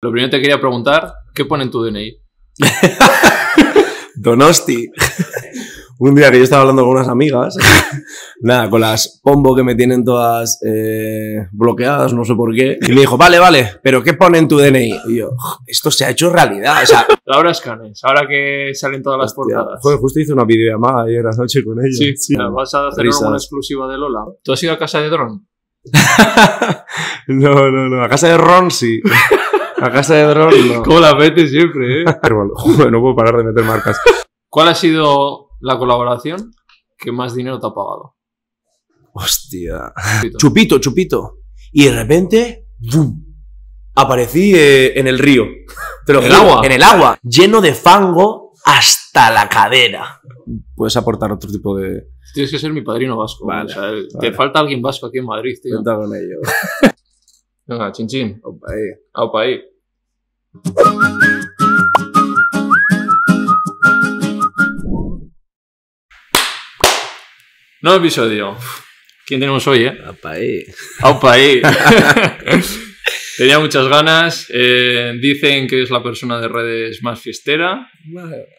Lo primero te quería preguntar, ¿qué pone en tu DNI? Donosti. Un día que yo estaba hablando con unas amigas, nada, con las pombo que me tienen todas eh, bloqueadas, no sé por qué, y me dijo, vale, vale, pero ¿qué pone en tu DNI? Y yo, esto se ha hecho realidad, o sea... Laura Escanes, ahora que salen todas las hostia, portadas. joder, justo hice una videollamada ayer anoche con ella. Sí, ¿Vas a hacer alguna exclusiva de Lola? ¿Tú has ido a casa de Dron? no, no, no, a casa de Ron sí. A casa de Ron no. ¿Cómo la metes siempre, eh? Pero bueno, joder, no puedo parar de meter marcas. ¿Cuál ha sido la colaboración que más dinero te ha pagado? Hostia. Chupito, chupito. Y de repente, ¡bum! Aparecí eh, en el río. Te lo ¿En el agua? En el agua. Lleno de fango hasta la cadera. Puedes aportar otro tipo de. Tienes que ser mi padrino vasco. Vale, o sea, vale. Te falta alguien vasco aquí en Madrid, tío. Cuenta con ello. Venga, chin chin. Opa, ahí. Nuevo episodio. ¿Quién tenemos hoy, eh? Opa, eh. Aupa ahí. Tenía muchas ganas. eh, dicen que es la persona de redes más fiestera.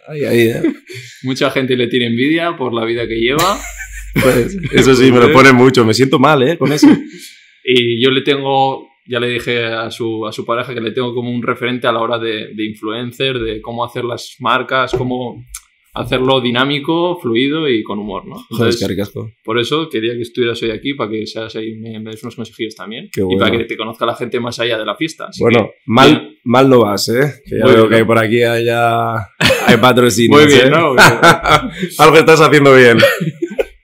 Ahí, ahí, eh. Mucha gente le tiene envidia por la vida que lleva. Pues, eso sí, me lo pone mucho. Me siento mal, eh, con eso. Y yo le tengo, ya le dije a su, a su pareja que le tengo como un referente a la hora de, de influencer, de cómo hacer las marcas, cómo hacerlo dinámico, fluido y con humor, ¿no? Joder, qué ricasco. por eso quería que estuvieras hoy aquí para que seas ahí, me, me des unos consejillos también. Qué Y bueno. para que te conozca la gente más allá de la fiesta. Así Bueno, que, mal, bien. mal no vas, eh. Que ya Muy veo bien. que por aquí haya, hay patrocinios. Muy bien, eh. ¿no? Algo estás haciendo bien.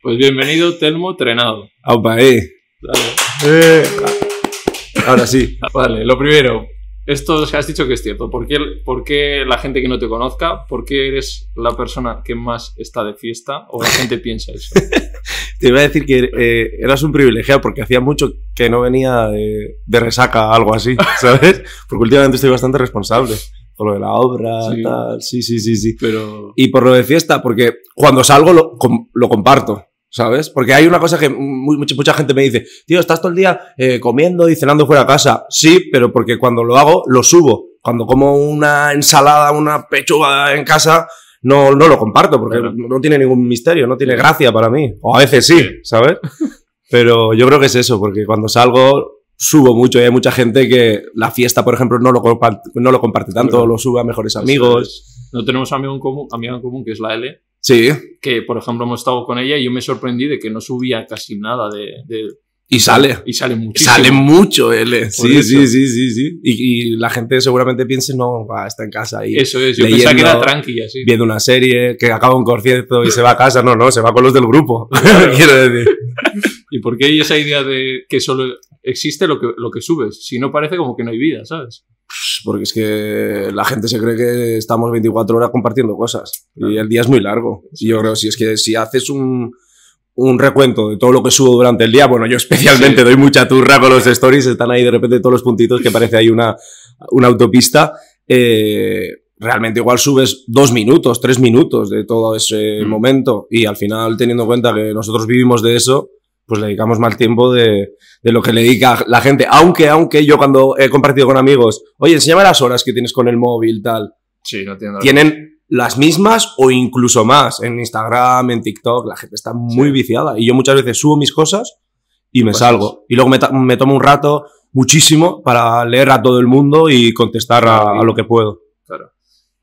Pues bienvenido, Telmo Trenado. Opa, eh. Dale. Eh. Ahora sí. Vale, lo primero, esto que has dicho que es cierto. ¿Por qué, por qué la gente que no te conozca, por qué eres la persona que más está de fiesta o la gente piensa eso? Te iba a decir que eh, eras un privilegiado porque hacía mucho que no venía de, de resaca, algo así, ¿sabes? Porque últimamente estoy bastante responsable por lo de la obra, Sí. tal. Sí, sí, sí, sí. Pero Y por lo de fiesta, porque cuando salgo lo comparto, ¿sabes? Porque hay una cosa que mu- mucha, mucha gente me dice, tío, estás todo el día eh, comiendo y cenando fuera de casa. Sí, pero porque cuando lo hago, lo subo. Cuando como una ensalada, una pechuga en casa, no, no lo comparto, porque Claro. no tiene ningún misterio, no tiene gracia para mí. O a veces sí, ¿sabes? Pero yo creo que es eso, porque cuando salgo subo mucho y hay mucha gente que la fiesta, por ejemplo, no lo, compa- no lo comparte tanto, Claro. lo sube a mejores amigos. no tenemos amigo en común, amiga en común que es la L, Sí, que por ejemplo hemos estado con ella y yo me sorprendí de que no subía casi nada de... de- y sale. y sale muchísimo. Sale mucho él. Sí, sí, sí, sí, sí. Y, y la gente seguramente piense, no, va, está en casa ahí Eso es, yo pensaba que era tranqui así. viendo una serie, que acaba un concierto y se va a casa. No, no, se va con los del grupo. Quiero decir. ¿Y por qué hay esa idea de que solo existe lo que, lo que subes? Si no parece como que no hay vida, ¿sabes? Porque es que la gente se cree que estamos 24 horas compartiendo cosas. Y el día es muy largo. Y yo creo, si es que si haces un, un recuento de todo lo que subo durante el día, bueno, yo especialmente Sí. doy mucha turra con los stories, están ahí de repente todos los puntitos que parece ahí una, una autopista. Eh, realmente igual subes dos minutos, tres minutos de todo ese Mm. momento. Y al final, teniendo en cuenta que nosotros vivimos de eso, pues le dedicamos más tiempo de, de lo que le dedica la gente. Aunque, aunque yo cuando he compartido con amigos, oye, enséñame las horas que tienes con el móvil, tal. Sí, no entiendo. Tienen las mismas o incluso más en Instagram, en TikTok. La gente está muy Sí. viciada. Y yo muchas veces subo mis cosas y me pasas. salgo. Y luego me, me tomo un rato, muchísimo, para leer a todo el mundo y contestar a, a lo que puedo.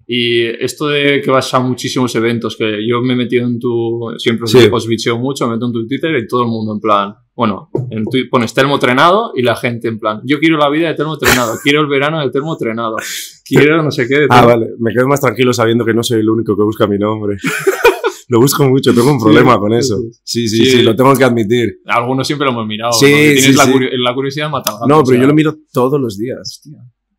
Y esto de que vas a muchísimos eventos, que yo me he metido en tu. Siempre Sí. os bicheo mucho, me meto en tu Twitter y todo el mundo en plan. Bueno, en tu, pones termo trenado y la gente en plan. Yo quiero la vida de termo trenado, quiero el verano de termo trenado, quiero no sé qué. de Ah, vale. Me quedo más tranquilo sabiendo que no soy el único que busca mi nombre. lo busco mucho, tengo un problema con eso. Sí, sí, Sí. sí, lo tengo que admitir. Algunos siempre lo hemos mirado. Sí, ¿no? Tienes sí, la, sí. curio- la curiosidad mata al gato, No, o pero sea, yo lo miro todos los días.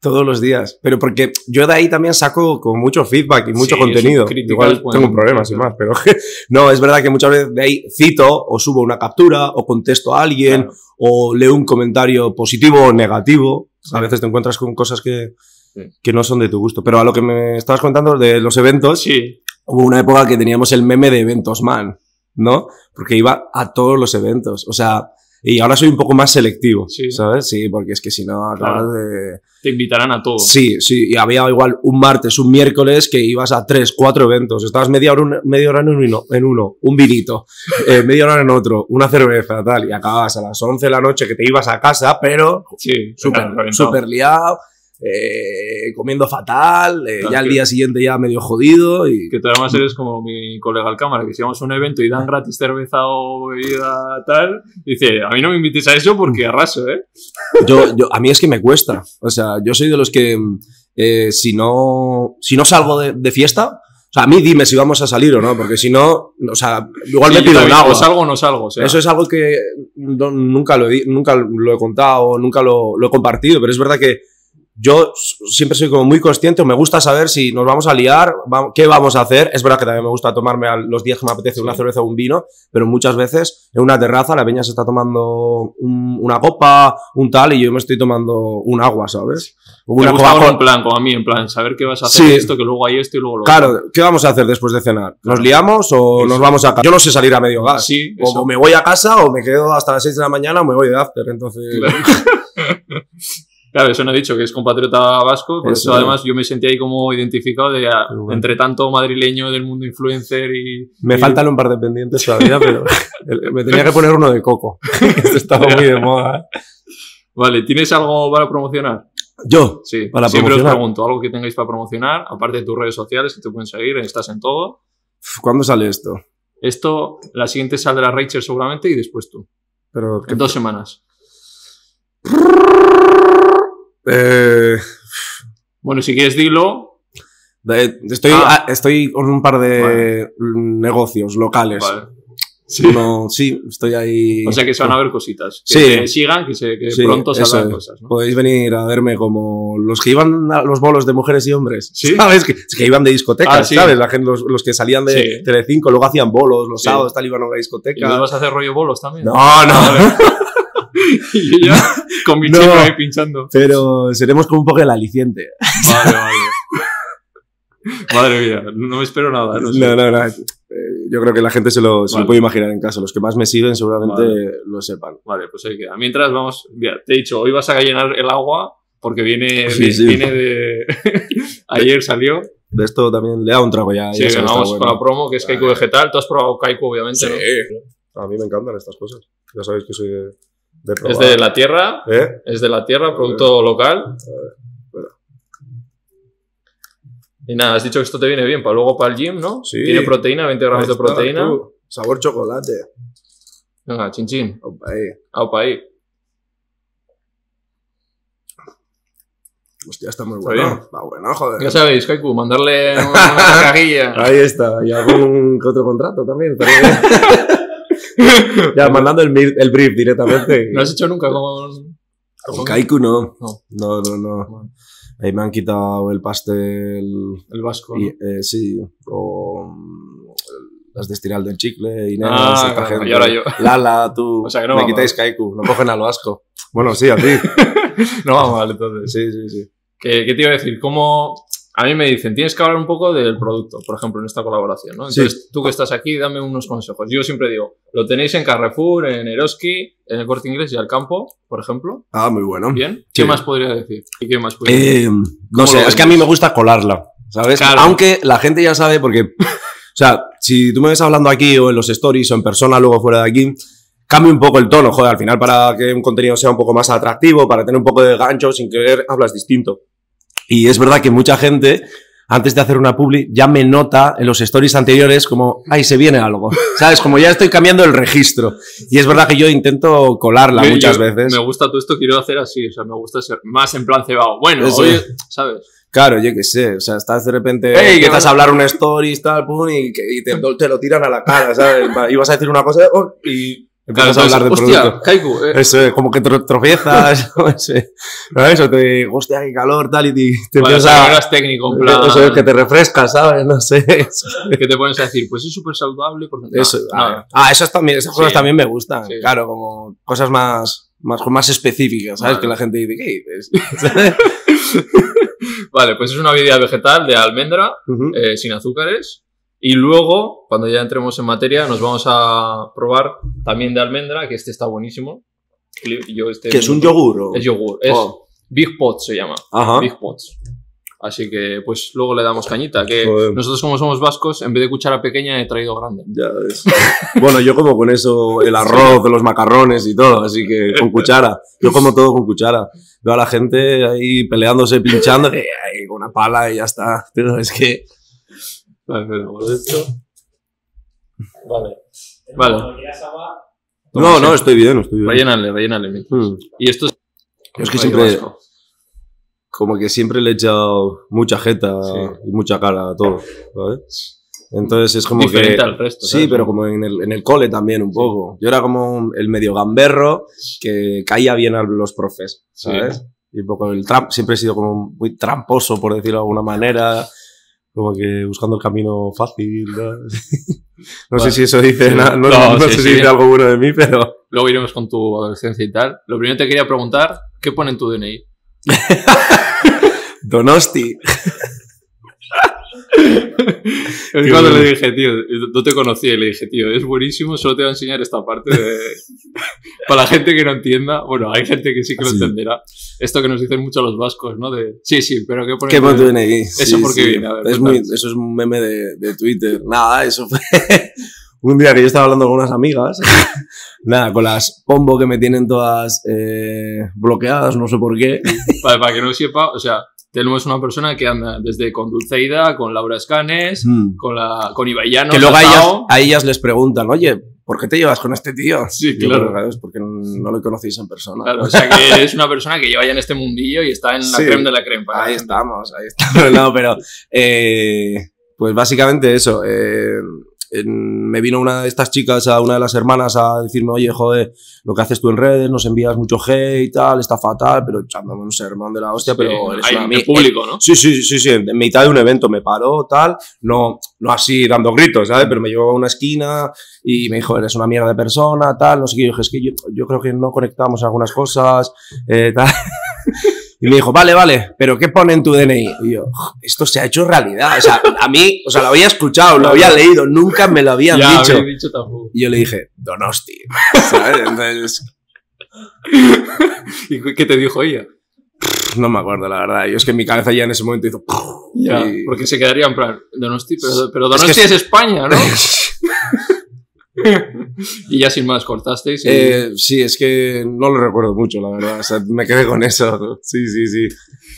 Todos los días. Pero porque yo de ahí también saco con mucho feedback y mucho Sí, contenido. Igual tengo un problema, sin más. Pero no, es verdad que muchas veces de ahí cito o subo una captura o contesto a alguien Claro. o leo un comentario positivo o negativo. A veces te encuentras con cosas que, Sí. que no son de tu gusto. Pero a lo que me estabas contando de los eventos, Sí, hubo una época que teníamos el meme de Eventos Man, ¿no? Porque iba a todos los eventos. O sea, Y ahora soy un poco más selectivo, Sí. ¿sabes? Sí, porque es que si no acabas Claro. de... Te invitarán a todo. Sí, sí, y había igual un martes, un miércoles que ibas a tres, cuatro eventos. Estabas media hora, media hora en uno, en uno un vinito, eh, media hora en otro, una cerveza, tal, y acababas a las 11 de la noche que te ibas a casa, pero Sí, súper liado, eh, comiendo fatal, eh, ya al día siguiente ya medio jodido y... Que tú además eres como mi colega al cámara, que si vamos a un evento y dan gratis cerveza o bebida tal, dice, a mí no me invites a eso porque arraso, ¿eh? Yo, yo, a mí es que me cuesta. O sea, yo soy de los que eh, si no si no salgo de, de fiesta, o sea, a mí dime si vamos a salir o no, porque si no, o sea, igual Sí, me pido un agua. O salgo o no salgo, o sea. Eso es algo que no- nunca, lo he, nunca lo he contado, nunca lo, lo he compartido, pero es verdad que yo siempre soy como muy consciente, o me gusta saber si nos vamos a liar, qué vamos a hacer. Es verdad que también me gusta tomarme a los días que me apetece una cerveza o un vino, pero muchas veces en una terraza la peña se está tomando un- una copa, un tal, y yo me estoy tomando un agua, ¿sabes? O una Coca-Cola. un plan, como a mí, en plan, saber qué vas a hacer Sí. esto, que luego hay esto y luego lo Claro, ¿qué vamos a hacer después de cenar? ¿Nos liamos o Eso. nos vamos a casa? Yo no sé salir a medio gas. Sí, O eso. me voy a casa o me quedo hasta las 6 de la mañana o me voy de after. Entonces, Claro, eso no he dicho, que es compatriota vasco, por Eso, eso, además yo me sentí ahí como identificado de, ah, bueno. entre tanto madrileño del mundo influencer y... me y- faltan un par de pendientes todavía, pero me tenía que poner uno de coco. Esto estaba muy de moda. Vale, ¿tienes algo para promocionar? Yo, Sí, Para siempre promocionar. os pregunto, algo que tengáis para promocionar, aparte de tus redes sociales que te pueden seguir, estás en todo. ¿cuándo sale esto? Esto, la siguiente saldrá Rachel seguramente y después tú. Pero, En dos semanas. Eh, Bueno, si quieres dilo. de- estoy, Ah. estoy con un par de Vale. negocios locales. Vale. Sí, estoy ahí. O sea que se van a ver cositas. Que Sí. te sigan, que, se, que Sí, pronto cosas. ¿no? Podéis venir a verme como los que iban a los bolos de mujeres y hombres. Sí. ¿Sabes? Que, que iban de discotecas, Ah. ¿sabes? La gente, los, los que salían de. Telecinco, luego hacían bolos, los sábados, tal, iban a una ¿Y discoteca. nos vas a hacer rollo bolos también? No, no. y yo ya con mi No. chino ahí pinchando. Pero seremos como un poco el aliciente. Vale, vale. Madre mía, no me espero nada. No, sé. No, no, no. Eh, Yo creo que la gente se lo, se lo puede imaginar en casa. Los que más me siguen seguramente Vale. lo sepan. Vale, pues ahí queda. Mientras vamos, mira, te he dicho, hoy vas a llenar el agua porque viene, Sí, de, sí. viene de... Ayer salió. De esto también le da un trago ya. Sí, vamos bueno. con la promo, que es Kaiku Vegetal. Tú has probado Kaiku, obviamente, Sí. ¿no? A mí me encantan estas cosas. Ya sabéis que soy de, de Es de la tierra, ¿Eh? es de la tierra, producto local. bueno. Y nada, has dicho que esto te viene bien para luego para el gym, ¿no? Sí. Tiene proteína, 20 gramos de proteína. tú. Sabor chocolate. Venga, chin chin. Opa, ahí. Aupa ahí. Hostia, está muy bueno. Está bueno, joder. Ya sabéis, Kaiku, mandarle una, una cajilla. Ahí está. Y algún otro contrato también. bien. ya, mandando el, brief directamente. ¿No has hecho nunca con...? Con Kaiku no. No. No, no, no. Ahí me han quitado el pastel. El vasco, Y, ¿no? eh, sí. O las de estiral del chicle. Inés, Ah, esta claro, gente. y ahora yo. Lala, tú. O sea que no me vamos. quitáis Kaiku. No cogen al vasco. Bueno, sí, a ti. No vamos mal, entonces. Sí, sí, sí. ¿Qué, qué te iba a decir? ¿Cómo...? A mí me dicen, tienes que hablar un poco del producto, por ejemplo, en esta colaboración, ¿no? Entonces, tú que estás aquí, dame unos consejos. Yo siempre digo, lo tenéis en Carrefour, en Eroski, en el Corte Inglés y al campo, por ejemplo. Ah, muy bueno. ¿Bien? ¿Qué Sí. más podría decir? ¿Y qué más podría decir? Eh, no ¿Cómo sé, es que a mí me gusta colarla, ¿sabes? Claro. Aunque la gente ya sabe porque, o sea, si tú me ves hablando aquí o en los stories o en persona luego fuera de aquí, cambia un poco el tono, joder, al final para que un contenido sea un poco más atractivo, para tener un poco de gancho, sin querer, hablas distinto. Y es verdad que mucha gente, antes de hacer una publi, ya me nota en los stories anteriores como, ay, se viene algo, ¿sabes? Como ya estoy cambiando el registro. Y es verdad que yo intento colarla Yo- muchas yo- veces. Me gusta todo esto, quiero hacer así, o sea, me gusta ser más en plan cebado. Bueno, Eso. hoy, ¿sabes? Claro, yo qué sé, o sea, estás de repente, Ey, que empiezas a hablar un stories, tal, pum, y, que- y te, te lo tiran a la cara, ¿sabes? Va, Ibas a decir una cosa oh, y empiezas a hablar del hostia, producto. Kaiku, eh, Eso, es, como que tro- tropiezas, no sé, ¿sabes? O te, hostia, qué calor, tal, y te, te vale, empiezas a... técnico, en plan, Eso es, que te refrescas, ¿sabes? No sé. que te pones a decir, pues es súper saludable. Porque... Eso, ah, ah, esas también, esas cosas Sí. también me gustan, Sí. claro, como cosas más, más, más específicas, ¿sabes? Vale. Que la gente dice, ¿qué dices? Vale, pues es una bebida vegetal de almendra, Ujú. eh, sin azúcares. Y luego, cuando ya entremos en materia, nos vamos a probar también de almendra, que este está buenísimo. Yo este Que es un yogur. Es yogur. Es Oh. Big Pot se llama. Ajá. Big Pots. Así que, pues luego le damos cañita. Que Joder. nosotros, como somos vascos, en vez de cuchara pequeña, he traído grande. Ya ves. Bueno, yo como con eso el arroz, los macarrones y todo, así que con cuchara. Yo como todo con cuchara. Veo a la gente ahí peleándose, pinchando, con una pala y ya está. Pero es que... Vale, pero por esto. Vale. Vale. No, no, estoy bien, estoy bien. Rellénale, rellénale. Mm. Y esto es. Yo es que siempre, Vasco. como que siempre le he echado mucha jeta Sí. y mucha cara a todo, ¿sabes? Entonces es como Diferente que... al resto. Sí, pero como en el, en el cole también un poco. Yo era como el medio gamberro que caía bien a los profes, Sí. ¿sabes? Y un poco el tramp, siempre he sido como muy tramposo, por decirlo de alguna manera. Como que buscando el camino fácil. ¿no? No sé si eso dice, Sí. no, No, no sí, sé si sí. dice algo bueno de mí, pero. Luego iremos con tu adolescencia y tal. Lo primero te quería preguntar: ¿qué pone en tu DNI? Donosti. Es Qué cuando bueno. le dije, tío, no te conocía y le dije, tío, es buenísimo, solo te voy a enseñar esta parte de... Para la gente que no entienda, bueno, hay gente que sí que lo Sí. entenderá. Esto que nos dicen mucho los vascos, ¿no? De, sí, sí, pero ¿qué pone ¿Qué DNI? DNI? ¿Eso por qué viene? A ver, es muy, eso es un meme de, de Twitter. Nada, eso fue un día que yo estaba hablando con unas amigas. Nada, con las pombo que me tienen todas eh, bloqueadas, no sé por qué. Para, para que no sepa, o sea, tenemos una persona que anda desde con Dulceida, con Laura Escanes, Mm. con, la, con Ibaiyano, que luego a ellas, Sasao. a ellas les preguntan, oye, ¿por qué te llevas con este tío? Sí, Yo, claro. "Pues, es porque no lo conocéis en persona. Claro, o sea que es una persona que lleva ya en este mundillo y está en la Sí. creme de la creme. para Ahí estamos, ahí estamos. No, pero eh, pues básicamente eso. eh, en- me vino una de estas chicas, a una de las hermanas, a decirme, oye, joder, lo que haces tú en redes, nos envías mucho hate y tal, está fatal, pero echándome un sermón de la hostia, Sí, pero eres hay una en mi- público, ¿no? Sí, sí, sí, sí, en mitad de un evento me paró, tal, no, no así dando gritos, ¿sabes? Pero me llevó a una esquina y me dijo, eres una mierda de persona, tal, no sé qué. Yo dije, es que yo, yo creo que no conectamos algunas cosas, eh, tal. Y me dijo, vale, vale, pero ¿qué pone en tu DNI? Y yo, esto se ha hecho realidad. O sea, a mí, o sea, lo había escuchado, lo había leído, nunca me lo habían ya dicho. habéis dicho tampoco. Y yo le dije, Donosti, ¿sabes? Entonces, ¿Y qué te dijo ella? no me acuerdo, la verdad. Yo es que en mi cabeza ya en ese momento hizo... Ya, Y- porque se quedaría en plan, Donosti, pero, pero Es que Donosti es, es- España, ¿no? y ya sin más cortasteis. y- Eh, sí, es que no lo recuerdo mucho, la verdad. O sea, me quedé con eso. Sí, sí, sí.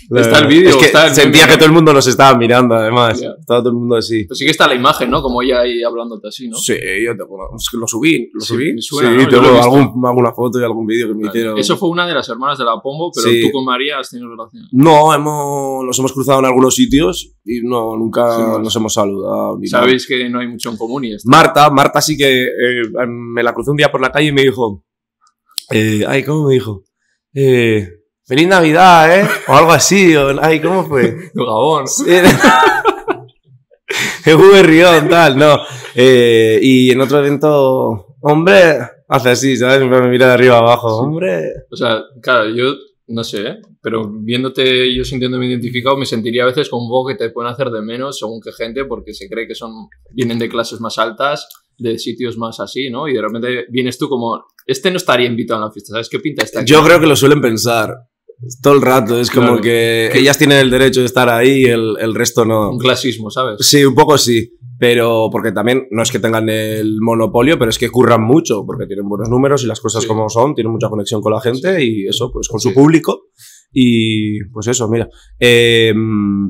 La ¿Está el verdad. vídeo Es que está el sentía meme, que todo el mundo nos estaba mirando, además. Ya. Estaba todo el mundo así. Pues sí que está la imagen, ¿no? Como ella ahí hablándote así, ¿no? Sí, yo tengo, es que lo subí, lo Sí, subí. suena, sí, ¿no? Tengo lo algún, alguna foto y algún vídeo que me hicieron. Eso fue una de las hermanas de la Pombo, pero Sí. tú con María has tenido relación. No, hemos, nos hemos cruzado en algunos sitios y no, nunca Sí, nos hemos saludado. Ni nada. Sabéis que no hay mucho en común y esto. Marta, Marta sí que eh, me la crucé un día por la calle y me dijo, eh, ay, ¿cómo me dijo? Eh, Feliz Navidad, ¿eh? O algo así, o, ay, ¿cómo fue? Gabón. Estuve Rión, tal, no. Eh, y en otro evento, hombre, hace así, ¿sabes? Me mira de arriba abajo, hombre. O sea, claro, yo no sé, ¿eh? pero viéndote yo sintiéndome identificado, me sentiría a veces como un poco que te pueden hacer de menos según qué gente, porque se cree que son vienen de clases más altas, de sitios más así, ¿no? Y de repente vienes tú como, este no estaría invitado a la fiesta, ¿sabes qué pinta está? Yo creo que lo suelen pensar todo el rato. Es como Claro. que ellas tienen el derecho de estar ahí, el, el resto no. Un clasismo, ¿sabes? Sí, un poco sí. Pero porque también no es que tengan el monopolio, pero es que curran mucho, porque tienen buenos números y las cosas Sí. como son, tienen mucha conexión con la gente y eso, pues con su Sí. público. Y pues eso, mira. Eh,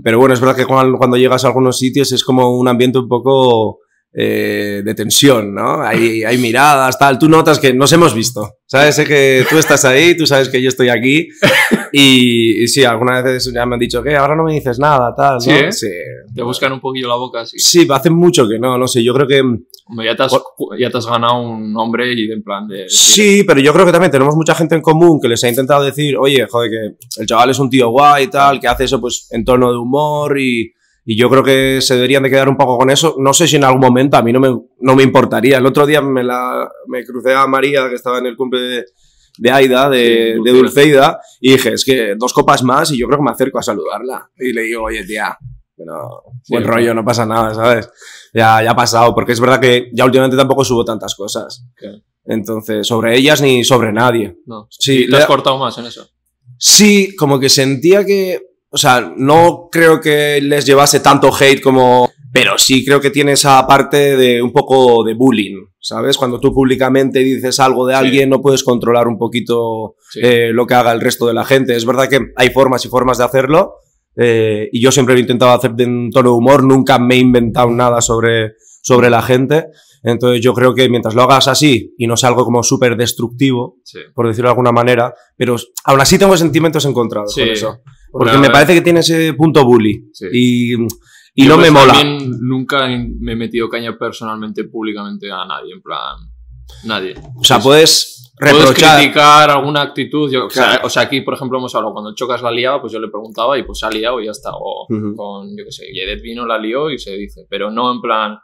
pero bueno, es verdad que cuando, cuando llegas a algunos sitios es como un ambiente un poco eh, de tensión, ¿no? Hay, hay miradas, tal. Tú notas que nos hemos visto. ¿Sabes? Sé que tú estás ahí, tú sabes que yo estoy aquí. Y, y sí, algunas veces ya me han dicho que ahora no me dices nada, tal, ¿no? Sí, ¿eh? sí. Te buscan un poquillo la boca así. Sí, hace mucho que no, no sé, yo creo que... Hombre, Ya te, has, ya te has ganado un nombre y en plan de... Sí, pero yo creo que también tenemos mucha gente en común que les ha intentado decir, oye, joder, que el chaval es un tío guay y tal, que hace eso pues en tono de humor y, y yo creo que se deberían de quedar un poco con eso. No sé si en algún momento a mí no me, no me importaría. El otro día me, la, me crucé a María, que estaba en el cumple de, de Aida, de, Sí, de Dulceida. Y dije, es que dos copas más y yo creo que me acerco a saludarla. Y le digo, oye, tía, pero buen Sí, rollo, no pasa nada, ¿sabes? Ya, ya ha pasado, porque es verdad que ya últimamente tampoco subo tantas cosas. Ok. Entonces, sobre ellas ni sobre nadie. No. Sí, ¿Y te le- has cortado más en eso? Sí, como que sentía que. O sea, no creo que les llevase tanto hate como. Pero sí creo que tiene esa parte de un poco de bullying, ¿sabes? Cuando tú públicamente dices algo de Sí. alguien, no puedes controlar un poquito Sí. eh, lo que haga el resto de la gente. Es verdad que hay formas y formas de hacerlo. eh, y yo siempre lo he intentado hacer de un tono de humor, nunca me he inventado nada sobre, sobre la gente. Entonces yo creo que mientras lo hagas así y no sea algo como súper destructivo, Sí. por decirlo de alguna manera, pero aún así tengo sentimientos encontrados Sí. con eso. Porque me parece que tiene ese punto bully. Sí. Y, y Yo, no me pues, mola. también nunca me he metido caña personalmente, públicamente a nadie, en plan. Nadie. O sea, puedes Puedes reprochar. criticar alguna actitud. Yo, o, sea, Claro. o sea, aquí, por ejemplo, hemos hablado cuando Chocas la liaba, pues yo le preguntaba y pues se ha liado y ya está. O con, yo qué sé, Yedet vino, la lió y se dice. Pero no en plan,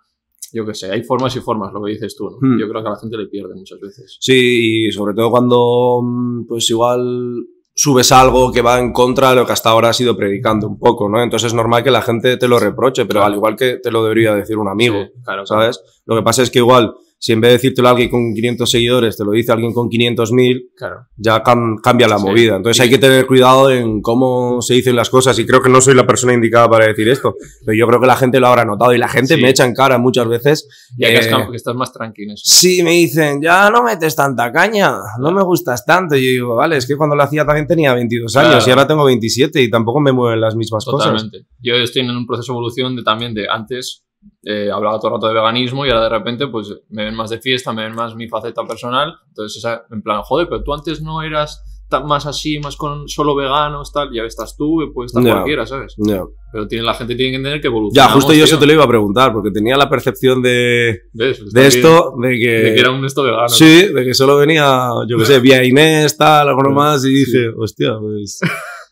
yo qué sé, hay formas y formas, lo que dices tú. ¿no? Hmm. Yo creo que a la gente le pierde muchas veces. Sí, y sobre todo cuando, mm, pues igual subes algo que va en contra de lo que hasta ahora has ido predicando un poco, ¿no? Entonces es normal que la gente te lo reproche, pero al igual que te lo debería decir un amigo, Sí, claro. ¿sabes? Lo que pasa es que igual, si en vez de decírtelo a alguien con 500 seguidores, te lo dice alguien con 500.000, Claro. ya cam- cambia la Sí. movida. Entonces hay que tener cuidado en cómo se dicen las cosas y creo que no soy la persona indicada para decir esto, pero yo creo que la gente lo habrá notado y la gente Sí. me echa en cara muchas veces. Ya que, eh, has- que estás más tranquilo. eso. Sí, me dicen, ya no metes tanta caña, no me gustas tanto. Y yo digo, vale, es que cuando lo hacía también tenía 22 años Claro. y ahora tengo 27 y tampoco me mueven las mismas cosas. Totalmente. Yo estoy en un proceso de evolución de también de antes eh, hablaba todo el rato de veganismo y ahora de repente pues me ven más de fiesta, me ven más mi faceta personal. Entonces, esa, en plan, joder, pero tú antes no eras tan más así, más con solo veganos, tal, ya estás tú, y puede estar Ya. cualquiera, ¿sabes? Ya. Pero tiene, la gente tiene que entender que Ya, evoluciona. justo yo eso te lo iba a preguntar, porque tenía la percepción de, de esto, de que... De que era un esto vegano. Sí, de que solo venía, yo qué sé, vía Inés, tal, alguno Sí. más, y dije, hostia, pues...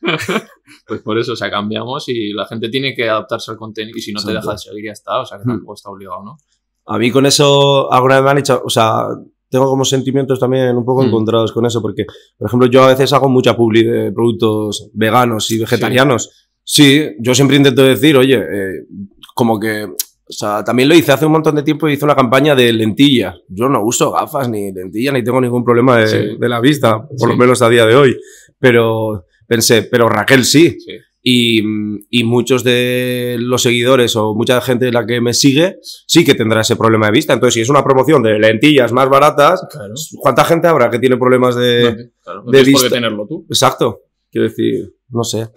Pues por eso, o sea, cambiamos y la gente tiene que adaptarse al contenido y si no te Exacto. deja de seguir ya está, o sea, que Hmm. tampoco está obligado, ¿no? A mí con eso alguna vez me han hecho, o sea, tengo como sentimientos también un poco Mm. encontrados con eso, porque, por ejemplo, yo a veces hago mucha publi de productos veganos y vegetarianos. Sí, yo siempre intento decir, oye, eh, como que, o sea, también lo hice hace un montón de tiempo, hice una campaña de lentillas. Yo no uso gafas ni lentillas, ni tengo ningún problema de, Sí. de la vista, por Sí. lo menos a día de hoy. Pero pensé, pero Raquel sí. Sí. Y, y muchos de los seguidores o mucha gente de la que me sigue sí que tendrá ese problema de vista. Entonces, si es una promoción de lentillas más baratas, Claro. ¿cuánta gente habrá que tiene problemas de... claro, no de vista. tenerlo tú. Exacto. Quiero decir, no sé.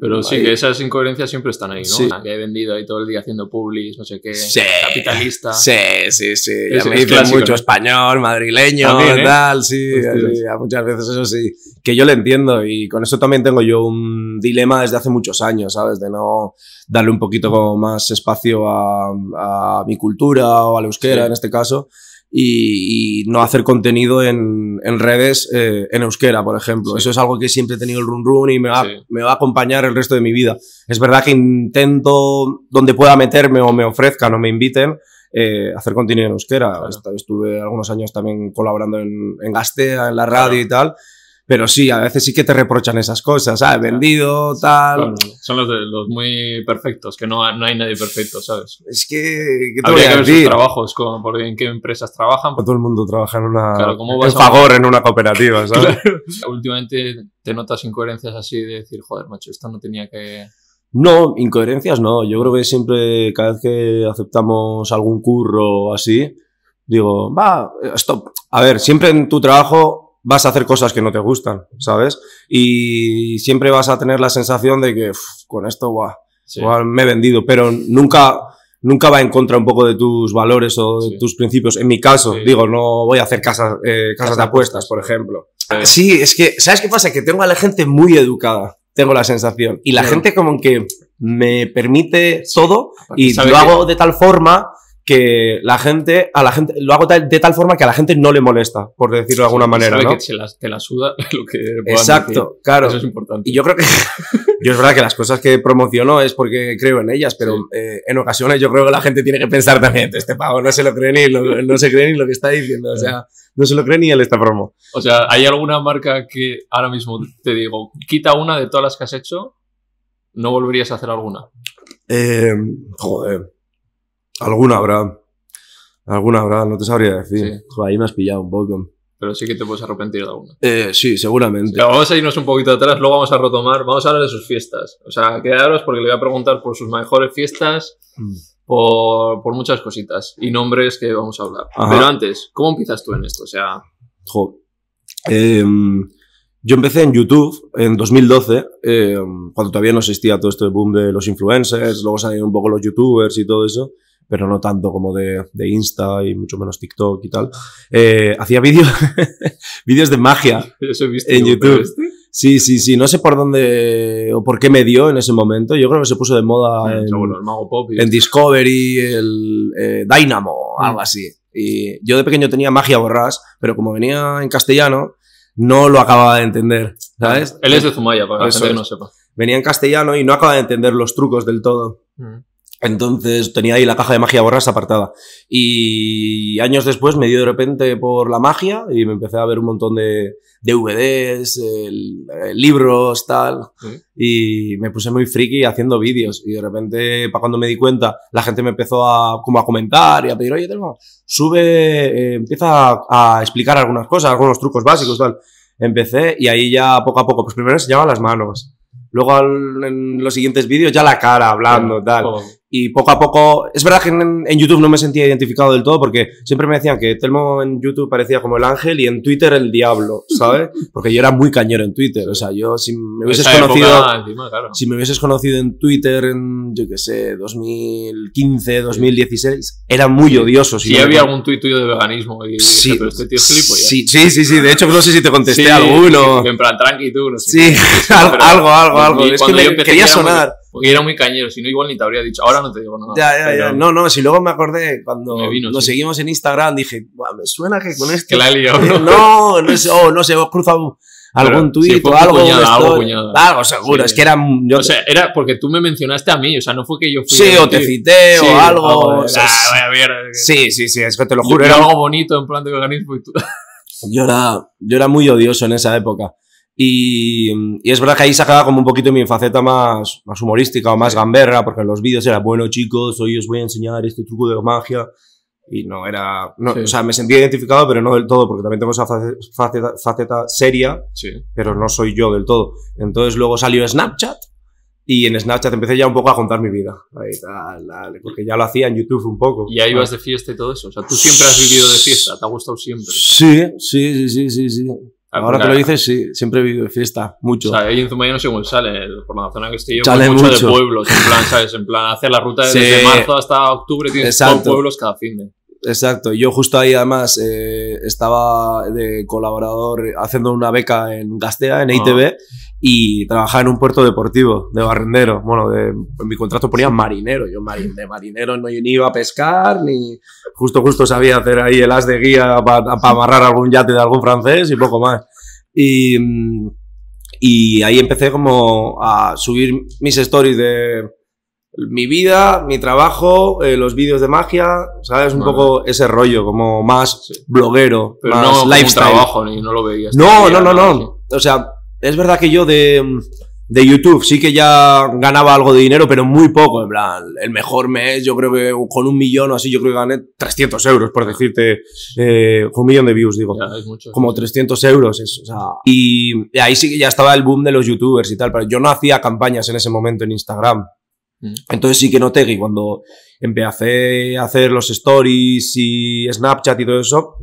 Pero sí, Ahí. que esas incoherencias siempre están ahí, ¿no? Sí. La que he vendido ahí todo el día haciendo publis, no sé qué, Sí. capitalista. Sí, sí, sí. Ya me dicen clásico, mucho ¿no? español, madrileño, También, ¿eh? tal, sí, Hostias. sí, a muchas veces eso sí. Que yo lo entiendo y con eso también tengo yo un dilema desde hace muchos años, ¿sabes? De no darle un poquito más espacio a, a mi cultura o al euskera Sí. en este caso y, y no hacer contenido en, en redes eh, en euskera, por ejemplo. Sí. Eso es algo que siempre he tenido el run run y me va, Sí. me va a acompañar el resto de mi vida. Es verdad que intento, donde pueda meterme o me ofrezcan o me inviten, eh, hacer contenido en euskera. Claro. Est- Estuve algunos años también colaborando en, en Gastea, en la radio y tal. Pero sí, a veces sí que te reprochan esas cosas, ¿sabes? Vendido, tal. Son los, de, los muy perfectos, que no, no hay nadie perfecto, ¿sabes? Es que, ¿qué te voy Habría que a ver sus decir? trabajos, por en qué empresas trabajan. Todo el mundo trabaja en una. Claro, ¿cómo en vas a- favor en una cooperativa, ¿sabes? Últimamente te notas incoherencias así de decir, joder, macho, esto no tenía que... No, incoherencias no. Yo creo que siempre, cada vez que aceptamos algún curro o así, digo, va, stop. A ver, siempre en tu trabajo vas a hacer cosas que no te gustan, ¿sabes? Y siempre vas a tener la sensación de que "Uf, con esto, guau, Sí. me he vendido, pero nunca, nunca va en contra un poco de tus valores o de Sí. tus principios. En mi caso, Sí. digo, no voy a hacer casas, eh, casas de apuestas, por ejemplo. Sí, es que, ¿sabes qué pasa? Que tengo a la gente muy educada, tengo la sensación. Y la gente como que me permite todo y lo hago de tal forma que la gente, a la gente, lo hago tal- de tal forma que a la gente no le molesta, por decirlo de alguna manera, sabe ¿no? que se las, te la suda lo que Exacto, decir. claro. Eso es importante. Y yo creo que, yo es verdad que las cosas que promociono es porque creo en ellas, pero Sí. eh, en ocasiones yo creo que la gente tiene que pensar también, este pavo no se lo cree ni lo, no se cree ni lo que está diciendo, o sea, no se lo cree ni él esta promo. O sea, ¿hay alguna marca que ahora mismo te digo, quita una de todas las que has hecho, no volverías a hacer alguna? Eh, joder, alguna habrá. Alguna habrá, no te sabría decir. Sí. Joder, ahí me has pillado un poco. Pero sí que te puedes arrepentir de alguna. Eh, sí, seguramente. Pero vamos a irnos un poquito atrás, luego vamos a retomar, vamos a hablar de sus fiestas. O sea, quedaros porque le voy a preguntar por sus mejores fiestas, Mm. por, por muchas cositas y nombres que vamos a hablar. Ajá. Pero antes, ¿cómo empiezas tú en esto? O sea, Jo. Eh, yo empecé en YouTube en 2012, eh, cuando todavía no existía todo este boom de los influencers, luego salieron un poco los youtubers y todo eso, pero no tanto como de, de Insta y mucho menos TikTok y tal. Eh, hacía vídeos vídeos de magia. eso he visto En yo, YouTube. este- Sí, sí, sí, no sé por dónde o por qué me dio en ese momento. Yo creo que se puso de moda en, Seguro, el Mago Pop. en Discovery, el eh, Dynamo, Mm. algo así. Y yo de pequeño tenía magia borrás, pero como venía en castellano, no lo acababa de entender, ¿sabes? Él es de Zumaya, para la Eso gente que es. no sepa. Venía en castellano y no acababa de entender los trucos del todo. Mm. Entonces tenía ahí la caja de magia borrás apartada. Y años después me dio de repente por la magia y me empecé a ver un montón de DVDs, el- eh, libros, tal. Sí. Y me puse muy friki haciendo vídeos. Y de repente, para cuando me di cuenta, la gente me empezó a, como a comentar y a pedir, oye, Telmo, sube, eh, empieza a, a explicar algunas cosas, algunos trucos básicos, tal. Empecé y ahí ya poco a poco, pues primero enseñaba las manos. Luego al- en los siguientes vídeos ya la cara, hablando, tal. Y poco a poco, es verdad que en, en YouTube no me sentía identificado del todo porque siempre me decían que Telmo en YouTube parecía como el ángel y en Twitter el diablo, ¿sabes? Porque yo era muy cañero en Twitter, o sea, yo si me hubieses esa conocido, encima, claro. si me hubieses conocido en Twitter en, yo qué sé, 2015, 2016, era muy odioso. Si no me había algún tuit tuyo de veganismo y Sí, dije, pero este tío es gilipollas. sí, sí, sí, sí, de hecho no sé si te contesté Sí, alguno. En plan, tranqui tú, no sé. Sí, algo, algo, algo, algo. Es que me quería muy- sonar. Porque era muy cañero, si no igual ni te habría dicho. Ahora no te digo nada. Ya, ya, ya. Pero- No, no, si luego me acordé cuando Me vino, nos sí. seguimos en Instagram, dije, "Buah, me suena que con este. Que la liado, ¿no? no, no sé, oh, no sé, os cruzado algún sí, tuit o algo. cuñada, algo cuñada. Algo seguro, Sí. es que era. Yo, O sea, era porque tú me mencionaste a mí, o sea, no fue que yo fui. sí, o te cité sí, o algo. o sea, "Ah, es- vaya mierda". sí, sí, sí, es que te lo juro. yo Era, algo bonito en plan de veganismo y tú. yo, era, yo era muy odioso en esa época. Y, y es verdad que ahí sacaba como un poquito mi faceta más, más humorística o más gamberra, porque en los vídeos era, bueno chicos, hoy os voy a enseñar este truco de magia. Y no era, no, Sí. o sea, me sentía identificado, pero no del todo, porque también tengo esa face- faceta, faceta seria, Sí. pero no soy yo del todo. Entonces luego salió Snapchat y en Snapchat empecé ya un poco a contar mi vida. Ahí, tal, tal, porque ya lo hacía en YouTube un poco. Y ahí vas de fiesta y todo eso. O sea, tú siempre has vivido de fiesta, te ha gustado siempre. Sí, sí, sí, sí, sí, sí. Ah, Ahora que lo dices, sí, siempre he vivido de fiesta, mucho. O sea, ahí en Zumaya no sé cómo sale, por la zona que estoy yo, Sale mucho, mucho. de pueblos, en plan, ¿sabes? En plan, hacer la ruta Sí. desde marzo hasta octubre, tienes Exacto. todo pueblos cada fin de. Exacto, yo justo ahí además eh, estaba de colaborador haciendo una beca en Gastea, en Ah. Y trabajaba en un puerto deportivo de barrendero. Bueno, de- en mi contrato ponía marinero, yo marin- de marinero no ni iba a pescar, ni justo justo sabía hacer ahí el as de guía para amarrar algún yate de algún francés y poco más. Y, mm, y ahí empecé como a subir mis stories de mi vida, mi trabajo, eh, los vídeos de magia, ¿sabes? Un Vale. poco ese rollo, como más bloguero, Pero más no como un lifestyle. trabajo, ni no lo veías. No, todavía, no, no, nada no. O sea, es verdad que yo de, de YouTube sí que ya ganaba algo de dinero, pero muy poco. En plan, el mejor mes, yo creo que con un millón o así, yo creo que gané 300 euros, por decirte, eh, con un millón de views, digo. así. Ya, es mucho. Como 300 euros, eso, o sea. Y ahí sí que ya estaba el boom de los youtubers y tal, pero yo no hacía campañas en ese momento en Instagram. Mm. Entonces sí que noté que cuando empecé a hacer los stories y Snapchat y todo eso,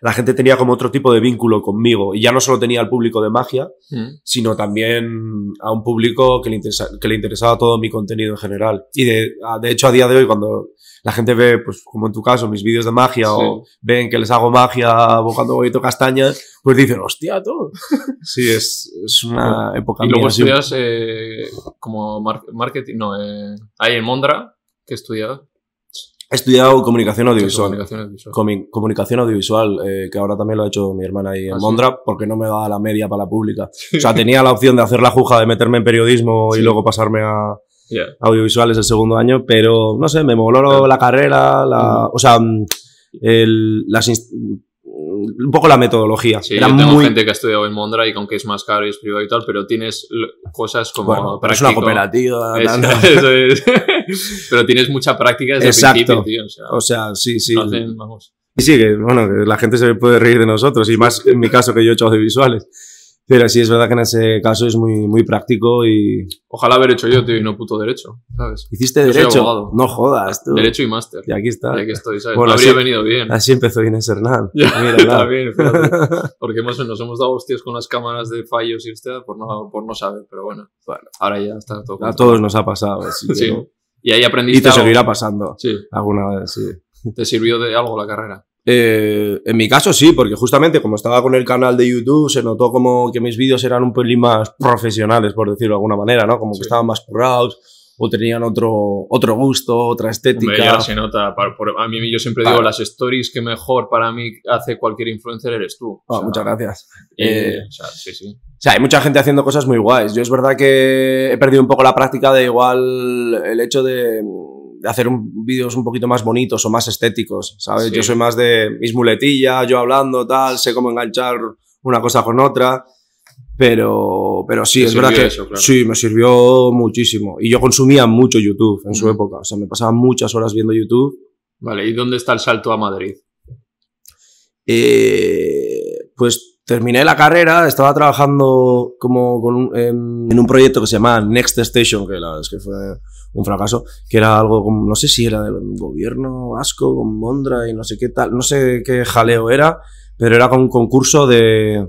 la gente tenía como otro tipo de vínculo conmigo. Y ya no solo tenía al público de magia, Mm. sino también a un público que le, interesa- que le interesaba todo mi contenido en general. Y de, de hecho, a día de hoy, cuando la gente ve, pues como en tu caso, mis vídeos de magia Sí. o ven que les hago magia cuando voy a castañas, pues dicen, hostia, tú. sí, es, es una época Y luego estudias eh, como mar- marketing, no, eh, ahí en Mondra, que estudias He estudiado comunicación audiovisual. comunicación audiovisual. Comi- comunicación audiovisual, eh, que ahora también lo ha hecho mi hermana ahí en Ah, sí. Mondra, porque no me daba la media para la pública. O sea, tenía la opción de hacer la juja de meterme en periodismo Sí. y luego pasarme a audiovisuales el segundo año, pero no sé, me moló la carrera, la, Ujú. o sea, mm, el- las, un poco la metodología. Sí, Era yo tengo muy, gente que ha estudiado en Mondra y con que es más caro y es privado y tal, pero tienes cosas como bueno, pero es una práctico. cooperativa. Es- no, no. eso es. pero tienes mucha práctica desde Exacto. el principio, tío. O sea, O sea, sí, sí. lo hacen, vamos. Y sí, que bueno, que la gente se puede reír de nosotros, y más en mi caso que yo he hecho audiovisuales. Pero sí, es verdad que en ese caso es muy, muy práctico y... Ojalá haber hecho yo, tío, y no puto derecho, ¿sabes? ¿Hiciste Yo derecho? No jodas, tú. Derecho y máster. Y aquí está. Y aquí estoy, ¿sabes? Bueno, habría así- venido bien. Así empezó Inés Hernán. Ya, también, fíjate. Porque hemos, nos hemos dado hostias con las cámaras de fallos y usted por no, por no saber, pero bueno. Bueno. Ahora ya está todo. A todos nos ha pasado. así que Sí. no. Y ahí aprendiste Y te algo. seguirá pasando Sí. alguna vez, sí. ¿Te sirvió de algo la carrera? Eh, en mi caso sí, porque justamente como estaba con el canal de YouTube, se notó como que mis vídeos eran un pelín más profesionales, por decirlo de alguna manera, ¿no? Como Sí. que estaban más currados o tenían otro, otro gusto, otra estética. Hombre, ya se nota. Por- a mí yo siempre digo, las stories que mejor para mí hace cualquier influencer eres tú. Ah, O sea, muchas gracias. Eh, o sea, sí, sí. O sea, hay mucha gente haciendo cosas muy guays. Yo es verdad que he perdido un poco la práctica de igual el hecho de hacer un- vídeos un poquito más bonitos o más estéticos, ¿sabes? Sí. Yo soy más de mis muletillas, yo hablando, tal, sé cómo enganchar una cosa con otra. Pero, pero sí, es verdad que eso, claro. sí, me sirvió muchísimo. Y yo consumía mucho YouTube en su época. O sea, me pasaba muchas horas viendo YouTube. Vale, ¿y dónde está el salto a Madrid? Eh, pues terminé la carrera, estaba trabajando como con un- en, en un proyecto que se llama Next Station, que la verdad es que fue un fracaso, que era algo como, no sé si era del gobierno vasco, con Mondra y no sé qué tal, no sé qué jaleo era, pero era con un concurso de,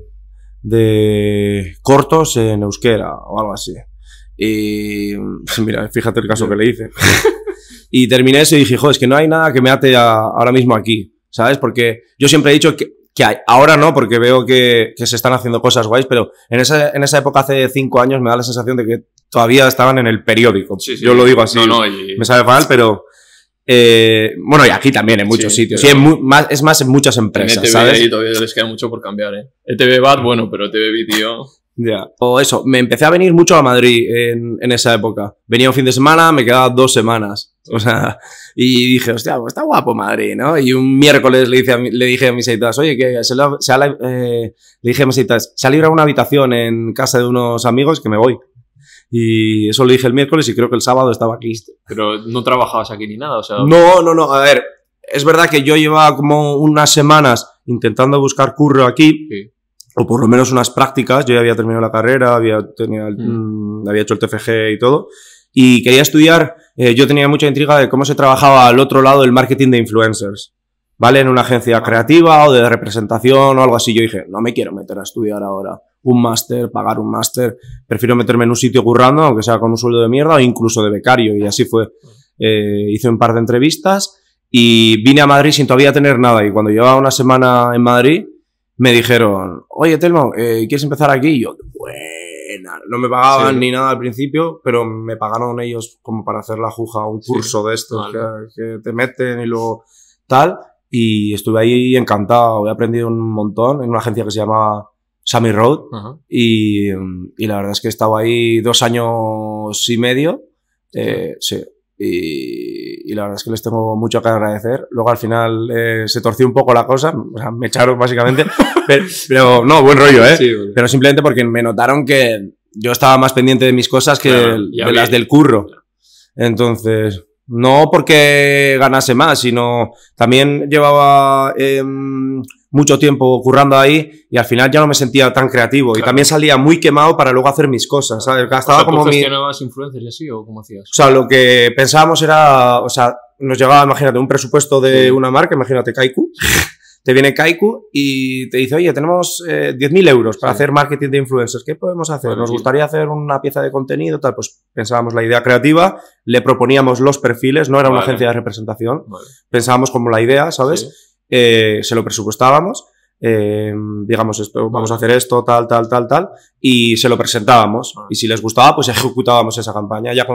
de cortos en euskera o algo así. Y mira, fíjate el caso que le hice. y terminé eso y dije, joder, es que no hay nada que me ate ahora mismo aquí, ¿sabes? Porque yo siempre he dicho que, que hay, ahora no, porque veo que, que se están haciendo cosas guays, pero en esa, en esa época, hace cinco años, me da la sensación de que todavía estaban en el periódico. Sí, sí. Yo lo digo así, No, no, y- me sabe mal, pero... eh, bueno, y aquí también, en muchos Sí, sitios. Y en más, es más en muchas en empresas, ETV ¿sabes? ahí todavía les queda mucho por cambiar, ¿eh? ETV Bad, bueno, pero ETV tío. Ya. O eso, me empecé a venir mucho a Madrid en, en esa época. Venía un fin de semana, me quedaba dos semanas. O sea, y dije, hostia, pues está guapo Madrid, ¿no? Y un miércoles le, hice a mi- le dije a mis editas, oye, que se, la- se la- eh, le dije a mis editas, se ha librado una habitación en casa de unos amigos que me voy. Y eso lo dije el miércoles y creo que el sábado estaba aquí. Pero no trabajabas aquí ni nada, o sea. No, no, no, a ver, es verdad que yo llevaba como unas semanas intentando buscar curro aquí Sí. o por lo menos unas prácticas. Yo ya había terminado la carrera, había, tenía Mm. mm, había hecho el TFG y todo. Y quería estudiar, eh, yo tenía mucha intriga de cómo se trabajaba al otro lado el marketing de influencers. ¿Vale? En una agencia creativa o de representación o algo así. Yo dije, no me quiero meter a estudiar ahora un máster, pagar un máster. Prefiero meterme en un sitio currando, aunque sea con un sueldo de mierda o incluso de becario. Y así fue. Eh, hice un par de entrevistas y vine a Madrid sin todavía tener nada. Y cuando llevaba una semana en Madrid, me dijeron, oye Telmo, eh, ¿quieres empezar aquí? Y yo, buena. No me pagaban Sí. ni nada al principio, pero me pagaron ellos como para hacer la juja, un Sí. curso de estos Vale. que, que te meten y luego tal. Y estuve ahí encantado, he aprendido un montón en una agencia que se llamaba Sammy Road. Y, y la verdad es que he estado ahí dos años y medio. Eh, sí. Y, y la verdad es que les tengo mucho que agradecer. Luego al final eh, se torció un poco la cosa, o sea, me echaron básicamente. pero, pero no, buen rollo, ¿eh? Sí, Pero simplemente porque me notaron que yo estaba más pendiente de mis cosas que Claro, de las del curro. Entonces, no porque ganase más, sino también llevaba em, mucho tiempo currando ahí y al final ya no me sentía tan creativo. Y también salía muy quemado para luego hacer mis cosas, ¿sabes? o Gastaba sea, ¿tú como mi... influencers y así o cómo hacías? O sea, lo que pensábamos era, o sea, nos llegaba, imagínate, un presupuesto de Sí. una marca, imagínate Kaiku. Te viene Kaiku y te dice, oye, tenemos eh, 10.000 euros para Sí. hacer marketing de influencers. ¿Qué podemos hacer? Nos gustaría hacer una pieza de contenido, tal. Pues pensábamos la idea creativa, le proponíamos los perfiles, no era una agencia de representación. Vale. Pensábamos como la idea, ¿sabes? Eh, se lo presupuestábamos, eh, digamos, esto, vamos a hacer esto, tal, tal, tal, tal, y se lo presentábamos. Ah. Y si les gustaba, pues ejecutábamos esa campaña. Ya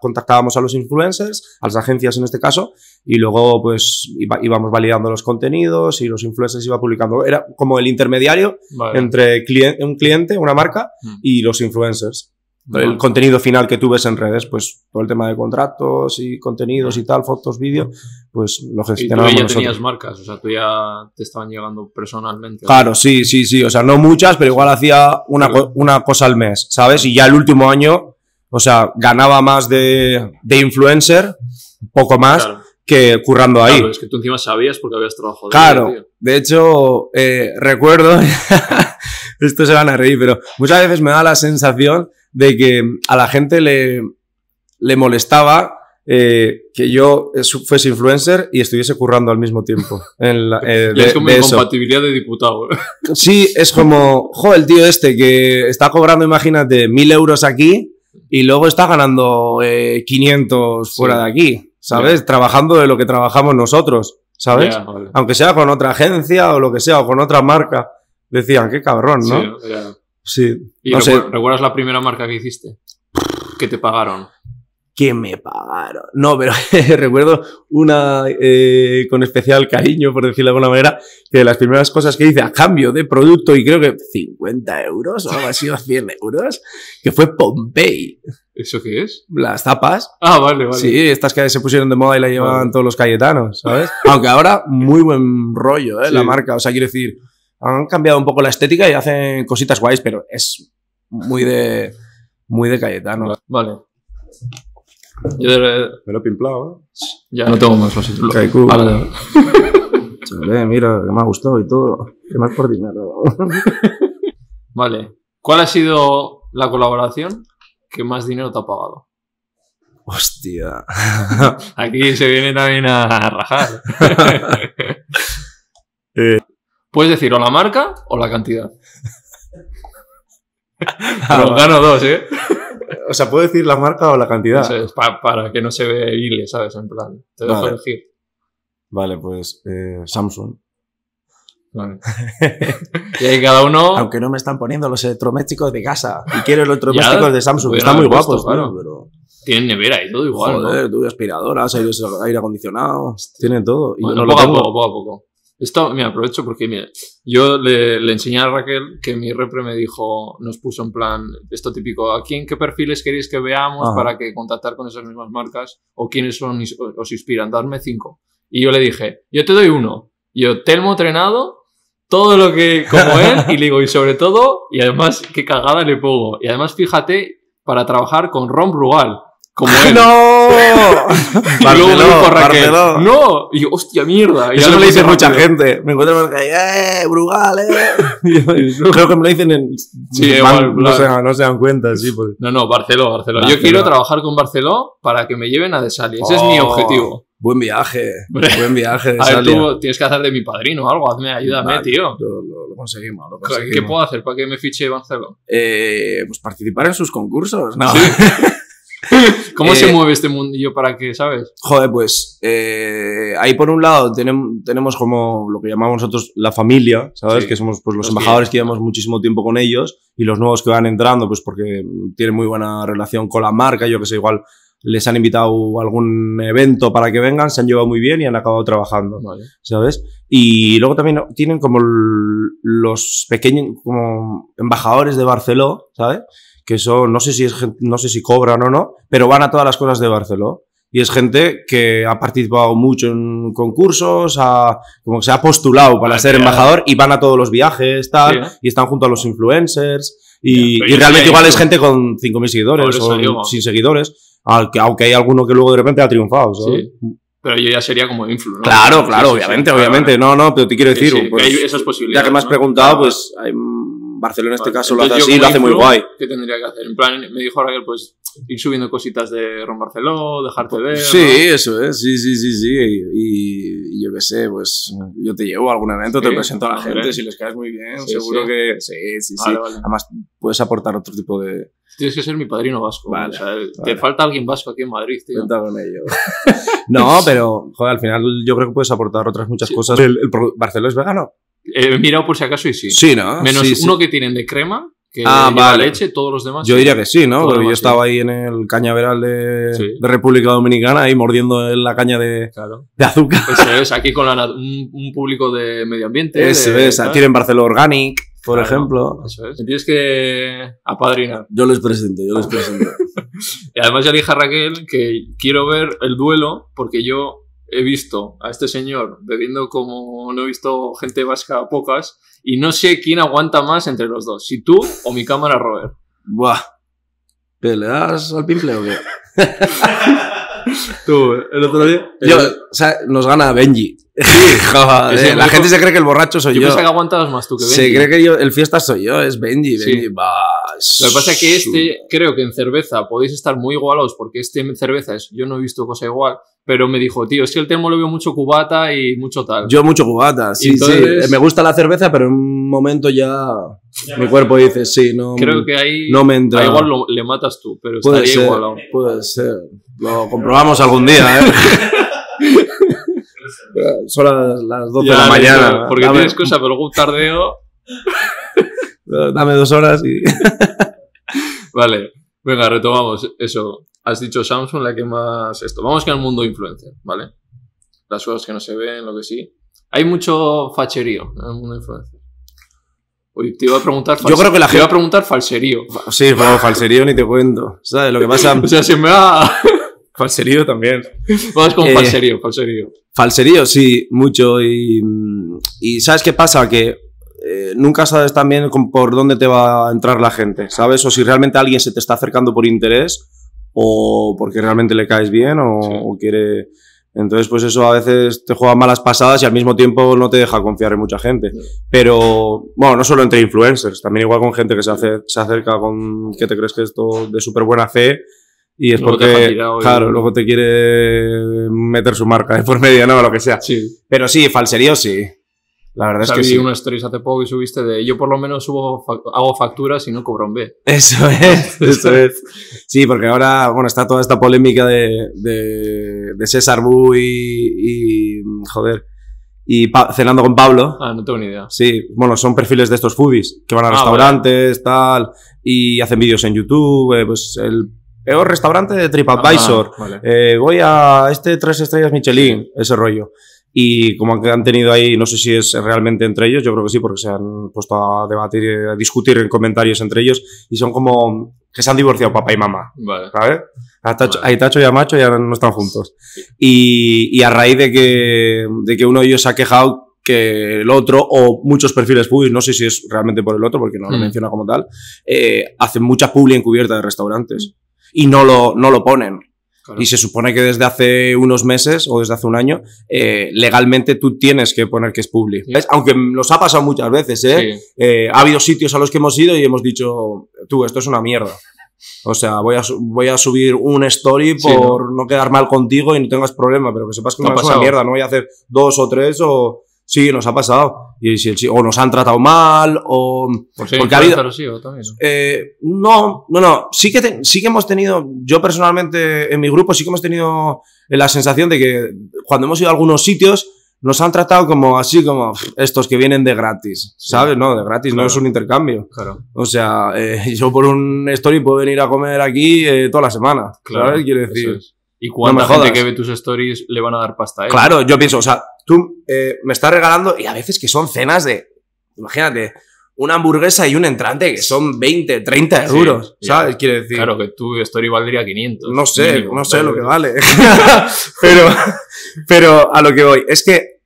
contactábamos a los influencers, a las agencias en este caso, y luego pues iba- íbamos validando los contenidos y los influencers iba publicando. Era como el intermediario Vale. entre clien- un cliente, una marca, Mm. y los influencers. El contenido final que tú ves en redes, pues todo el tema de contratos y contenidos y tal, fotos, vídeo, pues lo Y tú gestionamos ya nosotros. tenías marcas, o sea, tú ya te estaban llegando personalmente. Claro, sí, sí, sí. O sea, no muchas, pero igual hacía una, co- una cosa al mes, ¿sabes? Y ya el último año, o sea, ganaba más de, de influencer, poco más, Claro. que currando ahí. Claro, es que tú encima sabías porque habías trabajado. de Claro, de hecho, eh, recuerdo, esto se van a reír, pero muchas veces me da la sensación de que a la gente le, le molestaba eh, que yo fuese influencer y estuviese currando al mismo tiempo. En la- eh, de- es como de eso. incompatibilidad de diputado. Sí, es como, jo, el tío este que está cobrando, imagínate, mil euros aquí y luego está ganando eh, 500 fuera Sí. de aquí, ¿sabes? Trabajando de lo que trabajamos nosotros, ¿sabes? Vale. Aunque sea con otra agencia o lo que sea, o con otra marca. Decían, qué cabrón, ¿no? Sí, ya. Sí. ¿Y no sé, recu- recuerdas la primera marca que hiciste? Que te pagaron. ¿qué me pagaron? No, pero recuerdo una eh, con especial cariño, por decirlo de alguna manera, que de las primeras cosas que hice a cambio de producto, y creo que 50 euros o algo así, o 100 euros, que fue Pompey. ¿Eso qué es? Las tapas. Ah, vale, vale. Sí, estas que se pusieron de moda y la llevaban Vale. todos los cayetanos, ¿sabes? Aunque ahora muy buen rollo, ¿eh? La marca. O sea, quiero decir, han cambiado un poco la estética y hacen cositas guays, pero es muy de, muy de cayetano. Vale. Yo de- Me lo he pimplado, ya no tengo más, lo siento. Lo- Kaiku. Vale, ¿eh? Chale, mira, que me ha gustado y todo. Que más por dinero. Vale. ¿Cuál ha sido la colaboración que más dinero te ha pagado? Hostia. Aquí se viene también a rajar. Eh. Puedes decir o la marca o la cantidad. Ah, Pero vale. gano dos, ¿eh? o sea, ¿puedo decir la marca o la cantidad? Pa- para que no se ve hile, ¿sabes? En plan, te dejo Vale. elegir. Vale, pues eh, Samsung. Vale. y ahí cada uno... Aunque no me están poniendo los electrodomésticos de casa. Y quiero los electrodomésticos Ya, de Samsung, que están muy puesto, guapos, claro. pero... Tienen nevera y todo igual, ¿no? Joder, tuve aspiradoras, aire, acondicionado, tienen todo. Y Bueno, yo no poco lo a poco, poco a poco. Esto, me aprovecho porque, mira, yo le, le enseñé a Raquel que mi repre me dijo, nos puso en plan, esto típico, ¿a quién, qué perfiles queréis que veamos Ajá. para que contactar con esas mismas marcas? ¿O quiénes son, os inspiran? Darme cinco. Y yo le dije, yo te doy uno. Yo, Telmo Trenado, todo lo que, como él, y le digo, y sobre todo, y además, qué cagada le pongo. Y además, fíjate, para trabajar con Ron Brugal, como él. ¡No! Y luego me dijo Raquel, Barceló. no, y yo, hostia mierda. Y Eso ya me lo dice puse mucha rápido. gente. Me encuentro en la calle, ¡eh, Brugal, eh! Creo que me lo dicen en... Sí, Van- igual, no, se, claro. no se dan cuenta, sí. Pues. No, no, Barceló, Barceló. Yo quiero trabajar con Barceló para que me lleven a Desali. Ese es mi Oh, objetivo. Buen viaje. Hombre. Buen viaje de A ver, Salia. tú tienes que hacer de mi padrino o algo. Hazme, ayúdame, Vale, tío. Lo, lo- lo conseguimos, lo ¿Qué conseguimos. puedo hacer para que me fiche Barceló? Eh, pues participar en sus concursos. No. ¿Cómo Eh, se mueve este mundillo para que, sabes? Joder, pues eh, ahí por un lado tenemos, tenemos como lo que llamamos nosotros la familia, ¿sabes? Sí. Que somos pues, los, Los embajadores que- llevamos muchísimo tiempo con ellos y los nuevos que van entrando, pues porque tienen muy buena relación con la marca, yo que sé, igual les han invitado a algún evento para que vengan, se han llevado muy bien y han acabado trabajando, Vale. ¿sabes? Y luego también tienen como los pequeños, como embajadores de Barceló, ¿sabes? Que son, no sé si es no sé si cobran o no, pero van a todas las cosas de Barceló. Y es gente que ha participado mucho en concursos, ha, como que se ha postulado para Ah, ser embajador y van a todos los viajes, tal, Sí, ¿eh? y están junto a los influencers. Y, realmente sí, igual es gente con 5.000 seguidores o digo. sin seguidores, aunque, hay alguno que luego de repente ha triunfado, ¿sabes? Sí. Pero yo ya sería como influ, ¿no? Claro, claro, sí, obviamente, obviamente. No, no, pero te quiero decir, pues, ya que me has preguntado, pues hay, Barcelona en este Vale. caso lo hace así, lo hace muy guay. ¿Qué tendría que hacer? En plan, me dijo Raquel, pues ir subiendo cositas de Ron Barceló, dejarte ver. Sí, ¿no? eso es, sí, sí, sí, sí. Y, yo qué sé, pues yo te llevo a algún evento, te presento a la gente, si les caes muy bien, Sí, seguro sí. que sí, sí, sí. Vale. Además, puedes aportar otro tipo de... Tienes que ser mi padrino vasco. Vale, o sea, vale. Te falta alguien vasco aquí en Madrid, tío. Cuenta con ello. no, pero, joder, al final yo creo que puedes aportar otras muchas Sí. cosas. ¿El, Barcelona es vegano? Eh, He mirado por si acaso y sí. Sí, ¿no? Menos Sí, sí. uno que tienen de crema, que Ah, lleva vale. leche, todos los demás. Yo sí. diría que sí, ¿no? Porque yo estaba ahí en el cañaveral de, Sí. de República Dominicana, ahí mordiendo en la caña de, Claro. de azúcar. Eso es, aquí con la un, un público de medio ambiente. Ese de- tal. tienen Barcelona Organic. por Claro. ejemplo. Eso es. Tienes que apadrinar. Yo les presento, yo les presento. Y además ya dije a Raquel que quiero ver el duelo porque yo he visto a este señor bebiendo como no he visto gente vasca pocas y no sé quién aguanta más entre los dos, si tú o mi cámara Robert. Buah. ¿Qué, ¿Le das al pimple o qué? Tú, el otro día... Yo, o sea, nos gana Benji. Joder, Ese la gente se cree que el borracho soy yo yo. pensaba que aguantabas más tú que Se Benji. cree que yo, el fiesta soy yo, es Benji. Sí. Benji, va. Lo que pasa es que este, creo que en cerveza podéis estar muy igualados porque este en cerveza es, yo no he visto cosa igual, pero me dijo, tío, es que el termo le veo mucho cubata y mucho tal. Yo mucho cubata, sí, entonces- sí. Me gusta la cerveza, pero en un momento ya mi cuerpo dice, sí, no, creo que ahí no me entra. igual lo- le matas tú, pero puede estaría ser, igualado. puede ser. Lo comprobamos algún día, ¿eh? Son las, las 12 de Ya, la mañana. listo, Porque dame, tienes cosa, pero luego un tardeo. dame dos horas y... Vale, venga, retomamos eso. Has dicho Samsung, la que más esto. Vamos con el mundo influencer, ¿vale? Las cosas que no se ven, lo que sí. Hay mucho facherío en el mundo influencer. Uy, te iba a preguntar Yo creo que la te iba a gente- preguntar falserío. Sí, bueno, falserío ni te cuento. ¿Sabes? Lo que pasa... O sea, se me va. falserío también. Vamos con Eh, falserío, falserío. Falserío, sí, mucho. Y, y ¿sabes qué pasa? Que eh, nunca sabes también por dónde te va a entrar la gente, ¿sabes? O si realmente alguien se te está acercando por interés o porque realmente le caes bien o, Sí. o quiere... Entonces, pues eso a veces te juega malas pasadas y al mismo tiempo no te deja confiar en mucha gente. Pero, bueno, no solo entre influencers, también igual con gente que se, hace, se acerca con que te crees que esto de súper buena fe y es Luego porque, tirado y- claro, luego te quiere meter su marca de por medio, ¿no? Lo que sea. Sí. Pero sí, falserío sí. La verdad O sea, es que vi sí. unas stories hace poco que subiste de yo por lo menos subo hago facturas y no cobro en B. Eso es, eso es. Sí, porque ahora, bueno, está toda esta polémica de, de, de César Bu y, y, joder, y cenando con Pablo. Ah, no tengo ni idea. Sí, bueno, son perfiles de estos foodies que van a Ah, restaurantes, tal, y hacen vídeos en YouTube, eh, pues el peor restaurante de TripAdvisor. Ah, vale. Eh, voy a este tres estrellas Michelin, ese rollo. Y como que han tenido ahí, no sé si es realmente entre ellos, yo creo que sí, porque se han puesto a debatir, a discutir en comentarios entre ellos y son como que se han divorciado papá y mamá, Vale. ¿sabes? A Tacho, Vale. a Tacho y a Macho ya no están juntos. Y, y a raíz de que, de que uno de ellos se ha quejado que el otro, o muchos perfiles public, no sé si es realmente por el otro, porque no lo Mm. menciona como tal, eh, hacen mucha publi encubierta de restaurantes. Y no lo, no lo ponen. Claro. Y se supone que desde hace unos meses o desde hace un año, eh, legalmente tú tienes que poner que es publi. Sí. ¿Ves? Aunque nos ha pasado muchas veces, ¿eh? Sí. Eh, ha habido sitios a los que hemos ido y hemos dicho, tú, esto es una mierda. O sea, voy a, voy a subir un story Sí, por no quedar mal contigo y no tengas problema, pero que sepas que ¿Te ha no es una mierda, no voy a hacer dos o tres o... Sí, nos ha pasado. Y o nos han tratado mal o... Por si Porque ha habido- sí, o también. ¿no? Eh, no, no, no. Sí que, te- sí que hemos tenido, yo personalmente en mi grupo sí que hemos tenido la sensación de que cuando hemos ido a algunos sitios nos han tratado como así, como "Pff, estos que vienen de gratis. ¿sabes? No, de gratis, no es un intercambio. Claro. O sea, eh, yo por un story puedo venir a comer aquí eh, toda la semana, Claro. ¿sabes? Quiero decir. es. ¿Y cuánta me gente jodas. que ve tus stories le van a dar pasta a él? Claro, yo pienso, o sea, tú eh, me estás regalando y a veces que son cenas de, imagínate, una hamburguesa y un entrante que son 20, 30 Sí, euros, ya. ¿sabes? Quiero decir. Claro, que tu story valdría 500. No sé, mínimo, no sé lo que vale. pero, pero a lo que voy, es que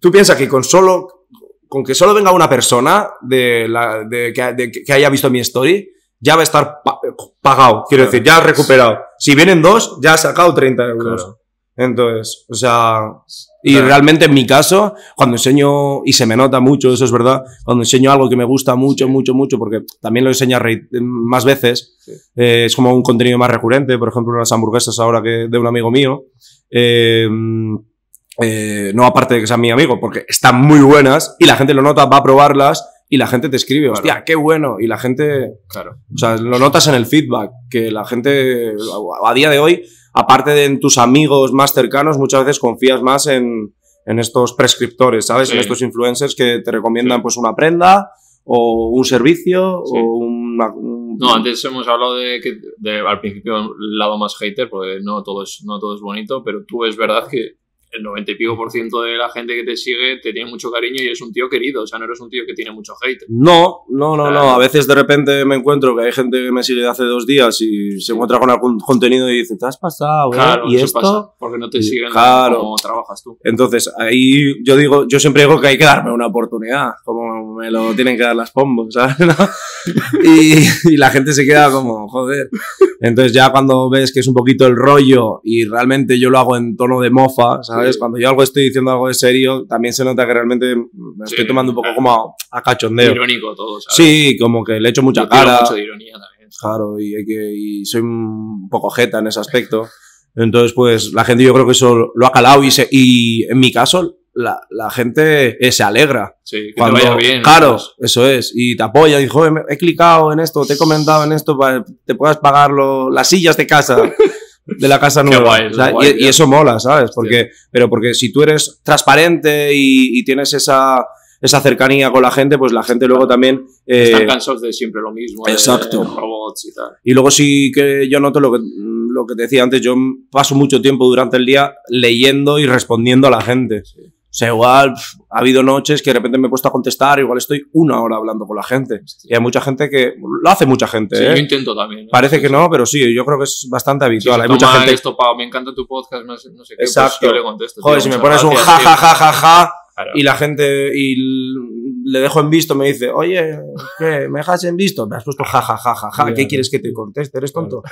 tú piensas que con solo, con que solo venga una persona de la, de, que, de- que haya visto mi story, ya va a estar pa- pagado. Quiero Claro. decir, ya has recuperado. Si vienen dos, ya has sacado 30 euros. Claro. Entonces, o sea, y Claro. realmente en mi caso, cuando enseño, y se me nota mucho, eso es verdad, cuando enseño algo que me gusta mucho, mucho, mucho, porque también lo enseño más veces, Sí. eh, es como un contenido más recurrente, por ejemplo, unas hamburguesas ahora que de un amigo mío, eh, eh, no aparte de que sean mi amigo, porque están muy buenas y la gente lo nota, va a probarlas y la gente te escribe, Claro. hostia, qué bueno, y la gente, Claro. o sea, lo notas en el feedback, que la gente, a día de hoy, aparte de en tus amigos más cercanos, muchas veces confías más en, en estos prescriptores, ¿sabes? Sí. En estos influencers que te recomiendan pues una prenda o un servicio Sí. o una... un- No, antes hemos hablado de que de, al principio el lado más hater, porque no todo es, no todo es bonito, pero tú es verdad que el 90 y pico por ciento de la gente que te sigue te tiene mucho cariño y eres un tío querido, o sea, no eres un tío que tiene mucho hate. No, no, no, no. A veces de repente me encuentro que hay gente que me sigue de hace dos días y se encuentra con algún contenido y dice, ¿te has pasado? eh? Claro, ¿Y esto? pasa, porque no te siguen claro. como trabajas tú. Entonces, ahí yo digo, yo siempre digo que hay que darme una oportunidad, como me lo tienen que dar las pombos, ¿sabes? ¿No? Y, y la gente se queda como, joder. Entonces ya cuando ves que es un poquito el rollo y realmente yo lo hago en tono de mofa, ¿sabes? Sí. Cuando yo algo estoy diciendo algo de serio, también se nota que realmente me estoy Sí, tomando un poco claro. como a, a cachondeo. Irónico todo, ¿sabes? Sí, como que le echo mucha Yo cara. mucho de ironía también. Claro, y, hay que, y soy un poco jeta en ese aspecto. Entonces, pues la gente yo creo que eso lo ha calado y, se, y en mi caso la, la gente eh, se alegra. Sí, que Cuando, te vaya bien. Claro, ¿sabes? eso es. Y te apoya y "Joder, he clicado en esto, te he comentado en esto para que te puedas pagar lo- las sillas de casa. De la casa nueva. guay, O sea, qué guay, y, eso mola, ¿sabes? Porque, Pero porque si tú eres transparente y, y tienes esa, esa cercanía con la gente, pues la gente luego también eh, Están cansados de siempre lo mismo. exacto. robots y tal. y luego sí que yo noto lo que, lo que te decía antes, yo paso mucho tiempo durante el día leyendo y respondiendo a la gente. Sí. O sea, igual ha habido noches que de repente me he puesto a contestar, igual estoy una hora hablando con la gente. Y hay mucha gente que, lo hace mucha gente, Sí, ¿eh? yo intento también. ¿eh? Parece que no, pero sí, yo creo que es bastante habitual. hay mucha gente... esto pa- me encanta tu podcast, no sé, qué, Exacto. pues yo le contesto. Joder, si me pones un ja, ja, ja, ja, ja, Claro. y la gente, y le dejo en visto, me dice, oye, ¿qué? ¿Me dejas en visto? Me has puesto ja, ja, ja, ja, ja. ¿Qué quieres que te conteste? ¿Eres tonto?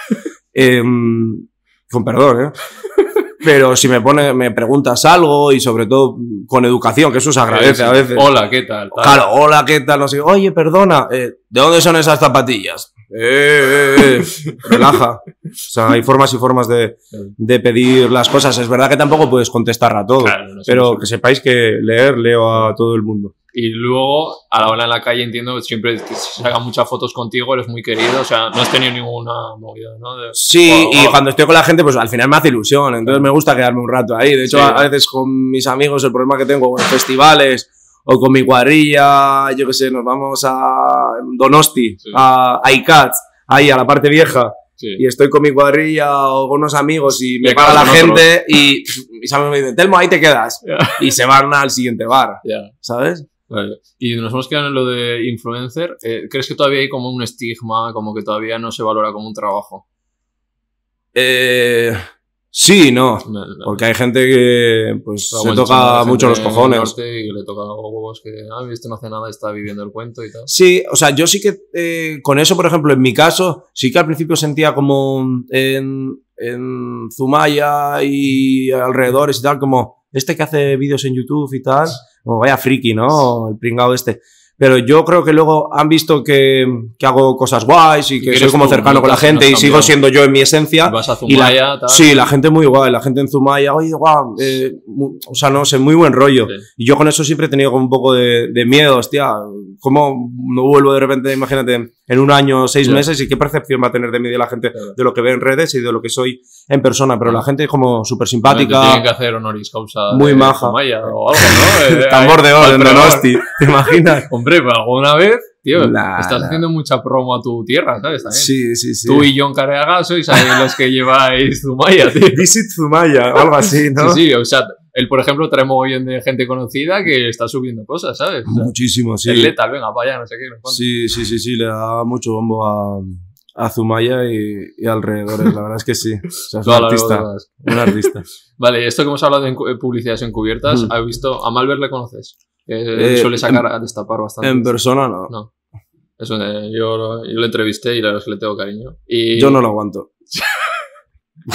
Em, con perdón, ¿eh? Pero si me pone, me preguntas algo y sobre todo con educación, que eso se agradece a veces. Hola, ¿qué tal? Tal. Claro, hola, ¿qué tal? No sé, oye, perdona, eh, ¿de dónde son esas zapatillas? Eh, eh, eh, relaja. O sea, hay formas y formas de, de pedir las cosas. Es verdad que tampoco puedes contestar a todo, Claro, no sé, pero no sé. que sepáis que leer, leo a todo el mundo. Y luego, a la hora en la calle, entiendo, siempre que se hagan muchas fotos contigo, eres muy querido, o sea, no has tenido ninguna movida, ¿no? De- Sí, o- y o- cuando estoy con la gente, pues al final me hace ilusión. Entonces me gusta quedarme un rato ahí. De hecho, Sí. a veces con mis amigos, el problema que tengo con festivales o con mi cuadrilla, yo qué sé, nos vamos a Donosti, Sí. a, a ICAT, ahí a la parte vieja. Sí. y estoy con mi cuadrilla o con unos amigos y me Y paga la gente y pff, mis amigos me dicen, Telmo, ahí te quedas. Ya. Y se van al siguiente bar, Ya. ¿sabes? Vale. Y nos hemos quedado en lo de influencer. Eh, ¿Crees que todavía hay como un estigma, como que todavía no se valora como un trabajo? Eh, sí, no. No, no. Porque hay gente que pues se toca mucho los cojones. Y le toca huevos que, ah, este no hace nada, está viviendo el cuento y tal. Sí, o sea, yo sí que eh, con eso, por ejemplo, en mi caso, sí que al principio sentía como en, en Zumaya y alrededores y tal, como este que hace vídeos en YouTube y tal, como vaya friki, ¿no? El pringado este. Pero yo creo que luego han visto que, que hago cosas guays y que soy como cercano ¿no? con la gente y sigo siendo yo en mi esencia. Vas a Y la- Zumaya, tal. Sí, la gente muy guay, la gente en Zumaya, oye, guau, eh, o sea, no sé, muy buen rollo. Sí. Y yo con eso siempre he tenido como un poco de, de miedo, hostia, ¿cómo no vuelvo de repente, imagínate, en un año, seis meses y qué percepción va a tener de mí de la gente, Claro. de lo que ve en redes y de lo que soy en persona? Pero la gente es como súper Te Tienen simpática, que hacer honoris causa. Muy maja. Zumaya o algo, ¿no? Eh, tambor de oro en. Donosti, ¿te imaginas? Hombre, pero alguna vez, tío, Nah, estás nah. haciendo mucha promo a tu tierra, ¿sabes? También. Sí, sí, sí. Tú y John Careaga sois ahí los que lleváis Zumaya, tío. Visit Zumaya, algo así, ¿no? Sí, sí, o sea, él, por ejemplo, trae mogollón de gente conocida que está subiendo cosas, ¿sabes? O sea, Muchísimo, sí. El letal, venga, para allá, no sé qué. no. Sí, sí, sí, sí, le da mucho bombo a, a Zumaya y, y alrededores, la verdad es que sí. O sea, es un artista, un artista. Vale, esto que hemos hablado de encu- publicidades encubiertas. ¿has visto? ¿A Malver le conoces? Que Eh, suele sacar a destapar bastante. En persona no. No. Eso, eh, yo, yo lo entrevisté y la verdad es que le tengo cariño. Y Yo no lo aguanto.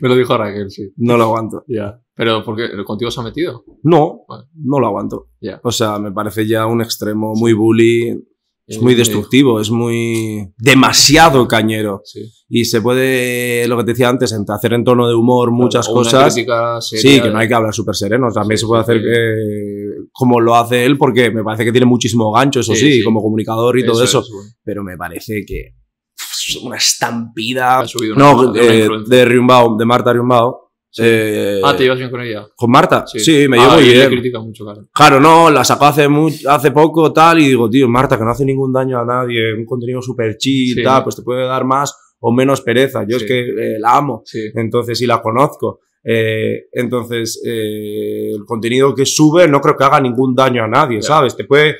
Me lo dijo Raquel, sí. No lo aguanto. Ya. Pero ¿por qué? ¿Contigo se ha metido? No, Vale. no lo aguanto. Ya. O sea, me parece ya un extremo muy bully. Es muy destructivo, es muy. demasiado cañero. Sí. Y se puede, lo que te decía antes, hacer en tono de humor muchas cosas. seria Sí, que de- no hay que hablar súper sereno. También Sí, se puede hacer sí. que, como lo hace él, porque me parece que tiene muchísimo gancho, eso Sí, como comunicador y todo eso. es, bueno. Pero me parece que una estampida. Ha subido una No, de eh, influencia. de Riumbao, de Marta Riumbao. Eh, Ah, ¿te llevas bien con ella? ¿Con Marta? Sí, me Ah, llevo y le bien. critica mucho, claro. Claro, no, la sacó hace, mu- hace poco tal y digo, tío, Marta, que no hace ningún daño a nadie, un contenido súper chill, Sí. tal, pues te puede dar más o menos pereza. Yo Sí. es que eh, la amo, Sí. entonces sí la conozco. Eh, entonces, eh, el contenido que sube no creo que haga ningún daño a nadie, ¿sabes? Te puede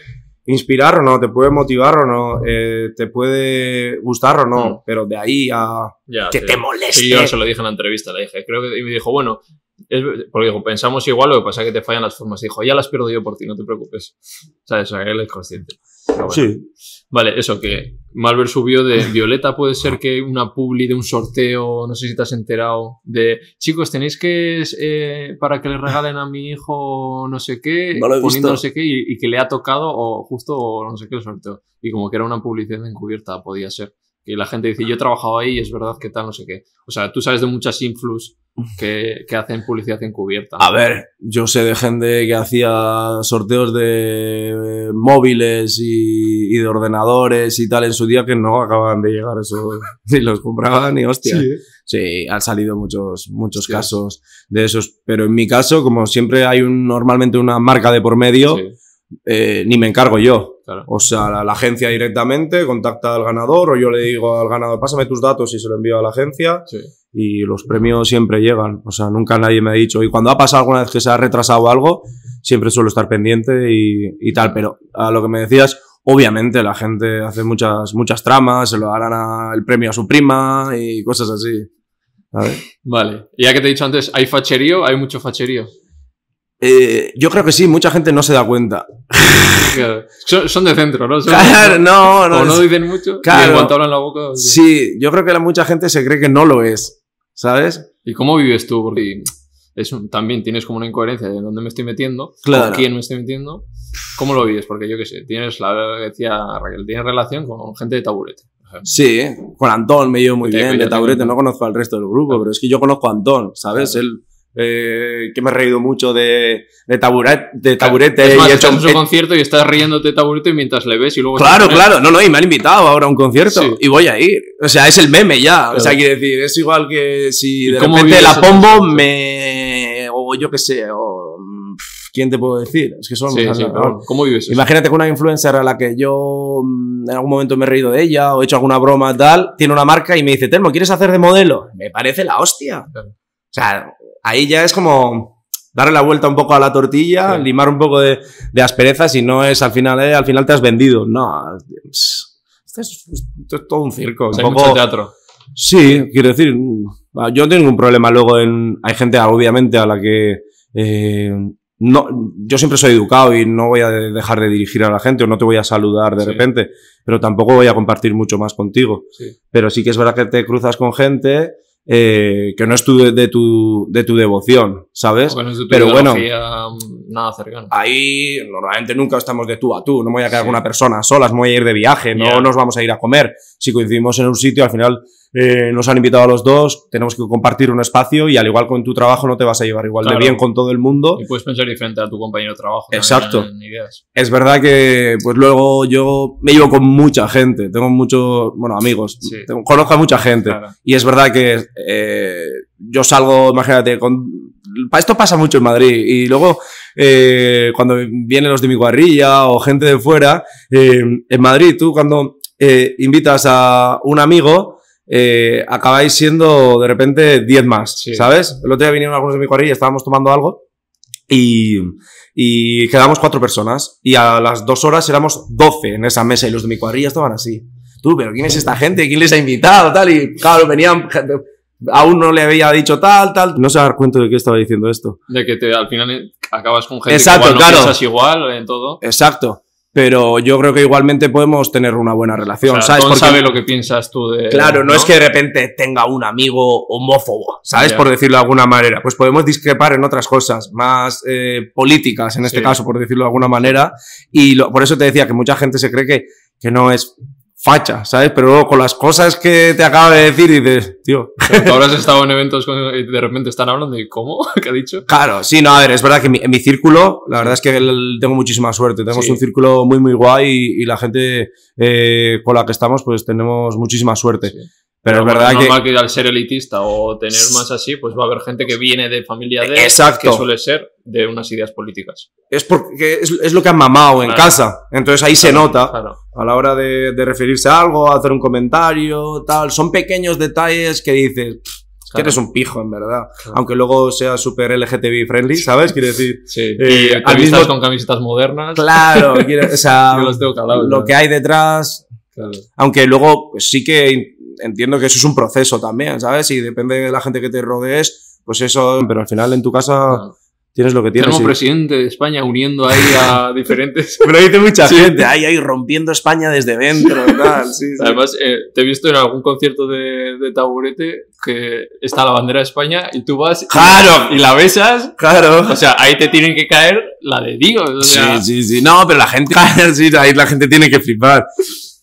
inspirar o no, te puede motivar o no, eh, te puede gustar o no, Mm. pero de ahí a Ya, que sí. te moleste. Sí, yo se lo dije en la entrevista, le dije, creo que, y me dijo, bueno, es- porque dijo, pensamos igual, lo que pasa es que te fallan las formas. Dijo, ya las pierdo yo por ti, no te preocupes. ¿Sabes? O sea, él es consciente. Bueno. Sí, Vale, eso que Malver subió de Violeta, puede ser que una publi de un sorteo, no sé si te has enterado, de chicos, tenéis que, eh, para que le regalen a mi hijo no sé qué, No poniendo no sé qué, y, y que le ha tocado, o justo, o no sé qué, el sorteo. Y como que era una publicidad encubierta, podía ser. Y la gente dice, yo he trabajado ahí y es verdad que tal, no sé qué. O sea, tú sabes de muchas influs que, que hacen publicidad encubierta. A ver, yo sé de gente que hacía sorteos de móviles y, y de ordenadores y tal en su día que no acaban de llegar eso, ni los compraban ni hostia. Sí. Sí, han salido muchos, muchos casos de esos, pero en mi caso, como siempre hay un, normalmente una marca de por medio, Sí, eh, ni me encargo yo. Claro. O sea, la, la agencia directamente contacta al ganador o yo le digo al ganador, pásame tus datos y se lo envío a la agencia Sí. y los premios siempre llegan. O sea, nunca nadie me ha dicho. Y cuando ha pasado alguna vez que se ha retrasado algo, siempre suelo estar pendiente y, y tal. Pero a lo que me decías, obviamente la gente hace muchas, muchas tramas, se lo darán a- el premio a su prima y cosas así. ¿sabes? Vale. Y ya que te he dicho antes, ¿hay facherío? Hay mucho facherío. Eh, yo creo que sí, mucha gente no se da cuenta. Claro. Son, son de centro, ¿no? Son- Claro, no, no. Como no dicen mucho, Claro. y en cuanto abran la boca... Sí, yo creo que la mucha gente se cree que no lo es. ¿Sabes? ¿Y cómo vives tú? Porque es un- también tienes como una incoherencia de dónde me estoy metiendo, Claro. quién me estoy metiendo. ¿Cómo lo vives? Porque yo qué sé, tienes, la decía Raquel, tienes relación con gente de taburete. Sí, con Antón me llevo muy Sí, bien, de taburete, no conozco al resto del grupo, pero es que yo conozco a Antón, ¿sabes? Él, eh, que me he reído mucho de, de, taburete, de taburete Es más, y he estás hecho... en su concierto y estás riéndote de taburete mientras le ves y luego... Claro, claro, no, no, y me han invitado ahora a un concierto Sí. y voy a ir. O sea, es el meme ya. O sea, quiere decir, es igual que si ¿Y de repente la pombo me. o yo qué sé, o. ¿Quién te puedo decir? Es que son. Sí, sí. Imagínate que una influencer a la que yo mm, en algún momento me he reído de ella o he hecho alguna broma tal, tiene una marca y me dice, Telmo, ¿quieres hacer de modelo? Me parece la hostia. Claro. O sea, ahí ya es como darle la vuelta un poco a la tortilla, Sí. limar un poco de, de asperezas y no es al final, eh, al final te has vendido. No, es- esto es, esto es todo un circo. O sea, un hay poco- mucho teatro. Sí, quiero decir, mm, yo no tengo ningún problema luego en... Hay gente, obviamente, a la que... eh, no, yo siempre soy educado y no voy a de- dejar de dirigir a la gente o no te voy a saludar de Sí. repente, pero tampoco voy a compartir mucho más contigo. Sí. Pero sí que es verdad que te cruzas con gente eh, que no es tu, de, tu, de tu devoción, ¿sabes? No es de tu Pero bueno. mm, nada cercano. Ahí normalmente nunca estamos de tú a tú, no me voy a quedar Sí. con una persona sola, me voy a ir de viaje, no nos vamos a ir a comer. Si coincidimos en un sitio, al final eh, nos han invitado a los dos, tenemos que compartir un espacio y al igual con tu trabajo no te vas a llevar igual Claro. de bien con todo el mundo. Y puedes pensar diferente a tu compañero de trabajo. Exacto. en ideas. Es verdad que pues luego yo me llevo con mucha gente, tengo muchos, bueno, amigos, Sí. tengo- conozco a mucha gente. Claro. Y es verdad que eh, yo salgo, imagínate, con... Esto pasa mucho en Madrid. Y luego, eh, cuando vienen los de mi cuadrilla o gente de fuera, eh, en Madrid, tú cuando eh, invitas a un amigo, eh, acabáis siendo de repente 10 más, Sí. ¿sabes? El otro día vinieron algunos de mi cuadrilla, estábamos tomando algo y, y quedamos cuatro personas. Y a las dos horas éramos 12 en esa mesa y los de mi cuadrilla estaban así. Tú, pero ¿quién es esta gente? ¿Quién les ha invitado? Tal, y claro, venían gente, aún no le había dicho tal, tal. No se dar cuenta de qué estaba diciendo esto. De que te, al final acabas con gente Exacto, que igual no claro. piensas igual en todo. Exacto. Pero yo creo que igualmente podemos tener una buena relación, O sea, ¿sabes? Porque- sabe lo que piensas tú de... Claro, no, es que de repente tenga un amigo homófobo, ¿sabes? Por decirlo de alguna manera. Pues podemos discrepar en otras cosas, más eh, políticas en este Sí. caso, por decirlo de alguna manera. Y lo- por eso te decía que mucha gente se cree que, que no es facha, ¿sabes? Pero luego con las cosas que te acaba de decir dices, tío, Pero tú habrás estado en eventos y de repente están hablando y ¿cómo? ¿Qué ha dicho? Claro, sí, no, a ver, es verdad que en mi, en mi círculo, la verdad es que tengo muchísima suerte. Tenemos Sí. un círculo muy, muy guay y, y la gente eh, con la que estamos, pues tenemos muchísima suerte. Sí. Pero, es verdad que. normal que... al ser elitista o tener más así, pues va a haber gente que viene de familia de... Exacto. Que suele ser de unas ideas políticas. Es porque es, es lo que han mamado en Claro. casa. Entonces ahí se nota Claro. a la hora de, de referirse a algo, hacer un comentario, tal. Son pequeños detalles que dices, "Pff, que eres un pijo, en verdad. Aunque luego sea súper LGTB friendly, ¿sabes? Quiere decir. Sí. Eh, y al mismo- con camisetas modernas. Claro, quiere- o sea, Yo los tengo calados, lo que hay detrás. Claro. Aunque luego pues, sí que entiendo que eso es un proceso también, ¿sabes? Y depende de la gente que te rodees, pues eso. Pero al final en tu casa tienes lo que tienes. Tenemos y- presidente de España uniendo ahí a diferentes. Me lo dice mucha Sí. gente, ahí, ahí, rompiendo España desde dentro, tal, sí, sí. Además, eh, te he visto en algún concierto de, de taburete que está la bandera de España y tú vas y- ¡Claro! y la besas. Claro. O sea, ahí te tienen que caer la de Dios. O sea, sí, sí, sí. No, pero la gente, sí, ahí la gente tiene que flipar.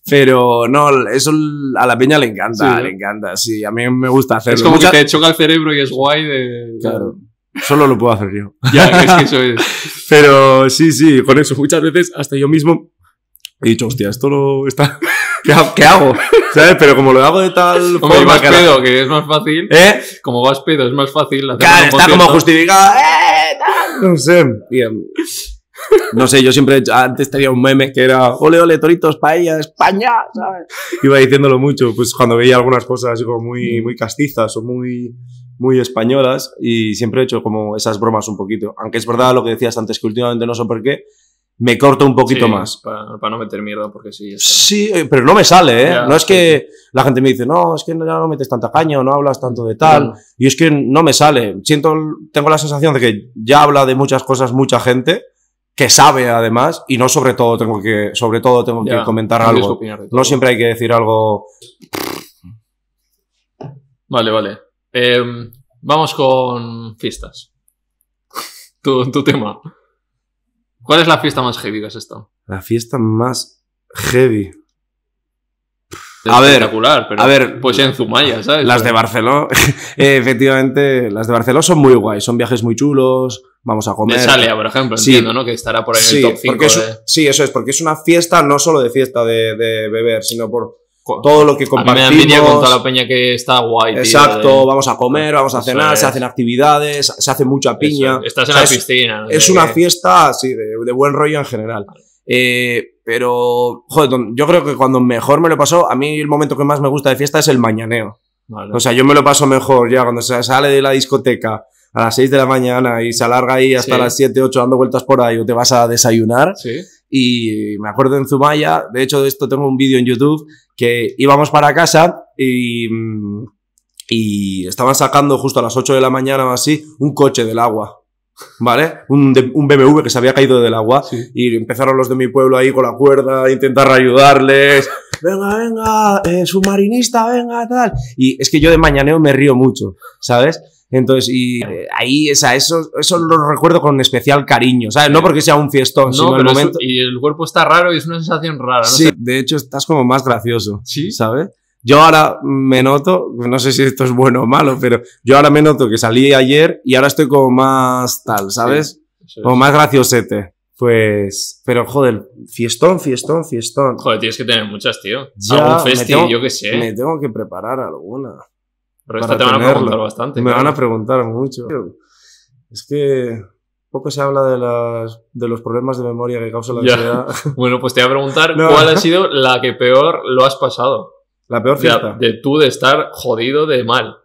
Pero no, eso a la peña le encanta, Sí, le encanta. Sí, a mí me gusta hacerlo. es como Mucha- que te choca el cerebro y es guay de. Claro. Solo lo puedo hacer yo. Ya, es que eso es. Pero sí, sí, con eso muchas veces hasta yo mismo he dicho, hostia, esto lo está... ¿Qué, ha- qué hago? ¿Sabes? Pero como lo hago de tal Como forma vas que la- pedo, que es más fácil. ¿Eh? Como vas pedo, es más fácil. hacer Claro, está como justificado. ¡Eh! No sé. Bien. No sé, yo siempre antes tenía un meme que era ole, ole, toritos, paella, España, ¿sabes? Iba diciéndolo mucho, pues cuando veía algunas cosas como muy, muy castizas o muy, muy españolas y siempre he hecho como esas bromas un poquito. Aunque es verdad lo que decías antes, que últimamente no sé por qué, me corto un poquito Sí, más. Para, para no meter mierda, porque sí. está. Sí, eh, pero no me sale, ¿eh? Ya, no es sí, que la gente me dice, no, es que ya no metes tanta caña o no hablas tanto de tal. Y es que no me sale. Siento, tengo la sensación de que ya habla de muchas cosas mucha gente, que sabe además, y no sobre todo tengo que, sobre todo tengo Ya, que comentar algo. No siempre hay que decir algo. Vale, vale. Em, vamos con fiestas. tu, tu tema. ¿Cuál es la fiesta más heavy que has estado? La fiesta más heavy. A ver, Espectacular, pero a ver, pues en Zumaya, ¿sabes? Las de Barcelona, eh, efectivamente, las de Barcelona son muy guay, son viajes muy chulos, vamos a comer. De Salia, por ejemplo, Sí. entiendo, ¿no? Que estará por ahí en el top 5 porque es- de... sí, eso es, porque es una fiesta no solo de fiesta de, de beber, sino por todo lo que A mí me compartimos. con toda la peña que está guay, tío, Exacto, de- vamos a comer, vamos a Eso cenar, se hacen actividades, se hace mucha piña. Eso, Estás en O sea, la piscina. no Es una fiesta, sí, de, de buen rollo en general. Eh, pero, joder, yo creo que cuando mejor me lo pasó, a mí el momento que más me gusta de fiesta es el mañaneo. Vale. O sea, yo me lo paso mejor ya cuando se sale de la discoteca a las 6 de la mañana y se alarga ahí hasta Sí. las 7, 8 dando vueltas por ahí o te vas a desayunar. sí. Y me acuerdo en Zumaya, de hecho de esto tengo un vídeo en YouTube, que íbamos para casa y, mm, y estaban sacando justo a las 8 de la mañana o así un coche del agua. ¿Vale? Un, de- un BMW que se había caído del agua Sí. y empezaron los de mi pueblo ahí con la cuerda a intentar ayudarles. Venga, venga, eh, submarinista, venga, tal. Y es que yo de mañaneo me río mucho, ¿sabes? Entonces, y eh, ahí, o sea, eso, eso lo recuerdo con especial cariño, ¿sabes? No porque sea un fiestón, No, sino el momento. y el cuerpo está raro y es una sensación rara, ¿no? Sí, de hecho estás como más gracioso, Sí. ¿sabes? Yo ahora me noto, no sé si esto es bueno o malo, pero yo ahora me noto que salí ayer y ahora estoy como más tal, ¿sabes? Es. Como más graciosete. Pues, pero joder, fiestón, fiestón, fiestón. Joder, tienes que tener muchas, tío. Ya, Algún me festi, tengo- yo qué sé. Me tengo que preparar alguna. Pero esta te van a preguntar bastante. Me claro. van a preguntar mucho. Es que poco se habla de, las, de los problemas de memoria que causa la ansiedad. Bueno, pues te voy a preguntar No. cuál ha sido la que peor lo has pasado. La peor fiesta. de tú de estar jodido de mal.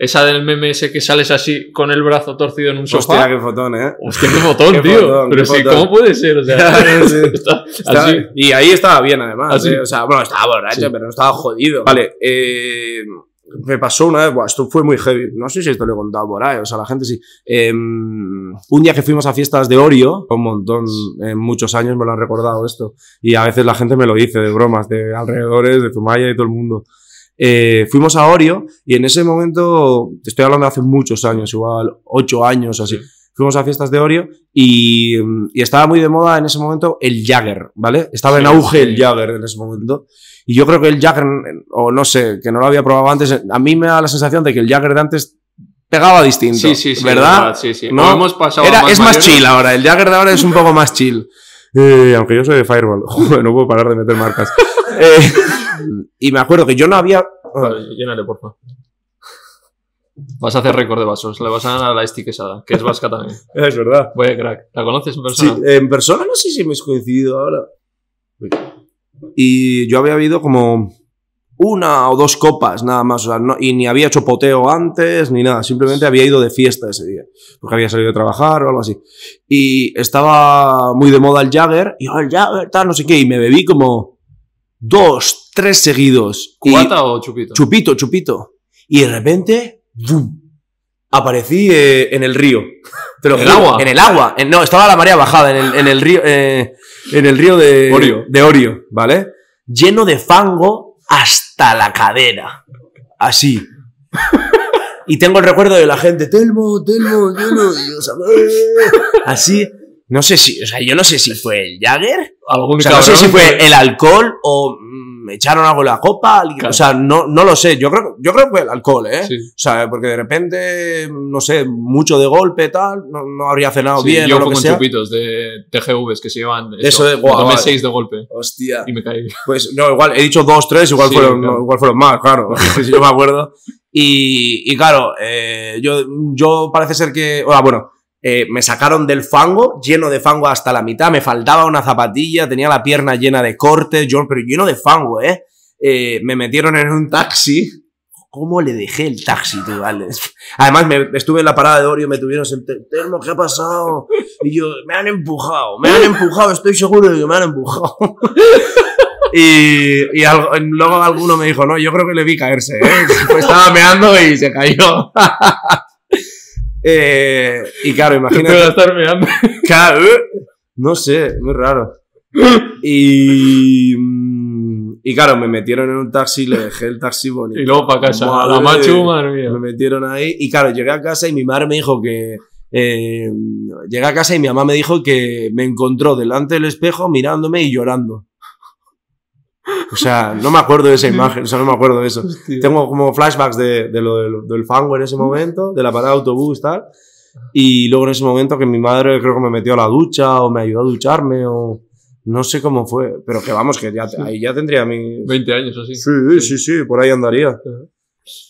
Esa del meme ese que sales así con el brazo torcido en un sofá. Hostia, qué fotón, ¿eh? Hostia, qué botón, Qué tío. fotón, Pero sí, fotón. ¿cómo puede ser? O sea, Sí. está Estaba- así. Y ahí estaba bien, además. Así. ¿eh? O sea, bueno, estaba borracho, Sí. pero no estaba jodido. Vale, eh, me pasó una vez, buah, esto fue muy heavy. No sé si esto lo he contado por ahí, o sea, la gente sí. Eh, un día que fuimos a fiestas de Oreo, un montón, en muchos años me lo han recordado esto. Y a veces la gente me lo dice de bromas, de alrededores, de Zumaya y todo el mundo. Eh, fuimos a Oreo y en ese momento, te estoy hablando de hace muchos años, igual ocho años así. Sí. Fuimos a fiestas de Oreo y, y estaba muy de moda en ese momento el Jagger, ¿vale? Estaba en Sí, auge el sí. Jagger en ese momento. Y yo creo que el Jagger, o no sé, que no lo había probado antes, a mí me da la sensación de que el Jagger de antes pegaba distinto. Sí, sí, sí. ¿Verdad? Sí, sí. No, hemos pasado a es más chill ahora, el Jagger de ahora es un poco más chill. Eh, aunque yo soy de Fireball, Joder, no puedo parar de meter marcas. Eh, y me acuerdo que yo no había. Vale, llénale, por favor. Vas a hacer récord de vasos. Le vas a dar a la Esti Quesada, que es vasca también. Es verdad. Voy crack. ¿La conoces en Sí, persona? en persona no sé si hemos coincidido ahora. Y yo había habido como una o dos copas nada más, o sea, no- y ni había hecho poteo antes ni nada, simplemente había ido de fiesta ese día, porque había salido de trabajar o algo así. Y estaba muy de moda el Jagger, y oh, el Jagger, tal, no sé qué, y me bebí como dos, tres seguidos. ¿Cubata o chupito? chupito, chupito. Y de repente, ¡bum! Aparecí eh, en el río. Te lo ¿En el agua? En el agua. En- no, estaba la marea bajada en el, en el río, eh, en el río de Orio. de Orio, ¿vale? Lleno de fango hasta la cadera. Así. Y tengo el recuerdo de la gente, Telmo, Telmo, Telmo, "Eh". así. No sé si, o sea, yo no sé si fue el Jagger, ¿Algún o sea, no sé si fue el alcohol o mm, me echaron algo en la copa. alguien- Claro. O sea, no, no lo sé. Yo creo, yo creo que fue el alcohol, ¿eh? Sí. O sea, porque de repente, no sé, mucho de golpe, tal, no, no habría cenado Sí, bien yo o lo fue que con sea. chupitos de TGVs que se llevan. Eso de- guau, tomé vale. seis de golpe Hostia. y me caí. Pues no, igual, he dicho dos, tres, igual, Sí, fueron, claro. igual fueron más, claro. si yo me acuerdo. Y, y claro, eh, yo, yo parece ser que. ah, bueno, eh, me sacaron del fango, lleno de fango hasta la mitad, me faltaba una zapatilla, tenía la pierna llena de cortes, yo, pero lleno de fango, ¿eh? Eh, me metieron en un taxi. ¿Cómo le dejé el taxi, tú, vale? Además, me, estuve en la parada de Orio, me tuvieron termo, ¿qué ha pasado? Y yo, me han empujado, me han empujado, estoy seguro de que me han empujado. Y, y luego alguno me dijo, no, yo creo que le vi caerse, ¿eh? Pues estaba meando y se cayó. Eh, y claro, imagínate. estar mirando. Claro, eh, no sé, muy raro. Y, mm, y claro, me metieron en un taxi, le dejé el taxi bonito. Y luego para casa. A la machu, madre mía. Me metieron ahí y claro, llegué a casa y mi madre me dijo que... eh, llegué a casa y mi mamá me dijo que me encontró delante del espejo mirándome y llorando. O sea, no me acuerdo de esa imagen, o sea, no me acuerdo de eso. Hostia. Tengo como flashbacks de, de lo del, del fango en ese momento, de la parada de autobús, tal. Y luego en ese momento que mi madre creo que me metió a la ducha o me ayudó a ducharme o no sé cómo fue, pero que vamos, que ya, ahí ya tendría mi... 20 años así. Sí, sí, sí, por ahí andaría.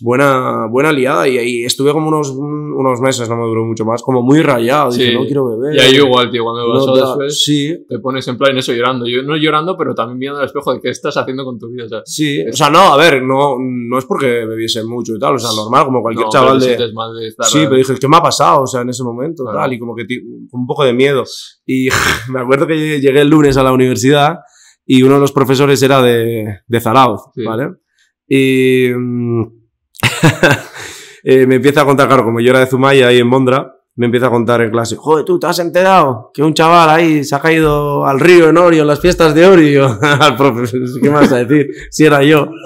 Buena, buena liada y ahí estuve como unos, unos meses, no me duró mucho más, como muy rayado, dije, Sí. no quiero beber. Y ahí igual, tío, cuando No vas a después, sí, te pones en plan eso llorando. Yo no llorando, pero también viendo al espejo de qué estás haciendo con tu vida. O sea, sí. O sea, no, a ver, no, no es porque bebiese mucho y tal, o sea, normal, como cualquier no, chaval de... estar. Sí, pero dije, ¿qué me ha pasado? O sea, en ese momento, Claro. tal, y como que un poco de miedo. Y me acuerdo que llegué el lunes a la universidad y uno de los profesores era de, de Zarauz, Sí. ¿vale? Y mm, eh, me empieza a contar, claro, como yo era de Zumaya ahí en Mondra, me empieza a contar en clase, joder, tú, ¿te has enterado? Que un chaval ahí se ha caído al río en Orio, en las fiestas de Orio. al profesor, ¿qué me vas a decir? Si era yo.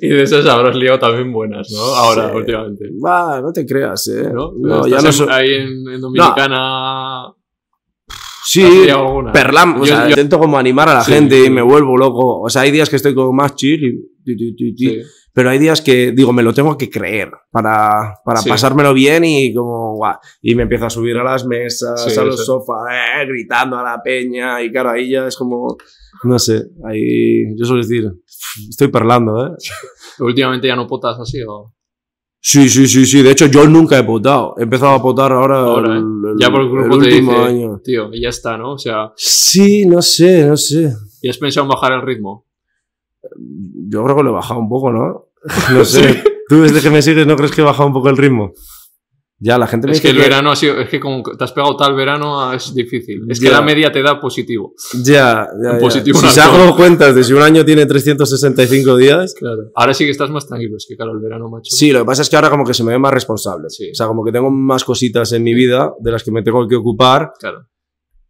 Y de esas habrás liado también buenas, ¿no? Ahora, Sí. últimamente. Va, no te creas, eh. ¿No? No, ya no Estás soy... en- ahí en, en Dominicana. Sí, perlam, o sea, yo- intento como animar a la Sí, gente sí. y me vuelvo loco. O sea, hay días que estoy como más chill y, Sí. pero hay días que digo, me lo tengo que creer para, para pasármelo bien y como, guau, y me empiezo a subir a las mesas, a los sofás, eh, gritando a la peña y claro, ahí ya es como, no sé, ahí yo suelo decir, estoy perlando, ¿eh? Últimamente ya no potas así o. Sí, sí, sí, sí. De hecho, yo nunca he potado. He empezado a potar ahora, Ahora, el, el- Ya por el el grupo te último dice, año. tío, y ya está, ¿no? O sea, Sí, no sé, no sé. ¿y has pensado en bajar el ritmo? Yo creo que lo he bajado un poco, ¿no? No sé. Tú desde que me sigues no crees que he bajado un poco el ritmo. Ya, la gente me Es que el verano ha sido. Es que como te has pegado tal verano es difícil. Es que Ya. la media te da positivo. Ya, ya, Un ya. positivo, Si se alcohol. hago cuentas de si un año tiene 365 días... Claro. Ahora sí que estás más tranquilo. Es que, claro, el verano, macho. Sí, lo que pasa es que ahora como que se me ve más responsable. Sí. O sea, como que tengo más cositas en mi vida de las que me tengo que ocupar, Claro.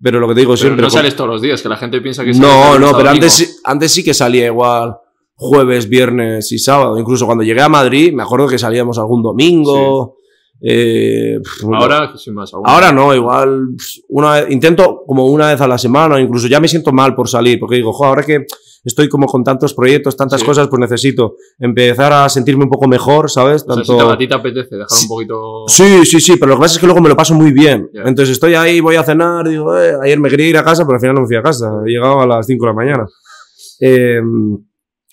pero lo que te digo Pero siempre... no como- sales todos los días, que la gente piensa que No, no, pero antes, sí- antes sí que salía igual jueves, viernes y sábado. Incluso cuando llegué a Madrid, me acuerdo que salíamos algún domingo. Eh, Ahora, sin más. Ahora no, igual una vez- intento como una vez a la semana, incluso ya me siento mal por salir, porque digo, jo, ahora que estoy como con tantos proyectos, tantas Sí. cosas, pues necesito empezar a sentirme un poco mejor, ¿sabes? O sea, Tanto... si te, a ti te apetece dejar Sí. un poquito. Sí, sí, sí, pero lo que pasa es que luego me lo paso muy bien. Entonces estoy ahí, voy a cenar, digo, eh, ayer me quería ir a casa, pero al final no me fui a casa. He llegado a las 5 de la mañana. Eh,